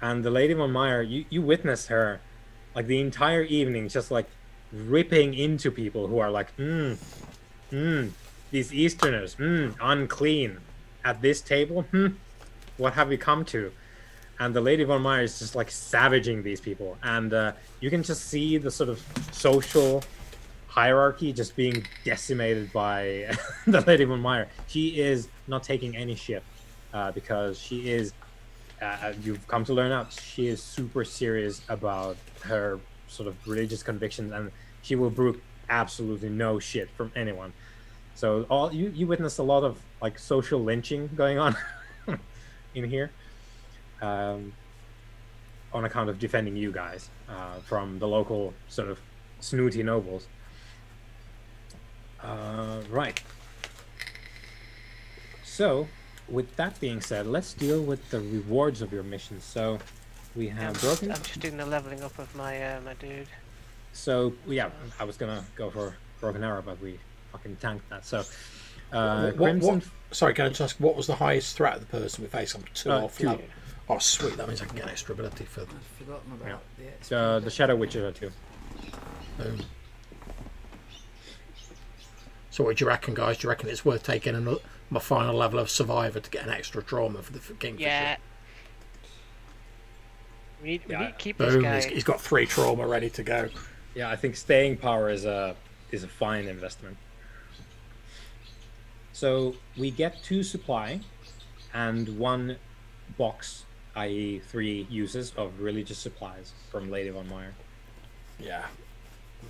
And the Lady von Meyer, you you witness her, like the entire evening, just like ripping into people who are like, mm, Hmm. These Easterners. Hmm. Unclean. At this table. Hmm. What have we come to? and the Lady von Meyer is just like savaging these people, and uh, you can just see the sort of social hierarchy just being decimated by the Lady von Meyer. She is not taking any shit uh, because she is. Uh, you've come to learn out she is super serious about her sort of religious convictions, and she will brook absolutely no shit from anyone. So all you you witnessed a lot of like social lynching going on in here, um, on account of defending you guys uh, from the local sort of snooty nobles. Uh, right. So, with that being said, let's deal with the rewards of your mission. So, we I'm have just, broken. I'm just doing the leveling up of my uh, my dude. So yeah, I was gonna go for broken arrow, but we fucking tanked that. So, uh, What- what- crimson. Sorry, can I just ask what was the highest threat of the person we face? I'm two Uh, off. two. level. Oh, sweet. That means I can get extra ability for I've forgotten about the Uh, the shadow witches are two. boom. So, what do you reckon, guys? Do you reckon it's worth taking another, my final level of survivor to get an extra trauma for the f- kingfisher? Yeah. We need, we Yeah. need to keep this Boom. guy. He's, he's got three trauma ready to go. Yeah, I think staying power is a is a fine investment. So we get two supply and one box, i.e., three uses of religious supplies from Lady von Meyer. Yeah.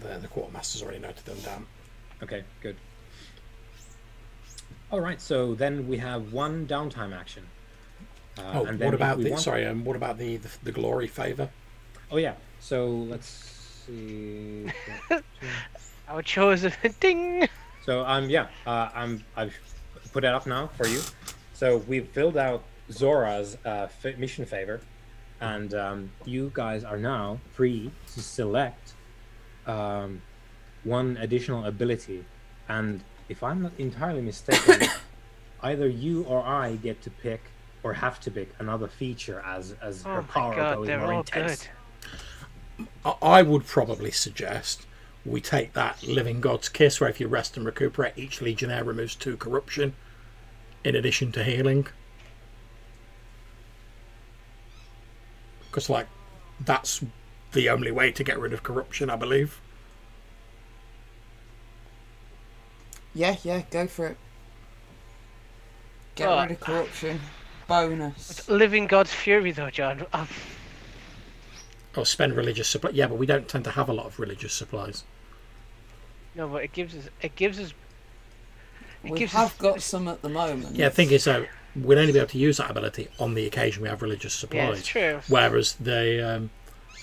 The, the quartermaster's already noted them down. Okay, good. All right, so then we have one downtime action. Uh, Oh, and what about we the want- sorry? Um, what about the the, the glory favor? Oh yeah. So let's see. Our chosen ding. So um yeah, uh, I'm I've put it up now for you. So we've filled out Zora's uh, f- mission favor, and um, you guys are now free to select um, one additional ability. And if I'm not entirely mistaken, either you or I get to pick or have to pick another feature as as Oh her power god, goes more intense. good. I, I would probably suggest we take that living god's kiss, where if you rest and recuperate, each legionnaire removes two corruption, in addition to healing. Because like, that's the only way to get rid of corruption, I believe. Yeah, yeah, go for it. Get Oh. rid of corruption. Bonus. Living God's fury, though, John. Um, Or spend religious supply. Yeah, but we don't tend to have a lot of religious supplies. no, but it gives us. It gives us. It We gives have us, got some at the moment. Yeah, the thing is, though, we'd only be able to use that ability on the occasion we have religious Yeah, supplies. it's true. Whereas the um,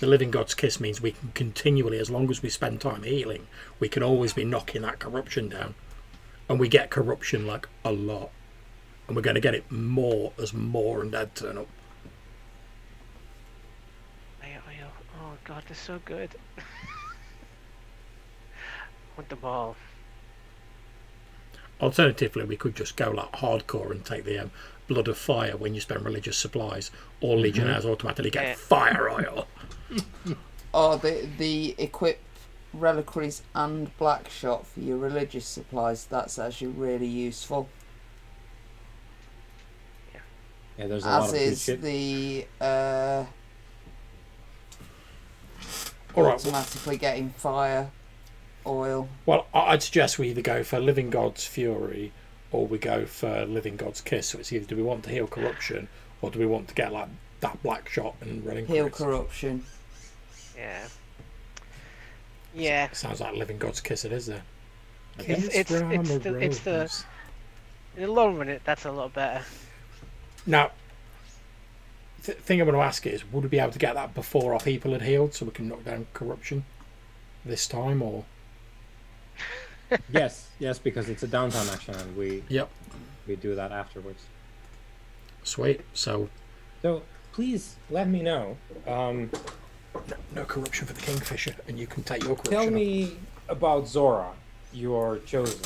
the living god's kiss means we can continually, as long as we spend time healing, we can always be knocking that corruption down, and we get corruption like a lot, and we're going to get it more as more undead turn up. Ayo, ayo. Oh god, they're so good. Want the ball Alternatively, we could just go like hardcore and take the um, blood of fire when you spend religious supplies. All legionnaires automatically get Yeah. fire oil. Oh, the the equip reliquaries and black shot for your religious supplies. That's actually really useful. Yeah, there's a lot As of good is shit. the uh, All right. automatically getting fire oil. Well, I- I'd suggest we either go for Living God's Fury or we go for Living God's Kiss. So it's either do we want to heal corruption or do we want to get like that black shot and running Heal corruption. Yeah. Yeah. Sounds like Living God's Kiss. It is there. It's- it's- it's the- it's the- In the long run, it that's a lot better. now. The thing I'm going to ask is, would we be able to get that before our people had healed, so we can knock down corruption this time, or yes, yes, because it's a downtime action, and we yep, we do that afterwards. sweet. So So please let me know. Um, no, no corruption for the Kingfisher, and you can take your corruption. tell off. me about Zora, your chosen.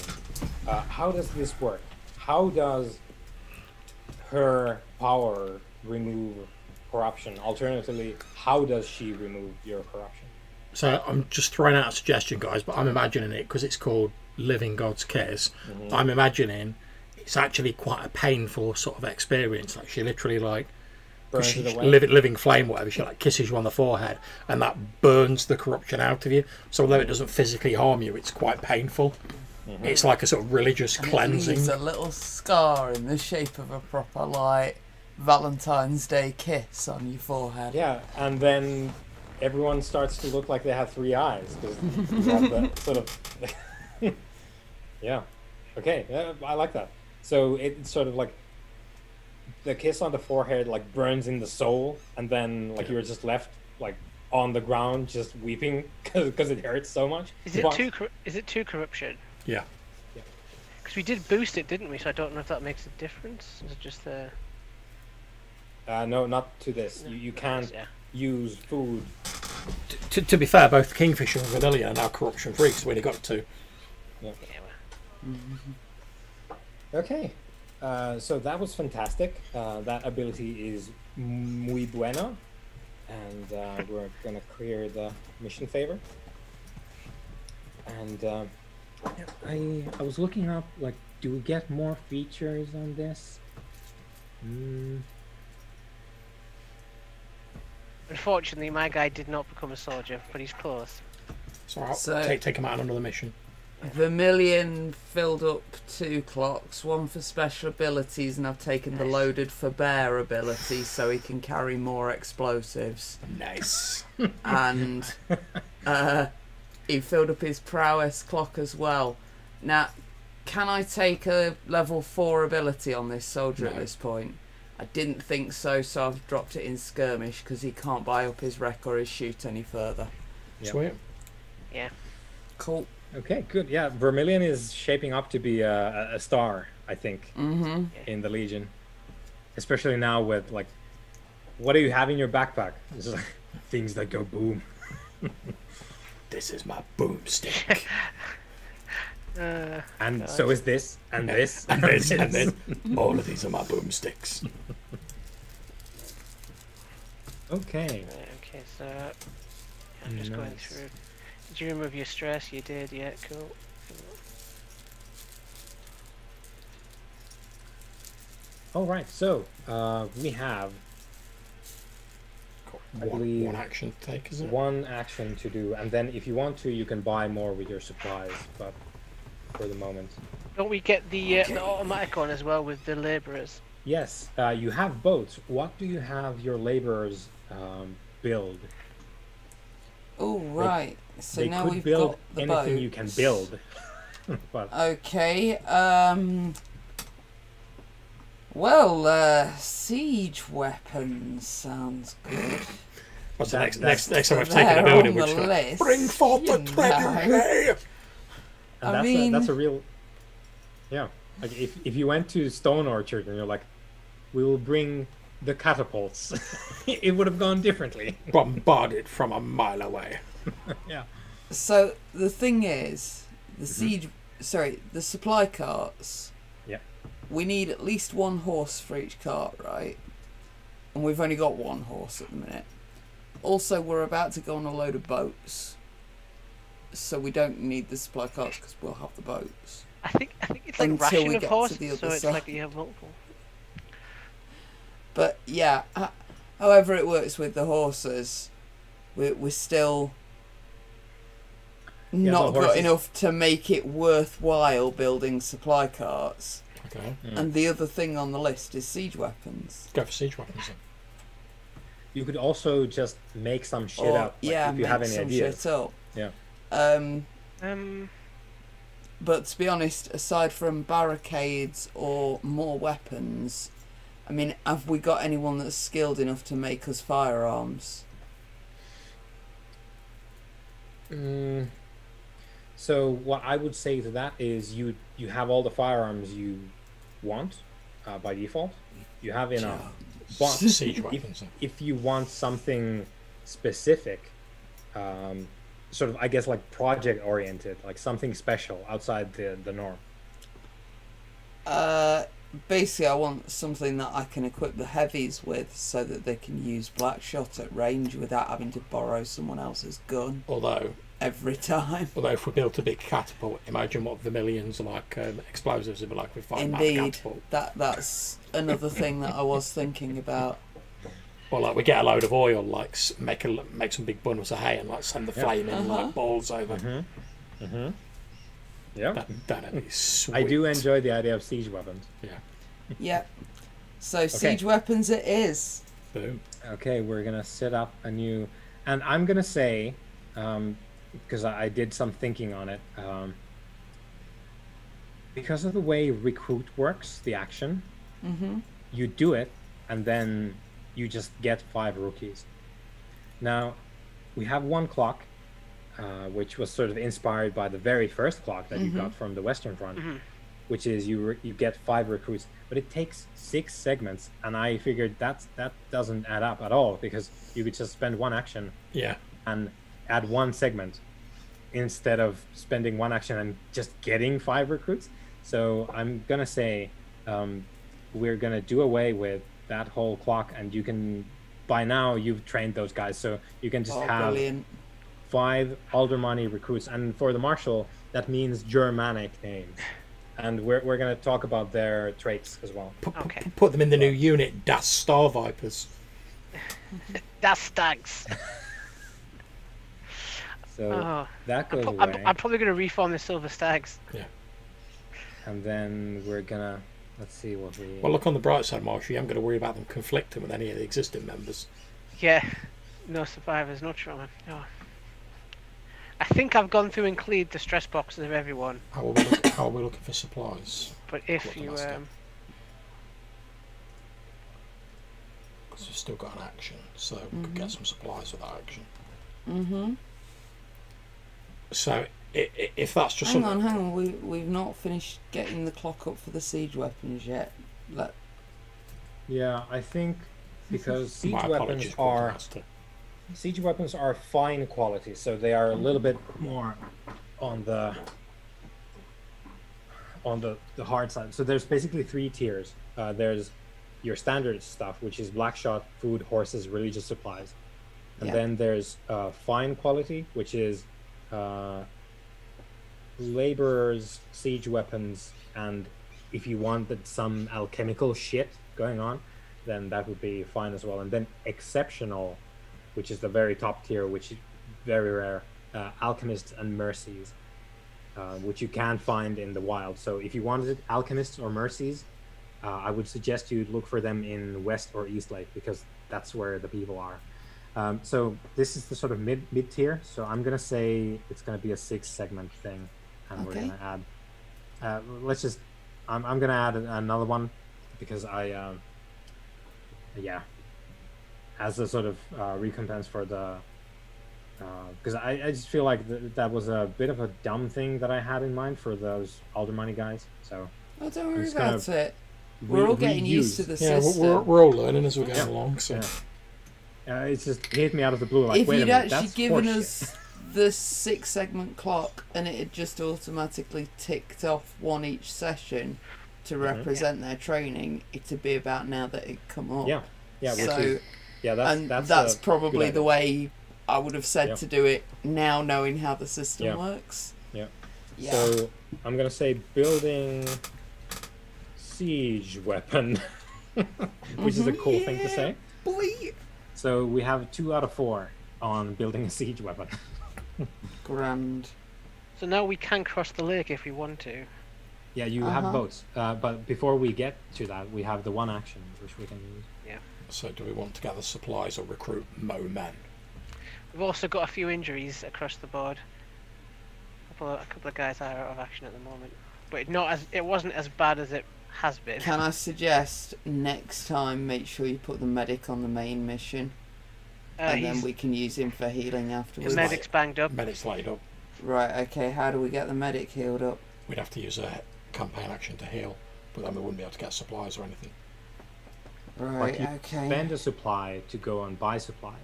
Uh, how does this work? How does her power remove corruption? Alternatively, how does she remove your corruption? So I'm just throwing out a suggestion, guys, but I'm imagining it because it's called Living God's Kiss. I'm imagining it's actually quite a painful sort of experience. Like she literally like burns she, it away. living, living flame, whatever. She like kisses you on the forehead, and that burns the corruption out of you. So although it doesn't physically harm you, it's quite painful. Mm-hmm. It's like a sort of religious And cleansing. leaves a little scar in the shape of a proper like Valentine's Day kiss on your forehead. Yeah, and then everyone starts to look like they have three eyes because you have that sort of. yeah. Okay. Yeah, I like that. So it's sort of like the kiss on the forehead like burns in the soul, and then like you're just left like on the ground just weeping because it hurts so much. Is it But- two? cor- Is it two corruption? Yeah. Because we did boost it, didn't we? So I don't know if that makes a difference. Is it just the? Uh, no, not to this. You, you can't Yeah. use food. To, to be fair, both Kingfisher and Vanillion are now corruption free because we only got two. yeah well, Okay, uh, so that was fantastic. Uh, that ability is muy bueno, and uh, we're gonna clear the mission favor. And uh, I I was looking up like, do we get more features on this? Mm, Unfortunately, my guy did not become a soldier, but he's close. So I'll So- take, take him out on another mission. Vermilion filled up two clocks, one for special abilities, and I've taken the loaded for bear ability so he can carry more explosives. Nice. and uh, he filled up his prowess clock as well. Now, can I take a level four ability on this soldier at this point? I didn't think so, so I've dropped it in skirmish because he can't buy up his wreck or his shoot any further. Yeah. Sweet. Cool. Okay, good. Yeah, Vermilion is shaping up to be a, a- star, I think, Mm-hmm. in the Legion. Especially now with like, what do you have in your backpack? It's just like things that go boom. This is my boomstick. Uh, And Nice. so is this, and this, and this, and this. All of these are my boomsticks. Okay. okay, so I'm just going through. Did you remove your stress? You did. Yeah, cool. All right. So uh, we have I One, believe- one action to take, is it? one action to do, and then if you want to, you can buy more with your supplies. But for the moment, Don't we get the uh, the automatic one as well with the labourers? yes, uh, you have boats. What do you have your laborers um, build? Oh right. So they now could we've build got the anything you can build. but Okay. Um. Well, uh, siege weapons sounds good. What's the next, next, next time I've They're taken a building, on we're the just gonna list, bring forth the you treasure. know. hey!" and I that's mean- a, that's a real, yeah. Like if if you went to Stone Orchard and you're like, we will bring the catapults, it would have gone differently. Bombarded from a mile away. yeah. So the thing is, the mm-hmm. siege. Sorry, the supply carts. Yeah. We need at least one horse for each cart, right? And we've only got one horse at the minute. Also, we're about to go on a load of boats, so we don't need the supply carts because we'll have the boats. I think I think it's like Until ration we of get to horses, the so it's side. like you have multiple. But yeah, however it works with the horses, we're, we're still Yeah, not got horses- enough to make it worthwhile building supply carts. Okay. Mm. And the other thing on the list is siege weapons. Go for siege weapons then. You could also just make some shit or, up. like, yeah, if you have any some ideas. shit up. Yeah. Um, Um, but to be honest, aside from barricades or more weapons, I mean, have we got anyone that's skilled enough to make us firearms? Mm, so what I would say to that is you you have all the firearms you want uh, by default. You have enough. But Siege if, if you want something specific, um, sort of I guess like project oriented, like something special outside the the norm. Uh, basically, I want something that I can equip the heavies with so that they can use black shot at range without having to borrow someone else's gun Although, every time. although if we built a big catapult, imagine what Vermilions like um, explosives would be like with five man Indeed, catapult. that that's another thing that I was thinking about. Or like we get a load of oil, like make a make some big bundles of hay and like send the Yeah. flame in Uh-huh. like balls over. Mm-hmm. Mm-hmm. Yeah. That that'd be sweet. I do enjoy the idea of siege weapons. Yeah. Yep. So siege weapons it is. Boom. Okay, we're gonna set up a new, and I'm gonna say, um, because I, I did some thinking on it, um, because of the way recruit works, the action, Mm-hmm. you do it, and then you just get five rookies. Now, we have one clock, uh, which was sort of inspired by the very first clock that you got from the Western Front, Mhm. which is you re- you get five recruits, but it takes six segments, and I figured that's that doesn't add up at all because you could just spend one action Yeah. and add one segment instead of spending one action and just getting five recruits. So I'm gonna say um, we're gonna do away with that whole clock, and you can by now you've trained those guys, so you can just Oh, have brilliant. five Aldermani recruits, and for the marshal that means Germanic names, and we're we're gonna talk about their traits as well. Put, put- Okay. put them in the new unit, Das Star Vipers. That's stags. So Oh, that I'm, goes away, I'm, I'm probably going to reform the silver stags. Yeah. And then we're gonna let's see what we. Well, look on the bright side, Marshall. You haven't got to worry about them conflicting with any of the existing members. Yeah, no survivors, no trauma. Oh. I think I've gone through and cleared the stress boxes of everyone, How are we, look, how are we looking for supplies? but if you master. um, Because we've still got an action, so we could get some supplies with that action. Mm-hmm. So i- i- if that's just Hang on, hang on. We we've not finished getting the clock up for the siege weapons yet. Let Yeah, I think because siege weapons are Quartermaster. siege weapons are fine quality, so they are a little bit more on the on the the hard side. So there's basically three tiers. Uh, there's your standard stuff, which is black shot, food, horses, religious supplies, and Yeah. then there's uh, fine quality, which is uh, laborers, siege weapons, and if you wanted some alchemical shit going on, then that would be fine as well. And then exceptional, which is the very top tier, which is very rare, uh, alchemists and mercies, uh, which you can find in the wild. So if you wanted alchemists or mercies, uh, I would suggest you look for them in West or East Lake because that's where the people are. Um, so this is the sort of mid mid tier. So I'm gonna say it's gonna be a six segment thing, and we're gonna add. Uh, let's just. I'm I'm gonna add another one because I. Um, yeah. As a sort of uh, recompense for the. Because I, I just feel like th- that was a bit of a dumb thing that I had in mind for those Aldermani guys. So oh, don't worry about it. We're re- all getting used to reuse. the Yeah, we're, system. we're, we're all learning as we're going Yeah. along. So Yeah. Uh, it's just hit me out of the blue. Like, if wait you'd a minute, actually given horseshit. us the six segment clock and it had just automatically ticked off one each session to Mhm. represent their training, it'd be about now that it come up. Yeah, yeah, which so is yeah, that's and that's, that's, probably the way I would have said Yeah. to do it now, knowing how the system Yeah. works. Yeah. Yeah. So I'm gonna say building siege weapon, which is a cool thing to say. Boy. So we have two out of four on building a siege weapon. Grand. so now we can cross the lake if we want to. Yeah, you Uh-huh. have boats, uh, but before we get to that, we have the one action which we can use. Yeah. so do we want to gather supplies or recruit mo men? We've also got a few injuries across the board. A couple of, a couple of guys are out of action at the moment, but not as it wasn't as bad as it has been. Can I suggest next time make sure you put the medic on the main mission Uh, and he's, then we can use him for healing afterwards? med- medic's banged up. Medic's laid up. Right, okay, how do we get the medic healed up? We'd have to use a campaign action to heal, but then we wouldn't be able to get supplies or anything. Right, you okay. Spend a supply to go and buy supplies.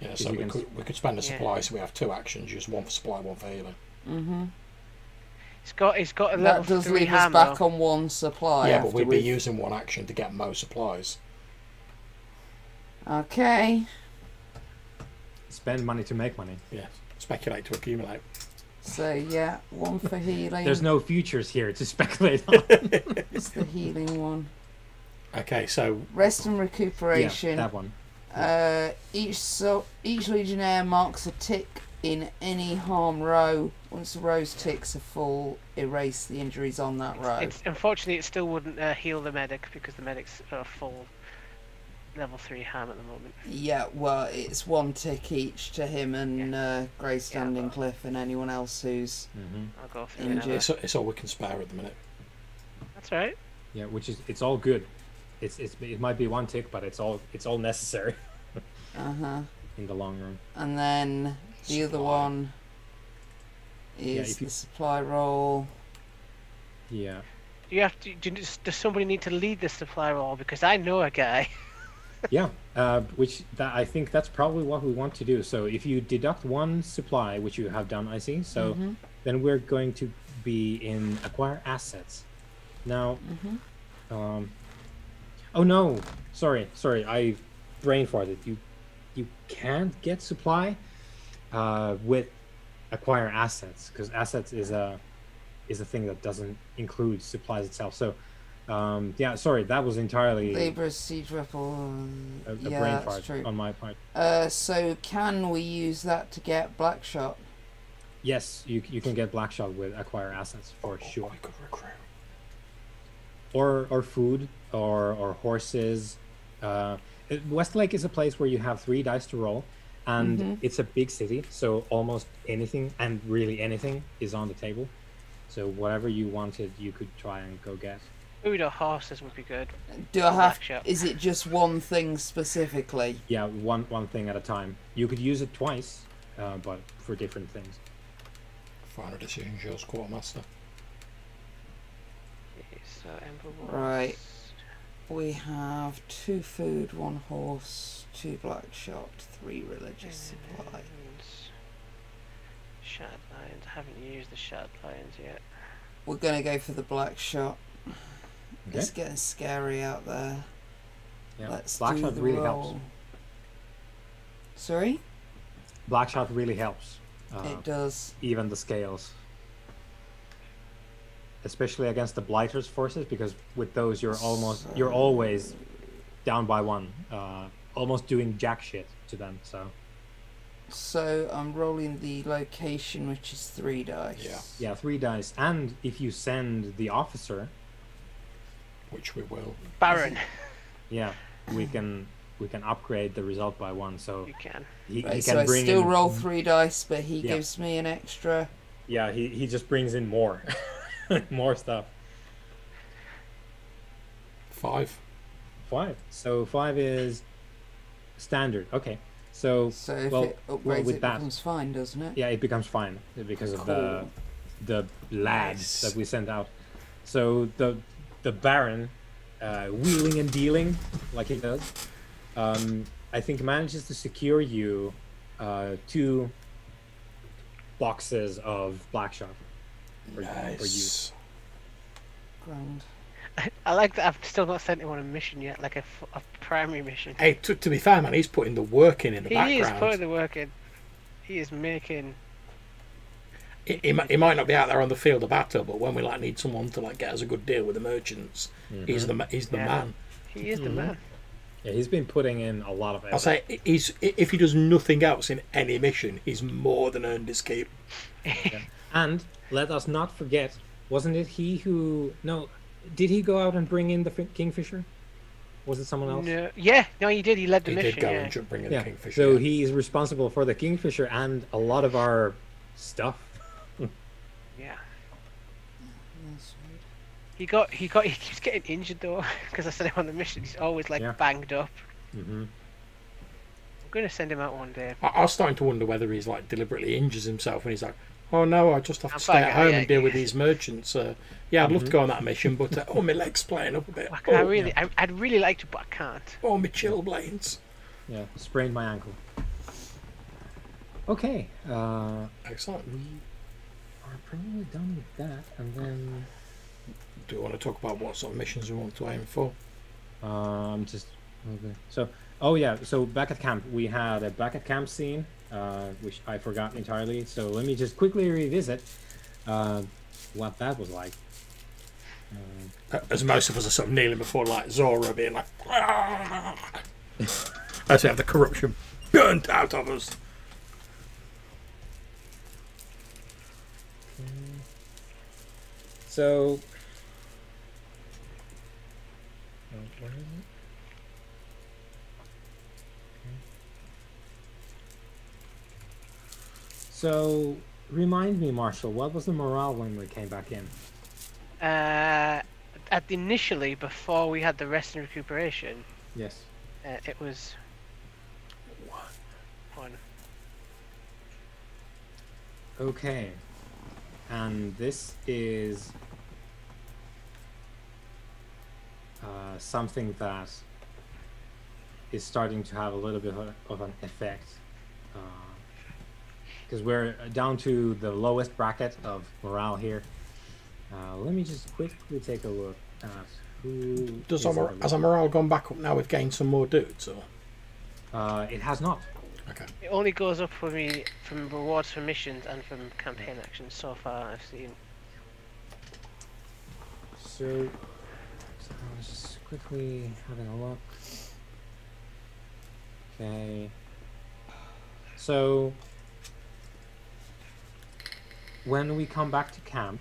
Yeah, so you we can could, we could spend a Yeah. supply, so we have two actions, use one for supply, one for healing. Mm-hmm. He's got he's got a level That does three leave us back on one supply. yeah, but we'd be we've- using one action to get most supplies. Okay. Spend money to make money. Yeah, speculate to accumulate. So yeah, one for healing. There's no futures here to speculate on. It's the healing one. Okay, so Rest and recuperation. Yeah, recuperation. that one. Uh, each so each legionnaire marks a tick in any harm row. Once the row's ticks are full, erase the injuries on that row. It's, unfortunately, it still wouldn't uh, heal the medic because the medic's are full level three harm at the moment. Yeah, well, it's one tick each to him and uh, Grey Standing but- Cliff and anyone else who's. hmm I'll go through. Injured. now. it's, it's all we can spare at the minute. That's right. Yeah, which is it's all good. It's, it's it might be one tick, but it's all it's all necessary Uh huh. in the long run. And then the other one is if you- the supply roll. Do Yeah. you have to? Do, does somebody need to lead the supply roll? Because I know a guy. Yeah, uh, which that, I think that's probably what we want to do. So if you deduct one supply, which you have done, I see. So Mhm. then we're going to be in acquire assets. Now, Mhm. um, oh no, sorry, sorry, I brain farted. You you can't get supply uh, with acquire assets because assets is a is a thing that doesn't include supplies itself. So um, yeah, sorry, that was entirely Libra Siege Ripple. a, a yeah, brain that's true. on my part. Uh, so can we use that to get Blackshot? Yes, you you can get Blackshot with acquire assets for sure, We could recruit. or or food, or or horses. Uh, it- Westlake is a place where you have three dice to roll, and Mhm. it's a big city, so almost anything and really anything is on the table. So whatever you wanted, you could try and go get. Food or horses would be good. Do I have? Blackshot. Is it just one thing specifically? Yeah, one one thing at a time. You could use it twice, uh, but for different things. Final decision's yours, Quartermaster. Okay, so Ember Right. Wars. We have two food, one horse, two black shot, three religious supply. And Shad lions. I haven't used the shad lions yet. We're gonna go for the Blackshot. Okay. It's getting scary out there. Yeah, Let's do Blackshot the really roll. helps. Sorry, Black shot really helps. Uh, it does. even the scales. Especially against the blighters forces, because with those you're almost you're always down by one, uh, almost doing jack shit to them. So So I'm rolling the location, which is three dice. Yeah. yeah, three dice, and if you send the officer, Which we will. Baron, yeah, we can we can upgrade the result by one. So you can. he, he can so I still in, roll three dice, but he Yeah. gives me an extra. Yeah, he he just brings in more, more stuff. Five. Five. So five is standard. Okay. So So if well, it upgrades, well, with it that- becomes fine, doesn't it? yeah, it becomes fine because of the the lads Nice. that we sent out. So the the Baron, uh, wheeling and dealing like he does, um, I think manages to secure you uh, two boxes of Blackshot. For- for use. Nice. Grand. I like that I've still not sent him on a mission yet, like a primary mission. Hey, to, to be fair, man, he's putting the work in in the He is putting the work in. He is making. He, he, might, he might not be out there on the field of battle, but when we like need someone to like get us a good deal with the merchants, he's the he's the Yeah. man. He is the Mhm. man. Yeah, he's been putting in a lot of effort. I'll say he's if he does nothing else in any mission, he's more than earned his keep. And let us not forget, wasn't it he who? No, did he go out and bring in the kingfisher? Was it someone else? No, yeah, no, he did. He led the He mission. did go yeah. and bring in Yeah. the kingfisher. So yeah. he's responsible for the kingfisher and a lot of our stuff. yeah. That's right. He got. He got. He keeps getting injured though, because I sent him on the mission. He's always like Yeah. banged up. hmm I'm gonna send him out one day. I, I was starting to wonder whether he's like deliberately injures himself when he's like, oh no, I just have to I'm stay at home and deal with these merchants. Uh, yeah, I'd love to go on that mission, but uh, oh, my leg's playing up a bit. Why can I Oh, really? I, I'd really like to, but I can't. oh, my chilblains. Yeah, sprained my ankle. Okay, uh, Excellent. we are probably done with that, and then Do you want to talk about what sort of missions we want to aim for? um, just okay. So, oh yeah, so back at camp, we had a back at camp scene, uh, which I forgot entirely. So let me just quickly revisit uh, what that was like. As most of us are sort of kneeling before like Zora being like, as we have the corruption burnt out of us. So. Oh, where is it? So, remind me, Marshall, what was the morale when we came back in? Uh, at initially before we had the rest and recuperation, Yes. uh, it was one. One. Okay. And this is uh, something that is starting to have a little bit of, of an effect. Because we're down to the lowest bracket of morale here. Uh, let me just quickly take a look at who. Does our, mor- our- has our morale gone back up now we've gained some more dudes? Or Uh, it has not. okay, It only goes up for me from rewards for missions and from campaign actions so far I've seen. So, so I was just quickly having a look. Okay. So, when we come back to camp,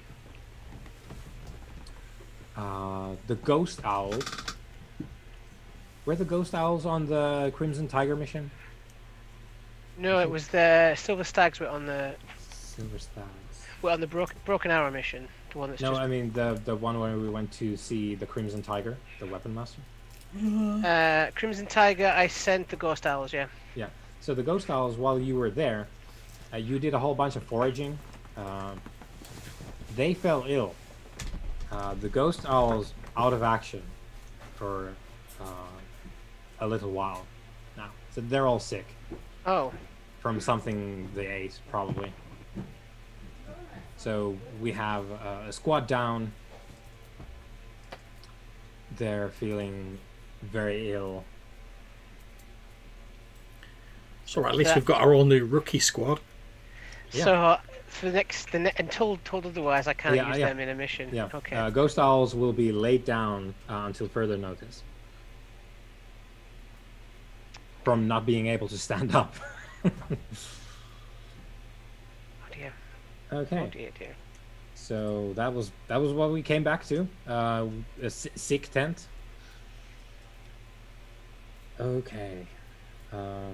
uh, the ghost owls. Were the ghost owls on the Crimson Tiger mission? No, it was the Silver Stags were on the Silver Stags. were on the Broken Broken Arrow mission. The one that's No, just I mean the the one where we went to see the Crimson Tiger, the weapon master. uh, Crimson Tiger. I sent the Ghost Owls. Yeah. Yeah. So the ghost owls, while you were there, uh, you did a whole bunch of foraging. Um, they fell ill. Uh, the ghost owls out of action for uh, a little while now. So they're all sick Oh, from something they ate, probably. So we have uh, a squad down. They're feeling very ill. so at least Yeah. we've got our all new rookie squad. Yeah. so for the next the ne- until told otherwise, I can't Yeah, use yeah. them in a mission. Yeah. Okay. Uh, ghost owls will be laid down uh, until further notice. From not being able to stand up. oh dear. Okay. Oh dear, dear. So that was that was what we came back to. Uh, a sick tent. Okay. Uh,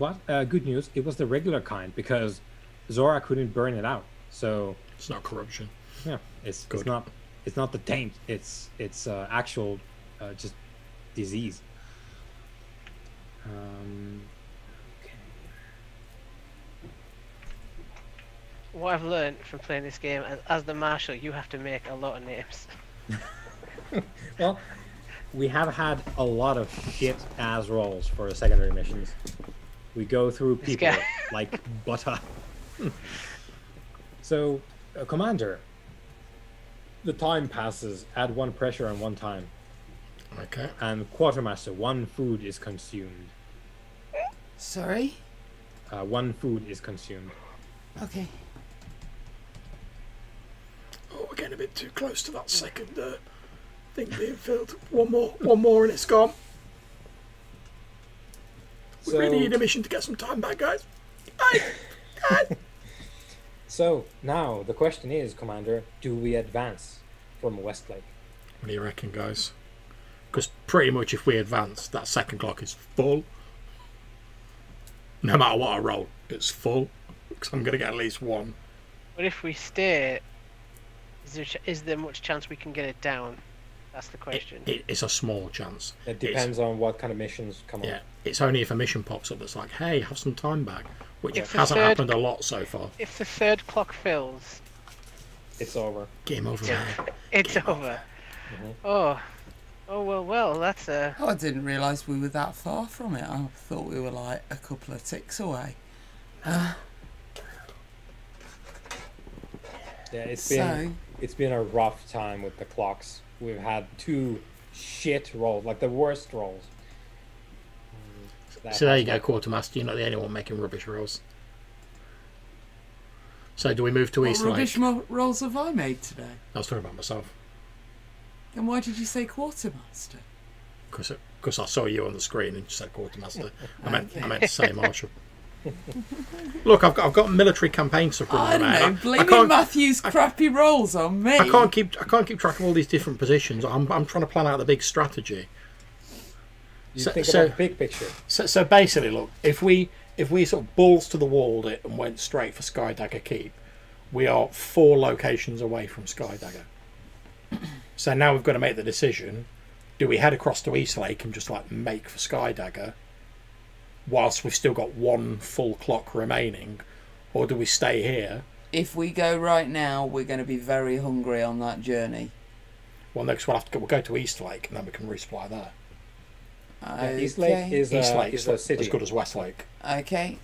but uh, good news, it was the regular kind because Zora couldn't burn it out. So It's not corruption. Yeah, it's Good. it's not it's not the taint. It's it's uh, actual uh, just disease. Um, okay. What I've learned from playing this game, as, as the marshal, you have to make a lot of names. Well, we have had a lot of shit as rolls for the secondary missions. We go through people like butter. so, uh, commander, the time passes. Add one pressure and one time. Okay. And quartermaster, one food is consumed. Sorry? Uh, one food is consumed. Okay. Oh, we're getting a bit too close to that second uh, thing being filled. One more, one more, and it's gone. We really need a mission to get some time back, guys. So now the question is, Commander, do we advance from Westlake? What do you reckon, guys? Because pretty much if we advance, that second clock is full. No matter what I roll, it's full. Because I'm going to get at least one. But if we stay, is there, there much chance we can get it down? That's the question. it, it's a small chance. It It's- depends on what kind of missions come Yeah, it's only if a mission pops up that's like, hey, have some time back. Which If hasn't third- happened a lot so far. if the third clock fills. It's over. Game over, Yeah. man. it's Game over. Mhm. Oh, oh well, well, that's uh, Oh, I didn't realise we were that far from it. I thought we were like a couple of ticks away. Yeah, it's been So, it's been a rough time with the clocks. We've had two shit rolls, like the worst rolls. That So there you go, Quartermaster. You're not the only one making rubbish rolls. So do we move to What East rubbish Lake? rolls have I made today? I was talking about myself And why did you say quartermaster? because I saw you on the screen and you said quartermaster. I meant I meant to say marshal. Look, I've got I've got military campaigns to run I don't know, I, I blaming can't Matthew's crappy rolls on me. I can't keep I can't keep track of all these different positions. I'm I'm trying to plan out the big strategy. You So- think so- about the big picture. So, so basically, look, if we if we sort of balls to the walled it and went straight for Skydagger Keep, we are four locations away from Skydagger. So now we've got to make the decision: do we head across to East Lake and just like make for Skydagger, whilst we've still got one full clock remaining, or do we stay here? If we go right now, we're going to be very hungry on that journey. Well, next we'll have to go, we'll go to East Lake and then we can resupply there. Yeah, East Lake is, East uh, Lake is is a as good as West Lake. Okay,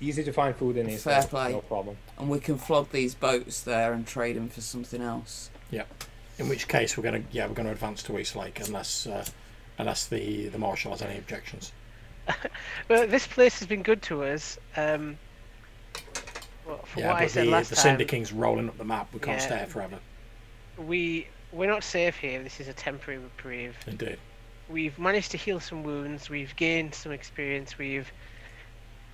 Easy to find food in East Fair Lake. play. No problem. and we can flog these boats there and trade them for something else. Yeah. In which case, we're going to yeah we're going to advance to East Lake unless uh, unless the the marshal has any objections. Well, this place has been good to us. Um, well, from yeah, what I but said the, last the time, Cinder King's rolling up the map. We can't Yeah. stay here forever. we we're not safe here. This is a temporary reprieve. Indeed. We've managed to heal some wounds. We've gained some experience. We've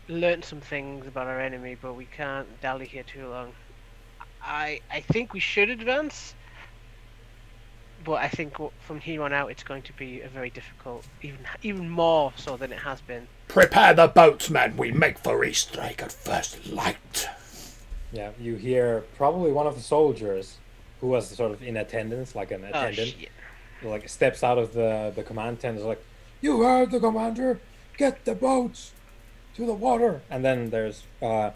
learnt some things about our enemy, but we can't dally here too long. I I think we should advance, but I think from here on out it's going to be a very difficult, even even more so than it has been. Prepare the boats, men. We make for East Lake at first light. Yeah, you hear probably one of the soldiers who was sort of in attendance, like an Oh attendant, shit! like steps out of the the command tent. Is like, "You heard the commander. Get the boats to the water." And then there's uh,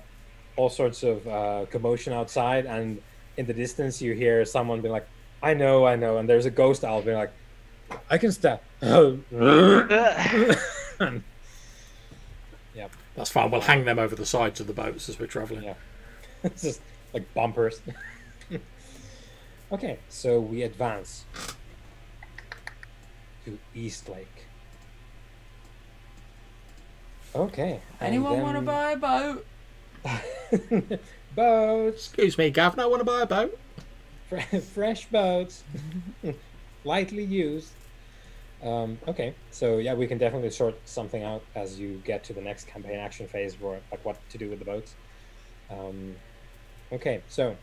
all sorts of uh, commotion outside, and in the distance you hear someone being like, "I know, I know." And there's a ghost owl being like, "I can stop." That's fine. We'll hang them over the sides of the boats as we're travelling. Yeah. it's just like bumpers. okay, so we advance to East Lake. Okay. and Anyone want to buy a boat? boats, Excuse me, Gavin. I want to buy a boat. Fre- fresh boats, lightly used. Um, okay, so yeah, we can definitely sort something out as you get to the next campaign action phase, where like what to do with the boats. Um, okay, so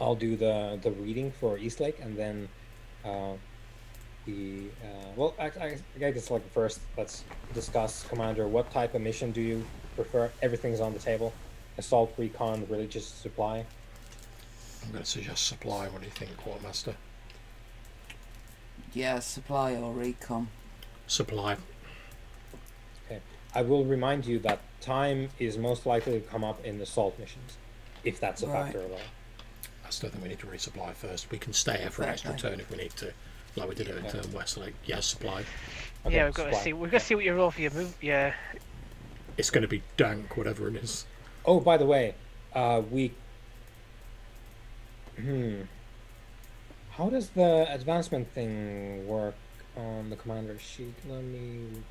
I'll do the the reading for Eastlake, and then uh, the uh, well, I, I, I guess like first let's discuss, Commander. What type of mission do you prefer? Everything's on the table: assault, recon, religious supply. I'm going to suggest supply. What do you think, Quartermaster? Yeah, supply or recon. Supply. Okay. I will remind you that time is most likely to come up in assault missions, if that's a Right. factor at all. I still think we need to resupply first. We can stay here for an extra turn if we need to, like we did at Yeah. um, Westlake. Yes, supply. Okay, yeah, we've got to supply. see. We've got to see what you roll for your move. Yeah, It's going to be dank, whatever it is. Oh, by the way, uh, we. Hmm. How does the advancement thing work on the commander sheet? Let me look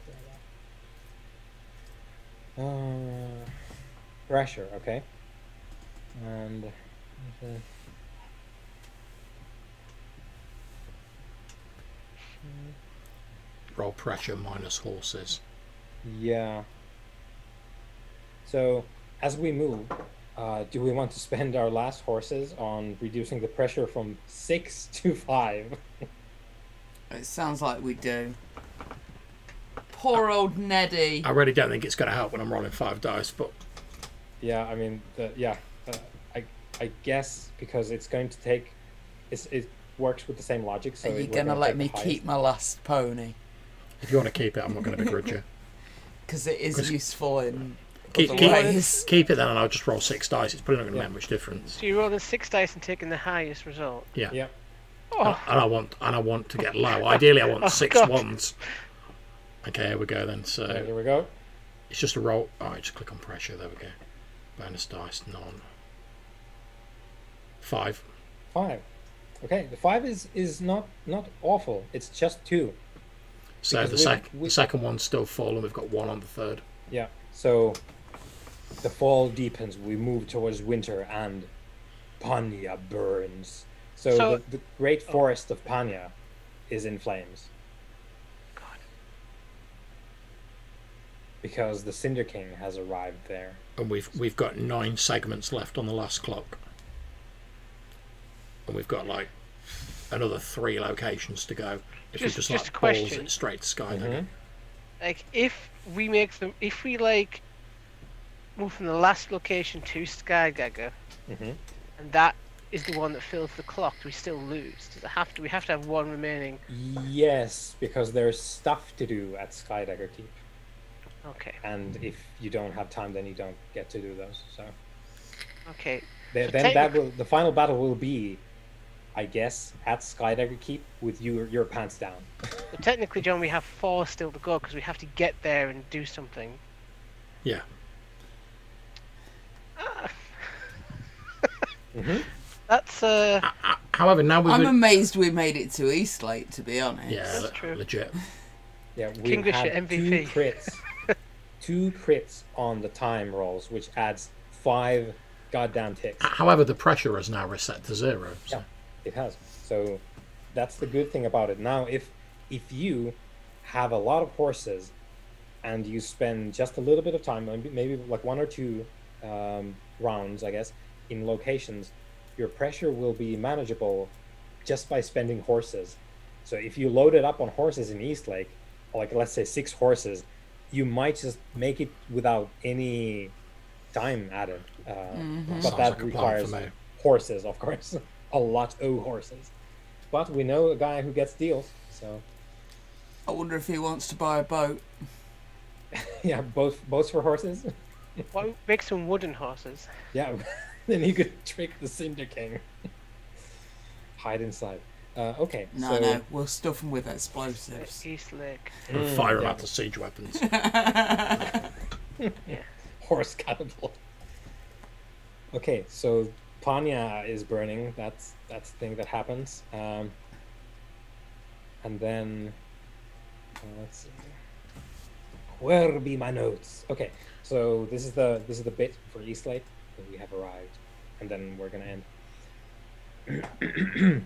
that up. Uh, pressure, okay. And. okay. Roll pressure minus horses. Yeah. So, as we move, uh, do we want to spend our last horses on reducing the pressure from six to five? It sounds like we do. Poor old Neddy. I really don't think it's going to help when I'm rolling five dice, but Yeah, I mean, the, yeah, uh, I I guess because it's going to take, it's, it works with the same logic. So Are you gonna let me keep my last pony? if you want to keep it, I'm not going to begrudge you. Because it is Chris- useful in Keep, keep, keep it then, and I'll just roll six dice. It's probably not going to Yeah. make much difference. so you're rolling six dice and taking the highest result. Yeah. Yeah. Oh, And I want and I want to get low. Ideally, I want Oh, six God. ones. Okay, here we go then. So So here we go. it's just a roll. All right, just click on pressure. There we go. Bonus dice, none. Five. Five. Okay, the five is is not not awful. It's just two. So Because the we- sec we- the second one's still full, and we've got one on the third. Yeah. So the fall deepens, we move towards winter, and Panya burns. So, So- the, the great forest of Panya is in flames God. because the Cinder King has arrived there. and we've we've got nine segments left on the last clock, and we've got like another three locations to go. If Just- we just, just like a balls question. it straight to Sky, Mhm. Like if we make them, if we like move from the last location to Skydagger, Mhm. and that is the one that fills the clock, do we still lose? Does it have to? We have to have one remaining. Yes, because there's stuff to do at Skydagger Keep, Okay. and if you don't have time, then you don't get to do those. So Okay. Th- So then that will the final battle will be, I guess, at Skydagger Keep with you your pants down. So technically, John, we have four still to go because we have to get there and do something. yeah. Mhm. That's uh. Uh, However, now we've I'm amazed we made it to Eastlake, to be honest. yeah, That's le- true. legit. Yeah, we Kingfisher had MVP. two crits, two crits on the time rolls, which adds five goddamn ticks. However, the pressure is now reset to zero. So. Yeah. It has. So that's the good thing about it. Now, if if you have a lot of horses and you spend just a little bit of time, maybe, maybe like one or two um, rounds, I guess, in locations, your pressure will be manageable just by spending horses. So if you load it up on horses in Eastlake, like let's say six horses, you might just make it without any time added. Uh, But Sounds that like requires horses, of course, a lot of horses. But we know a guy who gets deals, so I wonder if he wants to buy a boat. yeah, both boats for horses. Why make some wooden horses? Yeah, then you could trick the Cinder King. Hide inside. Uh, okay, No, so no, we'll stuff him with explosives. East Lake. And Mm, fire them yeah. out the siege weapons. yeah. horse catapult. Okay, so Panya is burning. That's that's the thing that happens. Um, and then uh, let's see. Where be my notes? Okay, so this is the this is the bit for Eastlake that we have arrived, and then we're gonna end.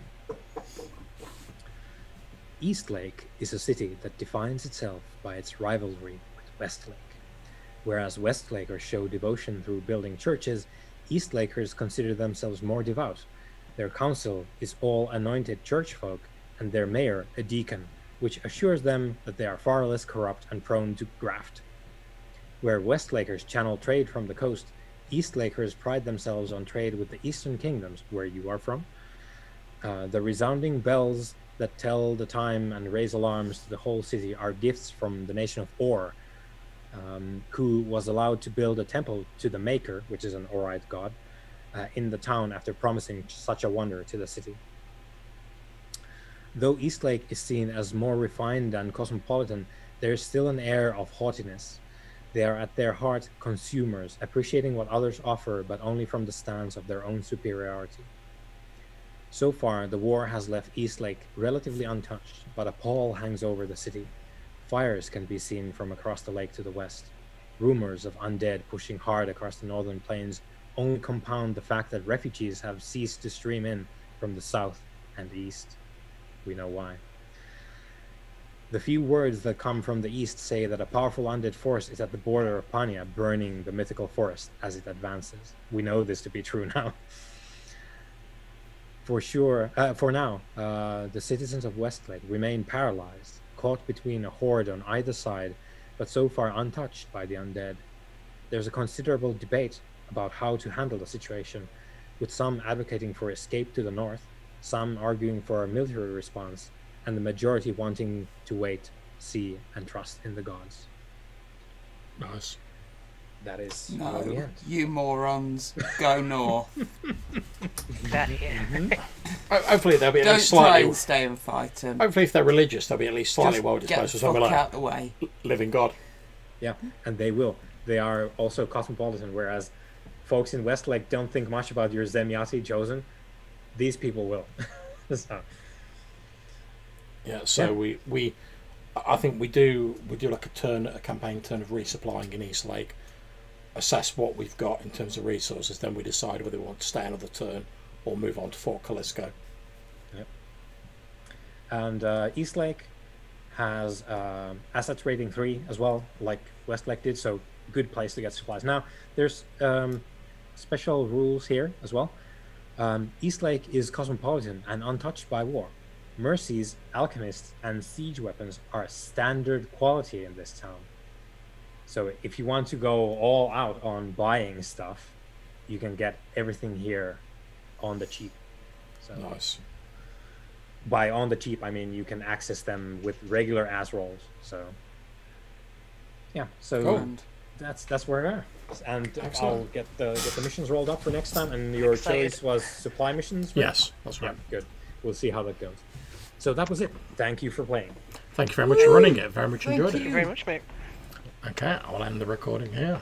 Eastlake is a city that defines itself by its rivalry with Westlake. Whereas Westlakers show devotion through building churches, Eastlakers consider themselves more devout. Their council is all anointed church folk, and their mayor a deacon, which assures them that they are far less corrupt and prone to graft. Where Westlakers channel trade from the coast, Eastlakers pride themselves on trade with the eastern kingdoms, where you are from. Uh, the resounding bells that tell the time and raise alarms to the whole city are gifts from the nation of Or, um, who was allowed to build a temple to the Maker, which is an Orite god, uh, in the town after promising such a wonder to the city. Though Eastlake is seen as more refined and cosmopolitan, there is still an air of haughtiness. They are at their heart consumers, appreciating what others offer, but only from the stance of their own superiority. So far, the war has left Eastlake relatively untouched, but a pall hangs over the city. Fires can be seen from across the lake to the west. Rumors of undead pushing hard across the northern plains only compound the fact that refugees have ceased to stream in from the south and east. We know why. The few words that come from the east say that a powerful undead force is at the border of Panya, burning the mythical forest as it advances. We know this to be true now. For sure, uh, for now, uh, the citizens of Westlake remain paralyzed, caught between a horde on either side, but so far untouched by the undead. There's a considerable debate about how to handle the situation, with some advocating for escape to the north, some arguing for a military response, and the majority wanting to wait, see, and trust in the gods. nice. That is where we No, end. you morons, go north. That, yeah. Mm-hmm. Ho- Hopefully they'll be at Don't least try slightly. and stay and fight them. Hopefully, if they're religious, they'll be at least slightly Just well get disposed the to something fuck like out the way. living God. Yeah, and they will. They are also cosmopolitan, whereas folks in Westlake don't think much about your Zemyati chosen. These people will. so, Yeah. So Yeah. we we, I think we do we do like a turn a campaign turn of resupplying in East Lake. assess what we've got in terms of resources, then we decide whether we want to stay another turn or move on to Fort Calisco. And uh, Eastlake has um assets rating three as well, like Westlake did. So good place to get supplies. Now there's um, special rules here as well. Um, Eastlake is cosmopolitan and untouched by war. Mercies, alchemists, and siege weapons are standard quality in this town. So if you want to go all out on buying stuff, you can get everything here on the cheap. So Nice. by on the cheap, I mean you can access them with regular ass rolls. So yeah, so Cool. That's that's where we are. And I'll get the get the missions rolled up for next time. And your Excited. choice was supply missions. right? Yes, that's Yeah, right. good. We'll see how that goes. So that was it. Thank you for playing. Thank you very much for running it. Very much Thank enjoyed Thank it. Thank you very much, mate. Okay, I'll end the recording here.